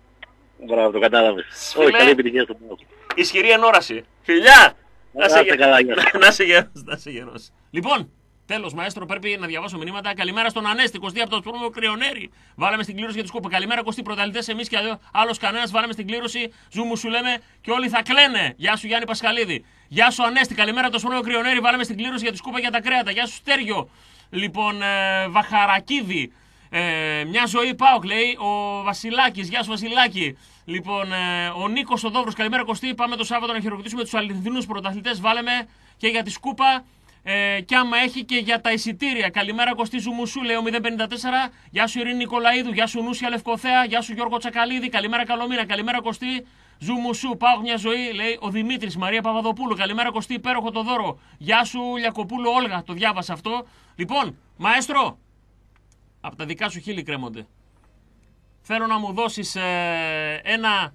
Μπράβο, το κατάλαβες. Φίλε. Όχι, καλή επιτυχία στο πλάνο. Ισχυρή ενόραση. Φιλιά! Να είστε γε- καλά, γεια σας. να είσαι γερός, να είσαι γερός. Λοιπόν, τέλος, μαέστρο, πρέπει να διαβάσω μηνύματα. Καλημέρα στον Ανέστη, Κωστή από το Σπρούμο Κρυονέρη. Βάλαμε στην κλήρωση για τη σκούπα. Καλημέρα, Κωστή, πρωταλητές εμείς και άλλος κανένας. Βάλαμε στην κλήρωση. Ζούμου σου λέμε και όλοι θα κλαίνε. Γεια σου Γιάννη Πασχαλίδη. Γεια σου Ανέστη, καλημέρα από το Σπρούμο Κρυονέρη. Βάλαμε στην κλήρωση για τη σκούπα για τα κρέατα. Γεια σου Στέργιο. Λοιπόν, ε, Βαχαρακίδη. Ε, μια ζωή Πάοκ λέει ο Βασιλάκης. Γεια σου Βασιλάκη. Λοιπόν, ε, ο Νίκος Οδόβρο, καλημέρα Κωστή. Πάμε το Σάββατο να χειροκροτήσουμε τους αληθινούς πρωταθλητές. Βάλαμε και για τη σκούπα. Ε, και άμα έχει και για τα εισιτήρια. Καλημέρα Κωστή Ζουμουσού, λέει ο 054. Γεια σου Ειρήνη Νικολαίδου, γεια σου Νούσια Λευκοθέα, γεια σου Γιώργο Τσακαλίδη. Καλημέρα Καλομήνα, καλημέρα Κωστή Ζουμουσού. Πάω μια ζωή, λέει ο Δημήτρης Μαρία Παπαδοπούλου. Καλημέρα Κωστή, υπέροχο το δώρο. Γεια σου Λιακοπούλου Όλγα, το διάβασα αυτό. Λοιπόν, μαέστρο, από τα δικά σου χείλη κρέμονται. Θέλω να μου δώσεις ε, ένα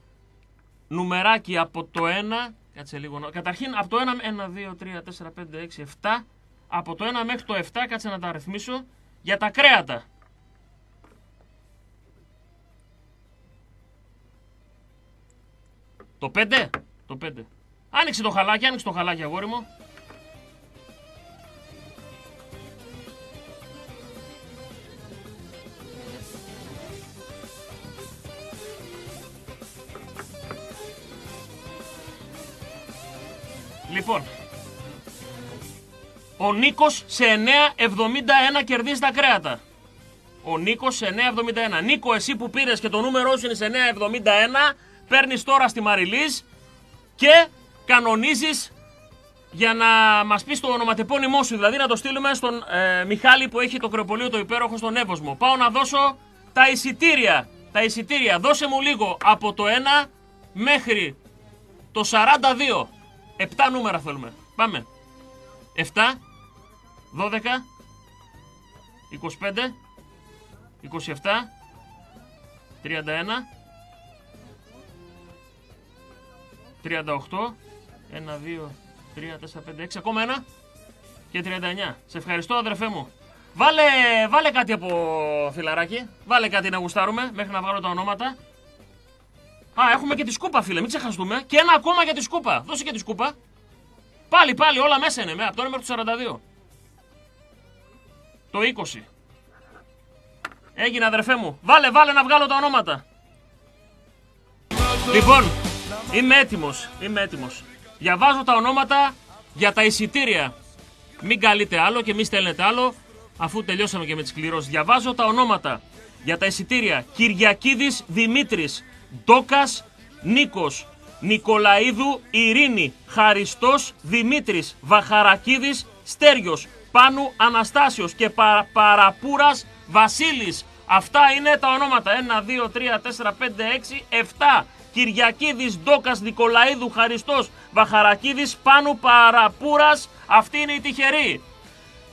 νουμεράκι από το 1. Κάτσε λίγο. να- Καταρχήν από το 1, 1, 2, 3, 4, 5, 6, 7. Από το 1 μέχρι το 7, κάτσε να τα αριθμίσω. Για τα κρέατα. Το 5. Το 5. Άνοιξε το χαλάκι, άνοιξε το χαλάκι αγόρι μου. Λοιπόν, ο Νίκος σε 9,71 κερδίζει τα κρέατα. Ο Νίκος σε 9,71. Νίκο, εσύ που πήρες και το νούμερό σου είναι σε 9,71, παίρνεις τώρα στη Μαριλίζ και κανονίζεις για να μας πεις το ονοματεπώνυμό σου, δηλαδή να το στείλουμε στον ε, Μιχάλη που έχει το κρεοπολείο το υπέροχο στον Εύωσμο. Πάω να δώσω τα εισιτήρια. Τα εισιτήρια. Δώσε μου λίγο από το 1 μέχρι το 42. 7 νούμερα θέλουμε. Πάμε. 7, 12, 25, 27, 31, 38, 1, 2, 3, 4, 5, 6, ακόμα ένα και 39. Σε ευχαριστώ αδερφέ μου. Βάλε, βάλε κάτι από φιλαράκι. Βάλε κάτι να γουστάρουμε μέχρι να βγάλω τα ονόματα. Α, έχουμε και τη σκούπα, φίλε, μην ξεχαστούμε. Και ένα ακόμα για τη σκούπα. Δώσε και τη σκούπα. Πάλι, πάλι, όλα μέσα είναι. Με, από το 1 μέχρι το 42. Το 20. Έγινε, αδερφέ μου. Βάλε, βάλε να βγάλω τα ονόματα. Λοιπόν, είμαι έτοιμος. Είμαι έτοιμος. Διαβάζω τα ονόματα για τα εισιτήρια. Μην καλείτε άλλο και μην στέλνετε άλλο, αφού τελειώσαμε και με τις κληρώσεις. Διαβάζω τα ονόματα για τα εισιτήρια. Κυριακίδης Δημήτρης, Ντόκας Νίκος, Νικολαίδου Ειρήνη, Χαριστός Δημήτρης, Βαχαρακίδης Στέριος, Πάνου Αναστάσιος και πα, Παραπούρας Βασίλης. Αυτά είναι τα ονόματα. 1, 2, 3, 4, 5, 6, 7. Κυριακίδης, Ντόκας, Νικολαίδου, Χαριστός, Βαχαρακίδης, Πάνου Παραπούρας. Αυτή είναι η τυχερή.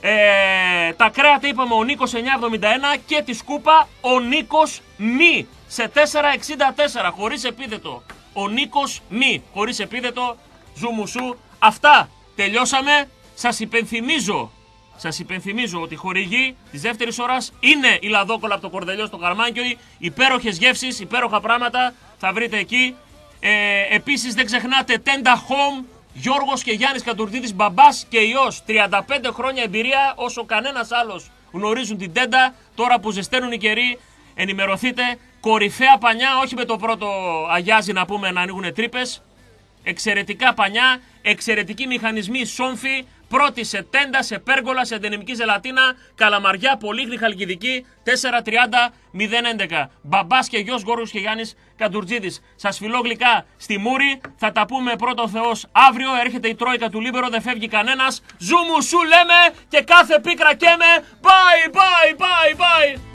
Ε, τα κρέατα είπαμε ο Νίκος 971 και τη σκούπα ο Νίκος Μη σε 464 χωρίς επίδετο. Ο Νίκος Μη χωρίς επίδετο. Ζουμουσού. Αυτά τελειώσαμε. Σας υπενθυμίζω Σας υπενθυμίζω ότι η χορηγή της δεύτερης ώρας είναι η λαδόκολα από το κορδελιό στο Καρμάνκιο. Υπέροχες γεύσεις, υπέροχα πράγματα θα βρείτε εκεί. Ε, Επίσης δεν ξεχνάτε Tenda Home, Γιώργος και Γιάννης Κατουρδίδης, μπαμπάς και ιός. 35 χρόνια εμπειρία όσο κανένας άλλος γνωρίζουν την Tenda. Τώρα που ζεσταίνουν οι καιροί, ενημερωθείτε. Κορυφαία πανιά, όχι με το πρώτο αγιάζει να πούμε να ανοίγουν τρύπες. Εξαιρετικά πανιά, εξαιρετικοί μηχανισμοί σόμφι, πρώτη σε τέντα, σε πέργολα, σε αντενεμική ζελατίνα, καλαμαριά, πολύχνη, χαλκιδική, 430-011. Μπαμπάς και γιος Γόργο και Γιάννης Καντουρτζίδης. Σας φιλώ γλυκά στη Μούρη. Θα τα πούμε πρώτα ο Θεός αύριο. Έρχεται η Τρόικα του Λίμπερο, δεν φεύγει κανένας. Ζούμου σου λέμε και κάθε πίκρα καίμε. Bye, bye, bye, bye.